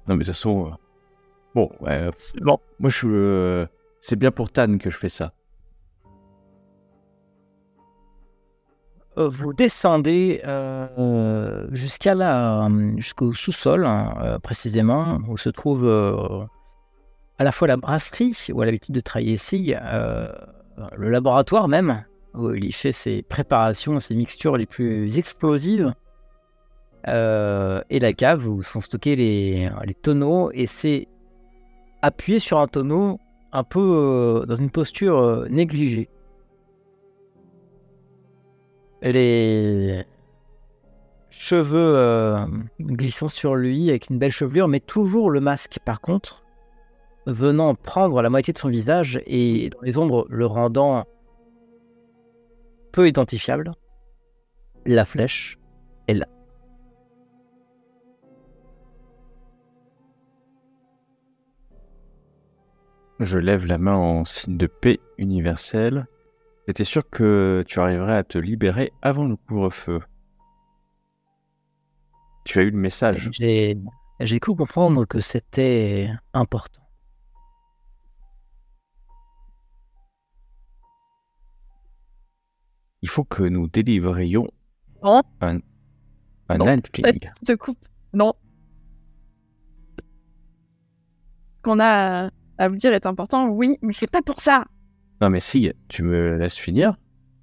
Non, mais de toute façon, euh, Bon, ouais, C'est bon. moi je euh, c'est bien pour Tan que je fais ça. Euh, vous descendez euh, jusqu'à la, euh, jusqu'au sous-sol, hein, euh, précisément, où se trouve euh, à la fois la brasserie, où a l'habitude de travailler ici, euh, le laboratoire même, où il fait ses préparations, ses mixtures les plus explosives, euh, et la cave où sont stockés les, tonneaux, et c'est appuyé sur un tonneau un peu euh, dans une posture euh, négligée. les cheveux glissant sur lui avec une belle chevelure, mais toujours le masque par contre, venant prendre la moitié de son visage et dans les ombres le rendant peu identifiable. La flèche est là. Je lève la main en signe de paix universelle. J'étais sûr que tu arriverais à te libérer avant le couvre-feu. Tu as eu le message. J'ai j'ai cru comprendre que c'était important. Il faut que nous délivrions Non. un, un Non. halfling. Te coupe. Non. Ce qu'on a à- vous dire est important, oui, mais c'est pas pour ça. Non mais si, tu me laisses finir,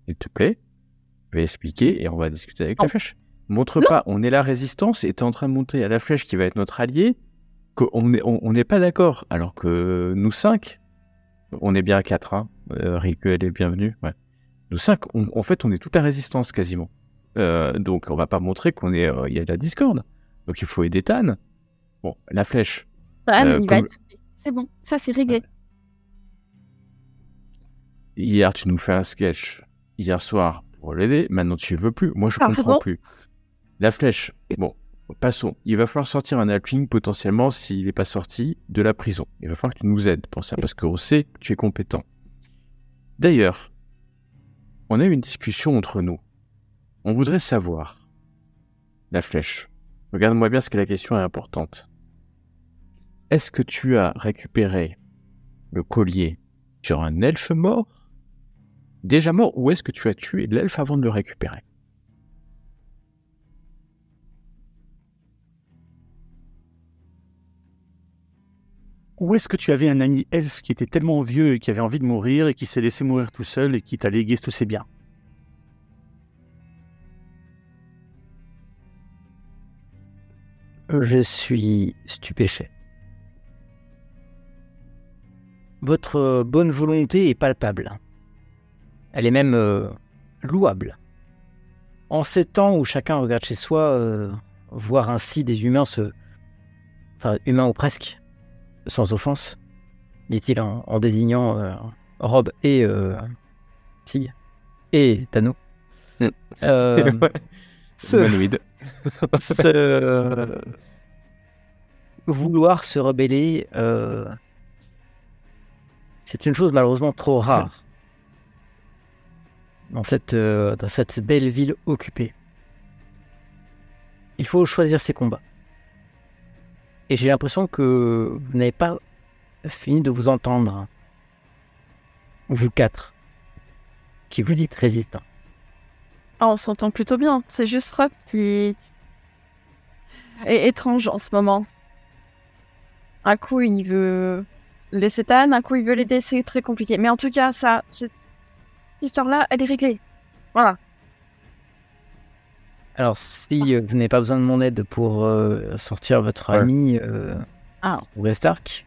s'il te plaît. Je vais expliquer et on va discuter avec la flèche. Montre Non. pas, on est la résistance et t'es en train de monter à la flèche qui va être notre allié, qu'on n'est on, pas d'accord, alors que nous cinq, on est bien à quatre, hein. Euh, elle est bienvenue, ouais. Nous cinq, on- en fait, on est toute la résistance quasiment. Euh, donc on va pas montrer qu'on est, euh, il y a de la discorde. Donc il faut aider Tan. Bon, la flèche. Ah, mais Euh, il comme-. C'est bon, ça c'est réglé. Hier, tu nous fais un sketch. Hier soir, pour l'aider. Maintenant, tu veux plus. Moi, je Ah, comprends plus. La flèche. Bon, passons. Il va falloir sortir un halfling potentiellement s'il n'est pas sorti de la prison. Il va falloir que tu nous aides pour ça parce qu'on sait que tu es compétent. D'ailleurs, on a eu une discussion entre nous. On voudrait savoir. La flèche. Regarde-moi bien parce que la question est importante. Est-ce que tu as récupéré le collier sur un elfe mort? Déjà mort ou est-ce que tu as tué l'elfe avant de le récupérer? Ou est-ce que tu avais un ami elfe qui était tellement vieux et qui avait envie de mourir et qui s'est laissé mourir tout seul et qui t'a légué tous ses biens? Je suis stupéfait. Votre bonne volonté est palpable. Elle est même euh, louable. En ces temps où chacun regarde chez soi, euh, voir ainsi des humains se... Enfin, humains ou presque, sans offense, dit-il en, en désignant euh, Rob et euh, Tig, et Tano. Euh, [laughs] ce- se- [laughs] vouloir se rebeller, euh, c'est une chose malheureusement trop rare dans cette, euh, dans cette belle ville occupée. Il faut choisir ses combats. Et j'ai l'impression que vous n'avez pas fini de vous entendre. Vous quatre. Qui vous dites résistant. Ah, on s'entend plutôt bien. C'est juste Rob qui est étrange en ce moment. Un coup, il veut laisser Tan, un coup, il veut l'aider. C'est très compliqué. Mais en tout cas, ça, cette histoire-là, elle est réglée. Voilà. Alors, si euh, vous n'avez pas besoin de mon aide pour euh, sortir votre Ouais. ami euh, Ah. Stark,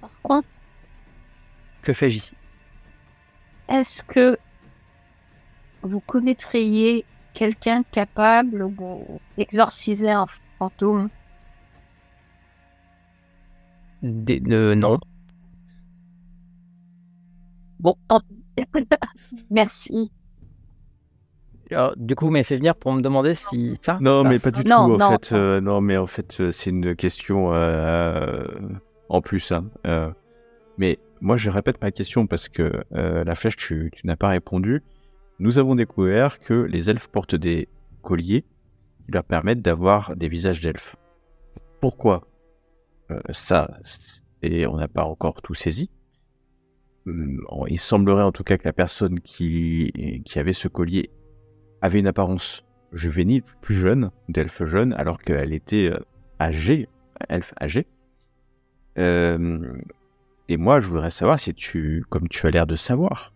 Par contre, que fais-je ici? Est-ce que vous connaîtriez quelqu'un capable d'exorciser un fantôme? Des- euh, Non. Bon, tant pis. [laughs] Merci. Alors, du coup, vous m'avez fait venir pour me demander si ça. Non, mais pas du Non, tout. En non, fait, non. euh, non, mais en fait, euh, c'est une question euh, en plus. hein, euh, mais moi, je répète ma question parce que euh, la flèche, tu, tu n'as pas répondu. Nous avons découvert que les elfes portent des colliers qui leur permettent d'avoir des visages d'elfes. Pourquoi euh, ça, et on n'a pas encore tout saisi. Hum, Il semblerait en tout cas que la personne qui, qui avait ce collier avait une apparence juvénile, plus jeune, d'elfe jeune, alors qu'elle était euh, âgée, elfe âgée. Euh, et moi, je voudrais savoir si tu, comme tu as l'air de savoir,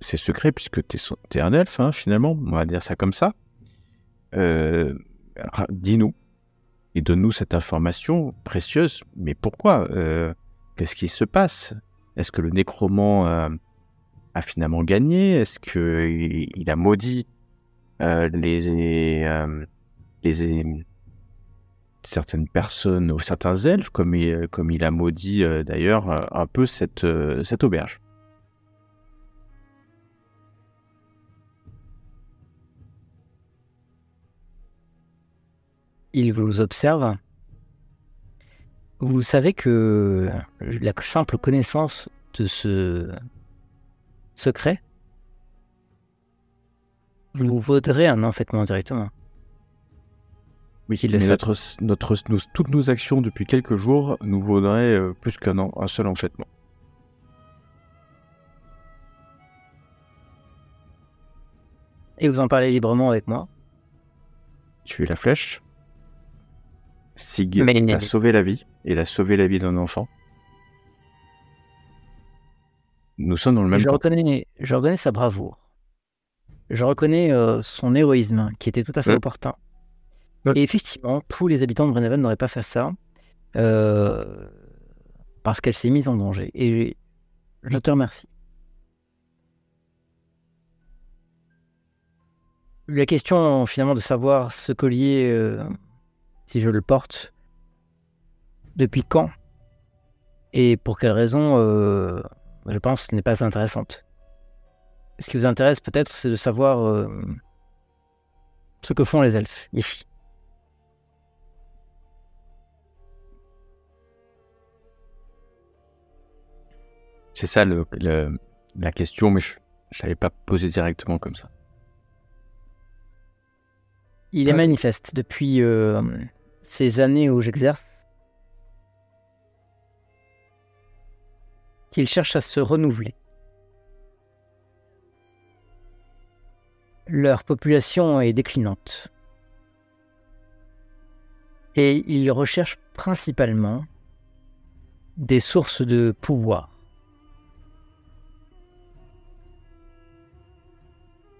c'est secret puisque tu es, un elfe, hein, finalement, on va dire ça comme ça. Euh, Dis-nous et donne-nous cette information précieuse. Mais pourquoi Qu'est-ce qui se passe? Est-ce que le nécromant a finalement gagné? Est-ce qu'il il a maudit euh, les, euh, les certaines personnes ou certains elfes, comme il, a maudit euh, d'ailleurs un peu cette auberge? Il vous observe. Vous savez que la simple connaissance de ce secret vous vaudrait un enfêtement directement. Oui, mais notre, notre, nos- toutes nos actions depuis quelques jours nous vaudraient euh, plus qu'un an- un seul enfêtement. Et vous en parlez librement avec moi. Tu es la flèche. Sig t'a sauvé la vie. Il a sauvé la vie d'un enfant. Nous sommes dans le même Je reconnais, je reconnais sa bravoure. Je reconnais euh, son héroïsme qui était tout à fait Ouais. opportun. Ouais. Et effectivement, tous les habitants de Brenhaven n'auraient pas fait ça euh, parce qu'elle s'est mise en danger. Et je te remercie. La question finalement de savoir ce collier, euh, si je le porte, depuis quand et pour quelle raison, je pense, n'est pas intéressante. Ce qui vous intéresse peut-être, c'est de savoir euh, ce que font les elfes ici. C'est ça le, le- la question, mais je ne l'avais pas posée directement comme ça. Il est manifeste depuis euh, ces années où j'exerce qu'il cherche à se renouveler. Leur population est déclinante. Et ils recherchent principalement des sources de pouvoir.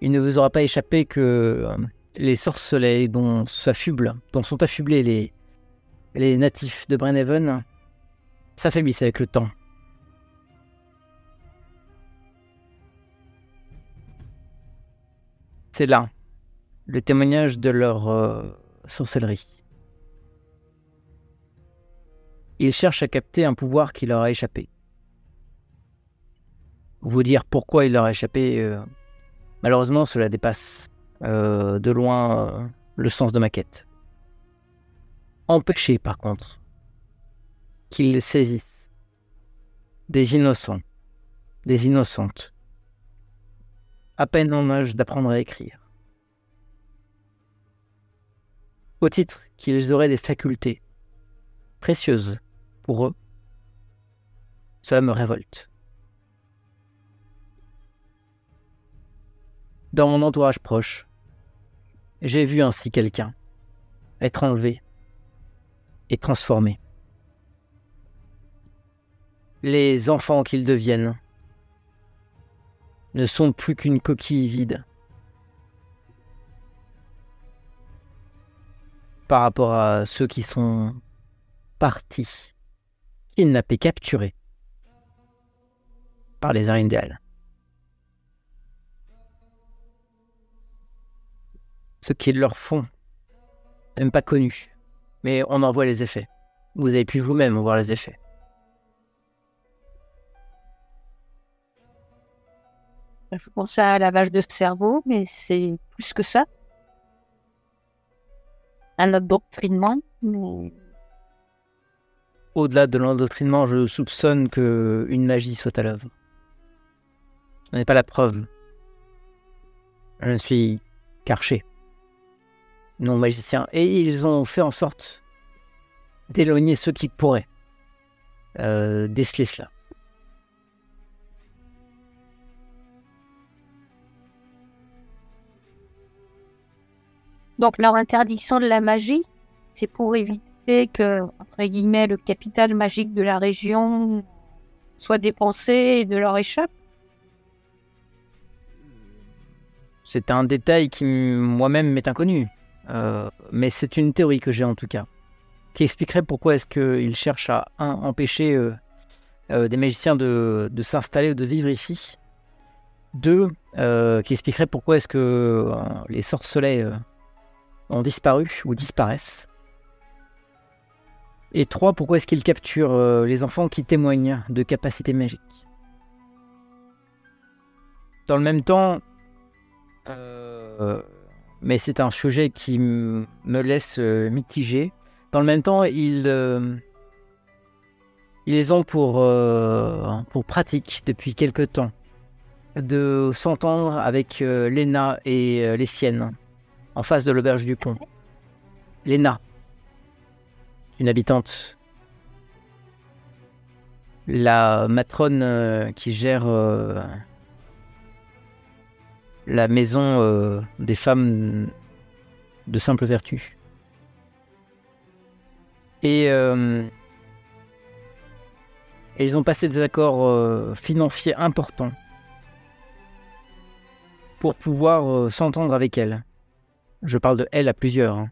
Il ne vous aura pas échappé que euh, les sorcelets dont dont sont affublés les, les natifs de Brenhaven s'affaiblissent avec le temps. C'est là le témoignage de leur euh, sorcellerie. Ils cherchent à capter un pouvoir qui leur a échappé. Vous dire pourquoi il leur a échappé, euh, malheureusement, cela dépasse euh, de loin le sens de ma quête. Empêcher, par contre, qu'ils saisissent des innocents, des innocentes, à peine en âge d'apprendre à écrire, au titre qu'ils auraient des facultés précieuses pour eux, cela me révolte. Dans mon entourage proche, j'ai vu ainsi quelqu'un être enlevé et transformé. Les enfants qu'ils deviennent ne sont plus qu'une coquille vide par rapport à ceux qui sont partis, kidnappés, capturés par les Arindel. Ce qu'ils leur font, même pas connu, mais on en voit les effets. Vous avez pu vous-même voir les effets. Je pense à lavage de cerveau, mais c'est plus que ça. Un endoctrinement. Au-delà de l'endoctrinement, je soupçonne que une magie soit à l'œuvre. Ce n'est pas la preuve. Je ne suis qu'archer, non magicien. Et ils ont fait en sorte d'éloigner ceux qui pourraient euh, déceler cela. Donc leur interdiction de la magie, c'est pour éviter que, entre guillemets, le capital magique de la région soit dépensé et de leur échappe. C'est un détail qui moi-même m'est inconnu, Euh, mais c'est une théorie que j'ai en tout cas, qui expliquerait pourquoi est-ce qu'ils cherchent à un, empêcher euh, euh, des magiciens de, de s'installer ou de vivre ici. Deux, qui expliquerait pourquoi est-ce que les sorcelets disparu ou disparaissent. Et trois, pourquoi est-ce qu'ils capturent euh, les enfants qui témoignent de capacités magiques? Dans le même temps, euh, mais c'est un sujet qui me laisse euh, mitigé. Dans le même temps, ils, euh, ils ont pour, pour pratique depuis quelque temps de s'entendre avec Léna et les siennes en face de l'auberge du pont. Léna, une habitante, la matrone euh, qui gère euh, la maison euh, des femmes de simple vertu. Et, ils ont passé des accords financiers importants pour pouvoir s'entendre avec elle. Je parle de elle à plusieurs. hein.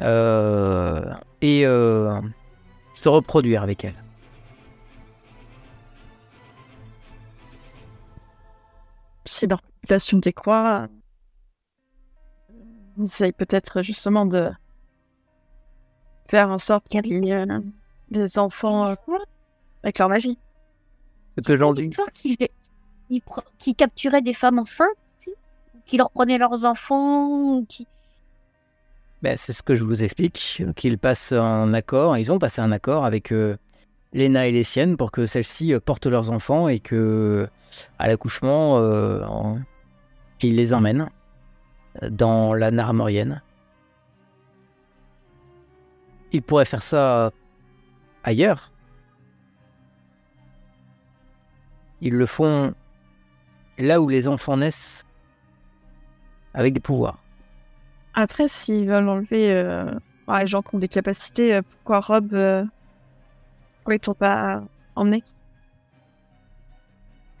Euh, et euh, se reproduire avec elle. si leur population décroît, ils essayent peut-être justement de faire en sorte qu'il y ait euh, des enfants avec leur magie. Ce que j'en dis. L'histoire qui, qui, qui capturait des femmes enceintes, qui leur prenaient leurs enfants. Ben, c'est ce que je vous explique, qu'ils passent un accord, ils ont passé un accord avec euh, Léna et les siennes pour que celles-ci euh, portent leurs enfants et que à l'accouchement, euh, qu'ils les emmènent dans la Narmorienne. Ils pourraient faire ça ailleurs. Ils le font là où les enfants naissent avec des pouvoirs. Après, s'ils veulent enlever euh, les gens qui ont des capacités, euh, pourquoi Rob euh, Pourquoi ils t'ont pas emmené?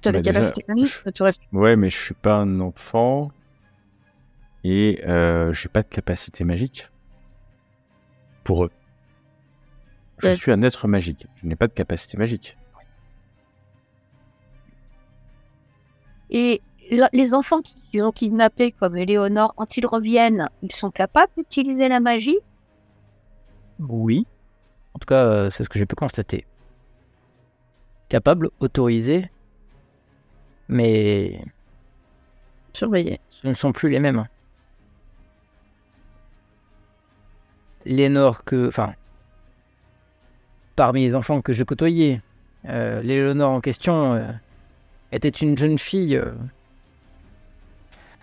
Tu as Bah, des déjà, capacités magiques, je- tu aurais- Ouais, mais je suis pas un enfant et euh, j'ai pas de capacité magique. Pour eux. Je Ouais. suis un être magique. Je n'ai pas de capacité magique. Et les enfants qu'ils ont kidnappés, comme Éléonore, quand ils reviennent, ils sont capables d'utiliser la magie? Oui. En tout cas, euh, c'est ce que j'ai pu constater. Capable, autorisé, mais surveiller. ce ne sont plus les mêmes. Lénore que... Enfin, parmi les enfants que je côtoyais, euh, Léonore en question euh, était une jeune fille euh,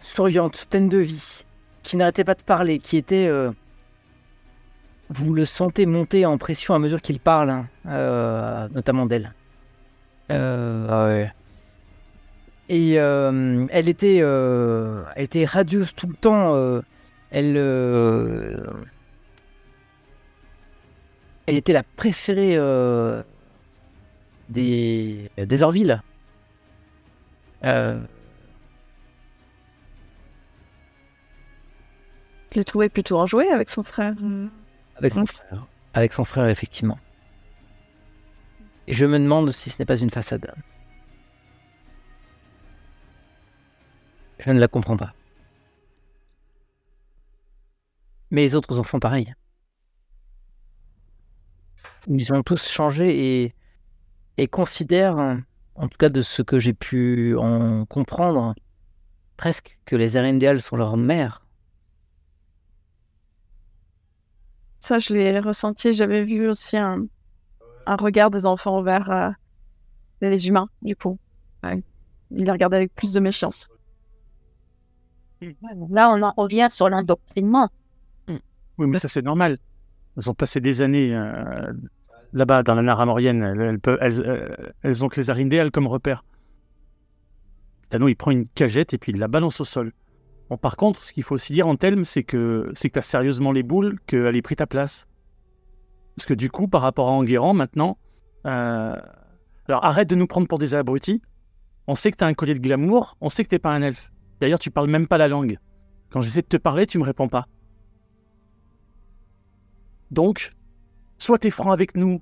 souriante, pleine de vie, qui n'arrêtait pas de parler, qui était... euh, vous le sentez monter en pression à mesure qu'il parle, hein, euh, notamment d'elle. Euh, ah ouais. Et elle était, elle était radieuse tout le temps. elle, elle était la préférée des, des Orville. Euh, Je l'ai trouvé plutôt enjoué avec son frère. euh. avec son frère. Avec son frère, effectivement. Et je me demande si ce n'est pas une façade. Je ne la comprends pas. Mais les autres enfants, pareil. Ils ont tous changé et, et considèrent, en tout cas de ce que j'ai pu en comprendre, presque que les Arendelle sont leur mère. Ça, je l'ai ressenti. J'avais vu aussi un, un regard des enfants vers euh, les humains, du coup. Ouais. Ils les regardaient avec plus de méfiance. Là, on en revient sur l'endoctrinement. Oui, mais ça c'est normal. Elles ont passé des années euh, là-bas dans la Naramorienne. Elles, elles, peuvent- elles, euh, elles ont que les Arindéales comme repère. Tano, il prend une cagette et puis il la balance au sol. Par contre, ce qu'il faut aussi dire en Telm, c'est que c'est que t'as sérieusement les boules qu'elle ait pris ta place. Parce que du coup, par rapport à Enguerrand, maintenant, euh, alors arrête de nous prendre pour des abrutis. On sait que t'as un collier de glamour, on sait que t'es pas un elfe. D'ailleurs, tu parles même pas la langue. Quand j'essaie de te parler, tu me réponds pas. Donc, soit t'es franc avec nous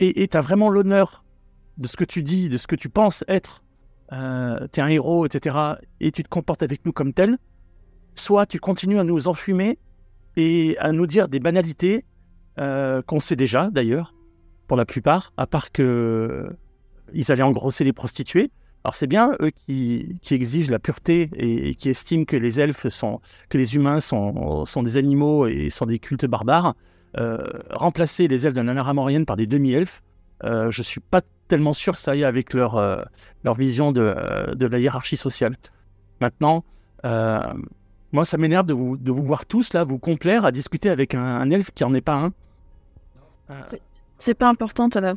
et t'as vraiment l'honneur de ce que tu dis, de ce que tu penses être. Euh, t'es un héros, etc. Et tu te comportes avec nous comme tel. Soit tu continues à nous enfumer et à nous dire des banalités euh, qu'on sait déjà d'ailleurs, pour la plupart, à part que euh, ils allaient engrosser les prostituées. Alors c'est bien eux qui, exigent la pureté et, qui estiment que les elfes sont, que les humains sont, des animaux et sont des cultes barbares. Euh, remplacer les elfes de la par des demi-elfes, euh, je suis pas tellement sûr que ça aille avec leur, euh, leur vision de, euh, de la hiérarchie sociale. Maintenant, euh, moi, ça m'énerve de vous, de vous voir tous là, vous complaire à discuter avec un, un elfe qui en est pas un. Euh, C'est pas important, Tana.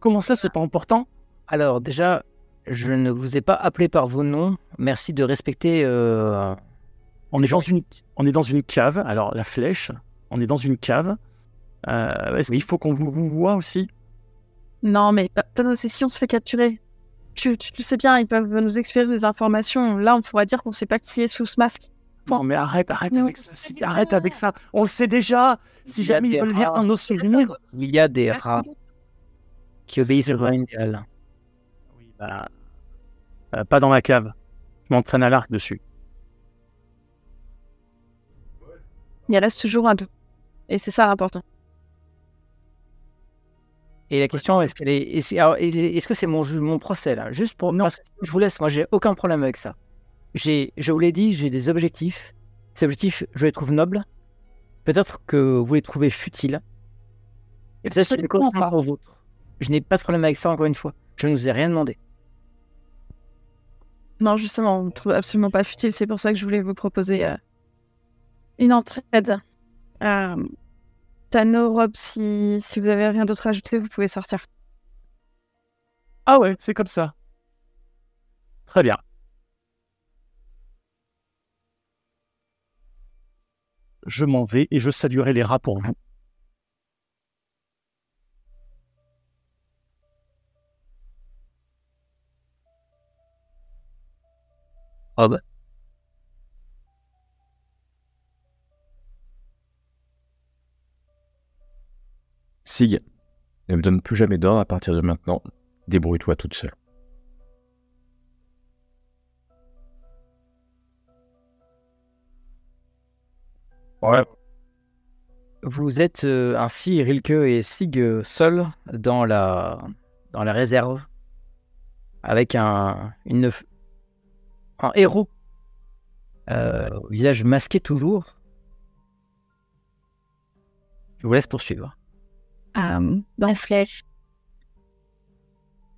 comment ça, c'est pas important? Alors déjà, je ne vous ai pas appelé par vos noms. Merci de respecter. euh, on est, dans une, on est dans une cave, alors la flèche, on est dans une cave. Euh, Est-ce qu'il faut qu'on vous, vous voit aussi? Non, mais euh, Thanos, si on se fait capturer? Tu, tu, tu sais bien, ils peuvent nous exférer des informations. Là, on pourrait dire qu'on sait pas qui est sous ce masque. Non, mais arrête, arrête avec ça. si- arrête avec ça. On le sait déjà. Si Il y a jamais des ils veulent lire rats. dans nos souvenirs. Il y a des rats qui obéissent au idéal. Oui, bah, euh, pas dans ma cave. Je m'entraîne à l'arc dessus. Il reste toujours un doute. Et c'est ça l'important. Et la question, est-ce qu'elle est, est-ce alors, est-ce que c'est mon, procès là? Juste pour, Non. parce que je vous laisse, moi j'ai aucun problème avec ça. J'ai, je vous l'ai dit, j'ai des objectifs. Ces objectifs, je les trouve nobles. Peut-être que vous les trouvez futiles. Et peut-être correspondent pas aux vôtres. Je n'ai pas de problème avec ça, encore une fois. Je ne vous ai rien demandé. Non, justement, on ne trouve absolument pas futile. C'est pour ça que je voulais vous proposer euh, une entraide. Euh, Tano, Rob, si, si vous avez rien d'autre à ajouter, vous pouvez sortir. Ah ouais, c'est comme ça. Très bien. Je m'en vais et je saluerai les rats pour vous. Rob Sig, ne me donne plus jamais d'ordre à partir de maintenant. Débrouille-toi toute seule. Ouais. Vous êtes euh, ainsi, Rilke et Sig, euh, seuls dans la, dans la réserve, avec un, une, un héros, euh, visage masqué toujours. Je vous laisse poursuivre. Euh, La flèche.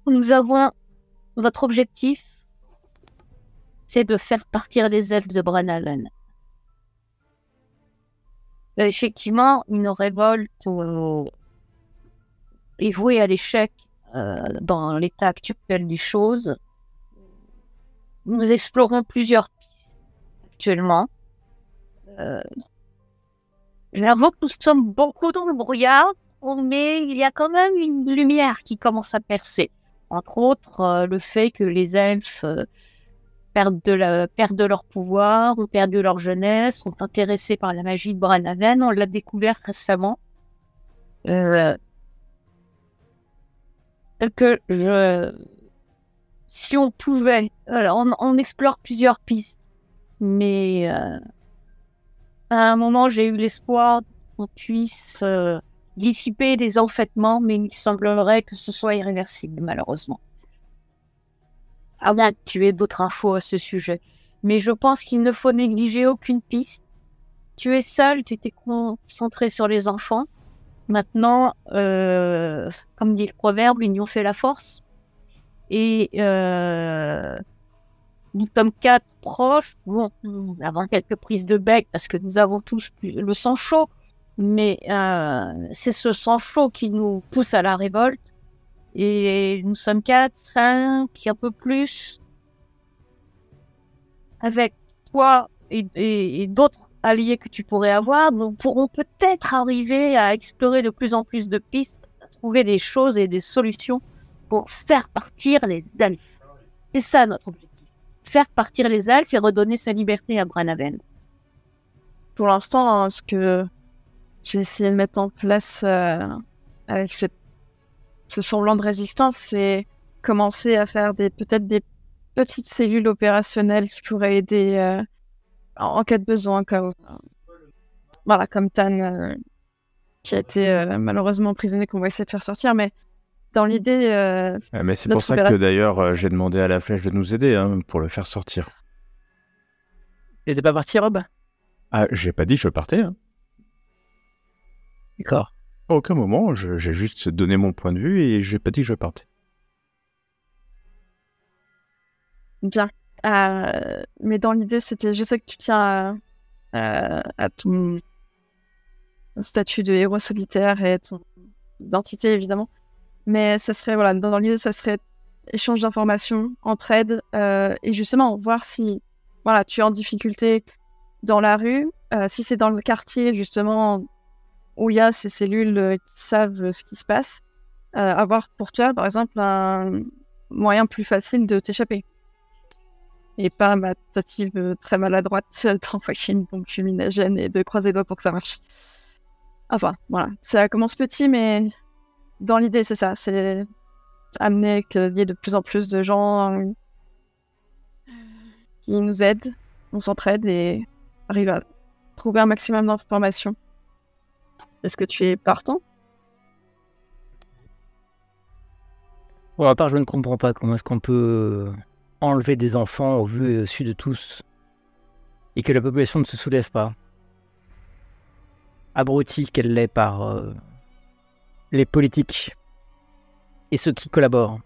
Nous avons votre objectif, c'est de faire partir les elfes de Branalen. Euh, Effectivement, une révolte euh, est vouée à l'échec euh, dans l'état actuel des choses. Nous explorons plusieurs pistes actuellement. J'avoue que nous sommes beaucoup dans le brouillard, mais il y a quand même une lumière qui commence à percer. Entre autres, euh, le fait que les elfes euh, perdent, de la, perdent leur pouvoir, ont perdu leur jeunesse, sont intéressés par la magie de Branhaven. On l'a découvert récemment. Euh, que je... Si on pouvait... Alors, on, on explore plusieurs pistes, mais euh, à un moment, j'ai eu l'espoir qu'on puisse dissiper les enfêtements, mais il semblerait que ce soit irréversible, malheureusement. À moins que tu aies d'autres infos à ce sujet. Mais je pense qu'il ne faut négliger aucune piste. Tu es seul, tu t'es concentré sur les enfants. Maintenant, euh, comme dit le proverbe, l'union fait la force. Et euh, nous sommes quatre proches. Bon, nous avons quelques prises de bec parce que nous avons tous le sang chaud. Mais euh, c'est ce sang chaud qui nous pousse à la révolte. Et nous sommes quatre, cinq, un peu plus. Avec toi et, d'autres alliés que tu pourrais avoir, nous pourrons peut-être arriver à explorer de plus en plus de pistes, à trouver des choses et des solutions pour faire partir les elfes. C'est ça notre objectif. Faire partir les elfes et redonner sa liberté à Branaven. Pour l'instant, hein, ce que j'ai essayé de mettre en place euh, avec cette, ce semblant de résistance, c'est commencer à faire des peut-être des petites cellules opérationnelles qui pourraient aider euh, en, en cas de besoin, comme voilà, comme Tan euh, qui a été euh, malheureusement emprisonné qu'on va essayer de faire sortir, mais dans l'idée, euh, Ah, mais c'est pour ça opéra- que d'ailleurs euh, j'ai demandé à la flèche de nous aider hein, pour le faire sortir. Il n'était pas parti, Rob? Ah, j'ai pas dit que je partais. hein. D'accord. À aucun moment, j'ai juste donné mon point de vue et j'ai pas dit que je partais. Bien. Euh, mais dans l'idée, c'était, je sais que tu tiens à, à- à ton statut de héros solitaire et ton identité, évidemment. Mais ça serait, voilà, dans, dans l'idée, ça serait échange d'informations, entraide, euh, et justement, voir si, voilà, tu es en difficulté dans la rue, euh, si c'est dans le quartier, justement, où il y a ces cellules euh, qui savent ce qui se passe, euh, avoir pour toi, par exemple, un moyen plus facile de t'échapper et pas ma tentative euh, très maladroite [laughs] d'envoyer une bombe fuminagène et de croiser les doigts pour que ça marche. Enfin, voilà. Ça commence petit, mais dans l'idée, c'est ça. C'est amener qu'il y ait de plus en plus de gens euh, qui nous aident, on s'entraide et arrive à trouver un maximum d'informations. Est-ce que tu es partant? Pour ma part, je ne comprends pas comment est-ce qu'on peut enlever des enfants au vu et au su de tous et que la population ne se soulève pas. Abrutie qu'elle l'est par euh, les politiques et ceux qui collaborent.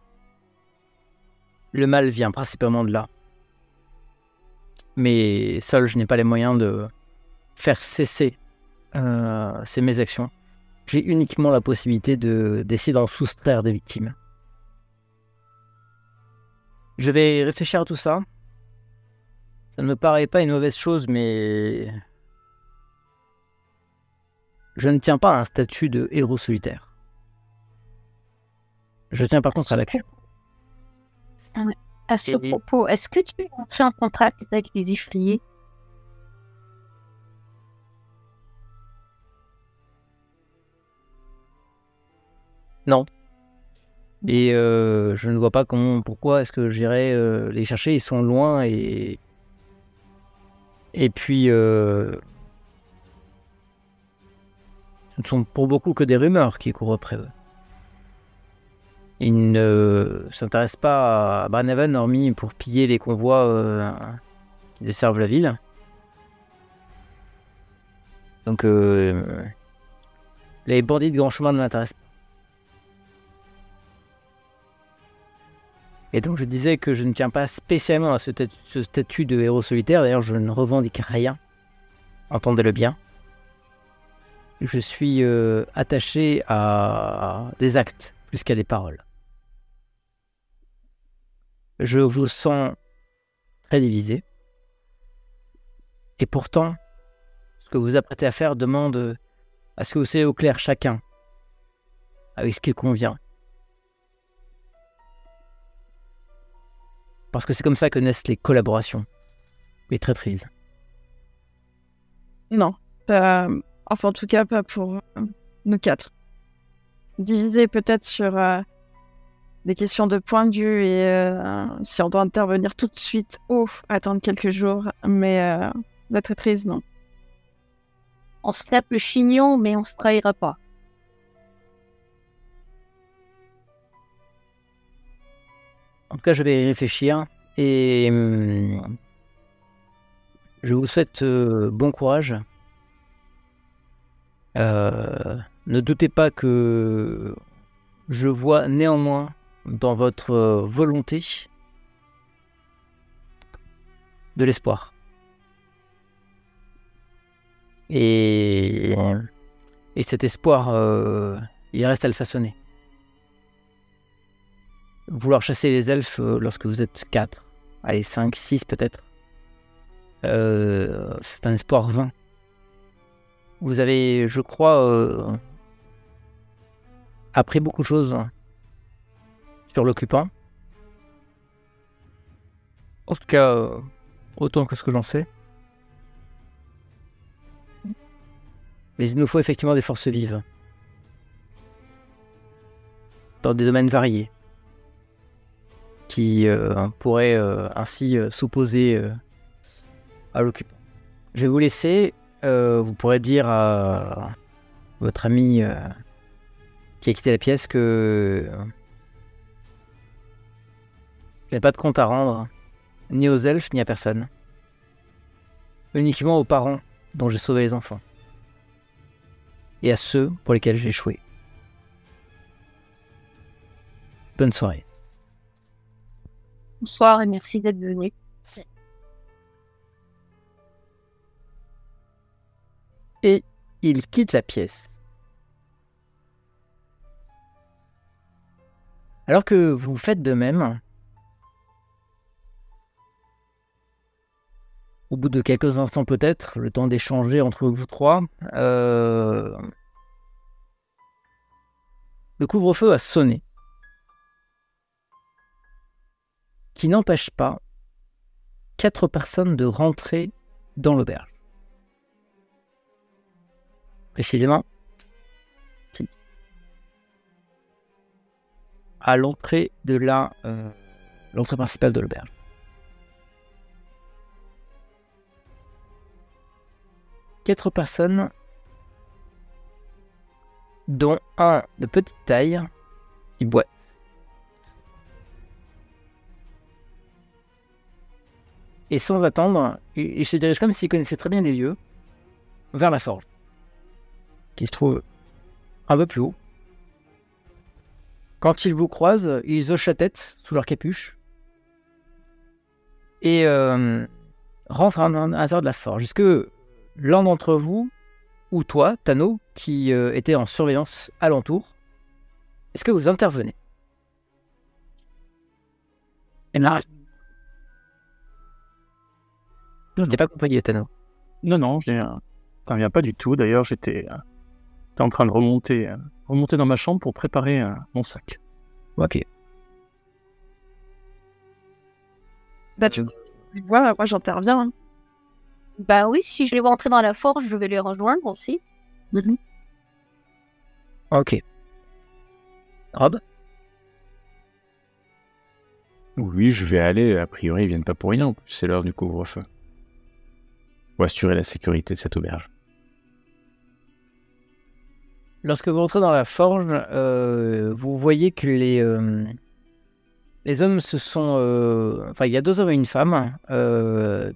Le mal vient principalement de là. Mais seul, je n'ai pas les moyens de faire cesser euh, ces méactions. J'ai uniquement la possibilité de d'essayer d'en soustraire des victimes. Je vais réfléchir à tout ça. Ça ne me paraît pas une mauvaise chose, mais je ne tiens pas à un statut de héros solitaire. Je tiens par contre à l'action. À ce propos, est-ce que tu as fait un contrat avec les Ifriers Et euh, je ne vois pas comment, pourquoi est-ce que j'irais euh, les chercher. Ils sont loin et et puis euh, ce ne sont pour beaucoup que des rumeurs qui courent après eux. Ils ne s'intéressent pas à Barnavan hormis pour piller les convois qui desservent la ville. Donc les bandits de grand chemin ne m'intéressent Et donc je disais que je ne tiens pas spécialement à ce, tat- ce statut de héros solitaire, d'ailleurs je ne revendique rien, entendez-le bien. Je suis euh, attaché à des actes plus qu'à des paroles. Je vous sens très divisé. Et pourtant, ce que vous apprêtez à faire demande à ce que vous soyez au clair chacun avec ce qu'il convient. Parce que c'est comme ça que naissent les collaborations, les traîtrises. Non. Pas- Enfin, en tout cas, pas pour euh, nous quatre. Diviser peut-être sur euh, des questions de point de vue et euh, si on doit intervenir tout de suite ou attendre quelques jours. Mais euh, la traîtrise, non. On se tape le chignon, mais on se trahira pas. En tout cas, je vais y réfléchir et hum, je vous souhaite euh, bon courage. Euh, ne doutez pas que je vois néanmoins dans votre euh, volonté de l'espoir. Et Et cet espoir, euh, il reste à le façonner. Vouloir chasser les elfes euh, lorsque vous êtes 4, allez 5, 6 peut-être, euh, c'est un espoir vain. Vous avez, je crois, euh, appris beaucoup de choses sur l'occupant. En tout cas, autant que ce que j'en sais. Mais il nous faut effectivement des forces vives. Dans des domaines variés. Qui euh, pourraient euh, ainsi euh, s'opposer à l'occupant. Je vais vous laisser. vous pourrez dire à votre ami qui a quitté la pièce que je n'ai pas de compte à rendre, ni aux elfes, ni à personne. Uniquement aux parents dont j'ai sauvé les enfants. Et à ceux pour lesquels j'ai échoué. Bonne soirée. Bonsoir et merci d'être venu. Et il quitte la pièce. Alors que vous faites de même, au bout de quelques instants peut-être, le temps d'échanger entre vous trois, euh, le couvre-feu a sonné. Qui n'empêche pas quatre personnes de rentrer dans l'auberge. Précisément, si. à l'entrée de la euh, l'entrée principale de l'auberge. Quatre personnes, dont un de petite taille qui boite. Et sans attendre, il, se dirige comme s'il connaissait très bien les lieux vers la forge qui se trouve un peu plus haut. Quand ils vous croisent, ils hochent la tête sous leur capuche et euh, rentrent à l'intérieur de la forge. Est-ce que l'un d'entre vous, ou toi, Tano, qui euh, était en surveillance alentour, est-ce que vous intervenez? Et là, je n'ai pas compris, Tano. Non, non, je n'interviens pas du tout. D'ailleurs, j'étais euh, en train de remonter, euh, remonter dans ma chambre pour préparer euh, mon sac. Ok. Bah, tu vois, moi j'interviens. hein. Bah oui, si je les vois entrer dans la forge, je vais les rejoindre aussi. Ok. Rob? Oui, je vais aller. A priori, ils viennent pas pour rien. En plus, c'est l'heure du couvre-feu. Pour assurer la sécurité de cette auberge. Lorsque vous entrez dans la forge, euh, vous voyez que les, euh, les hommes se sont... euh, Enfin, il y a deux hommes et une femme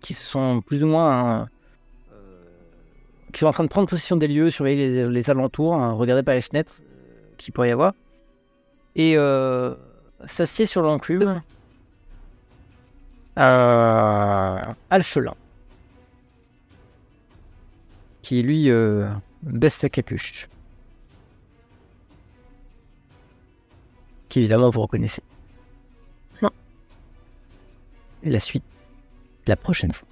qui se sont plus ou moins... qui sont en train de prendre possession des lieux, surveiller les, alentours, hein, regarder par les fenêtres qu'il pourrait y avoir. Et s'assied sur l'enclume euh, Alphelin. Qui lui euh, baisse sa capuche. qu'évidemment vous reconnaissez. Non. La suite, la prochaine fois.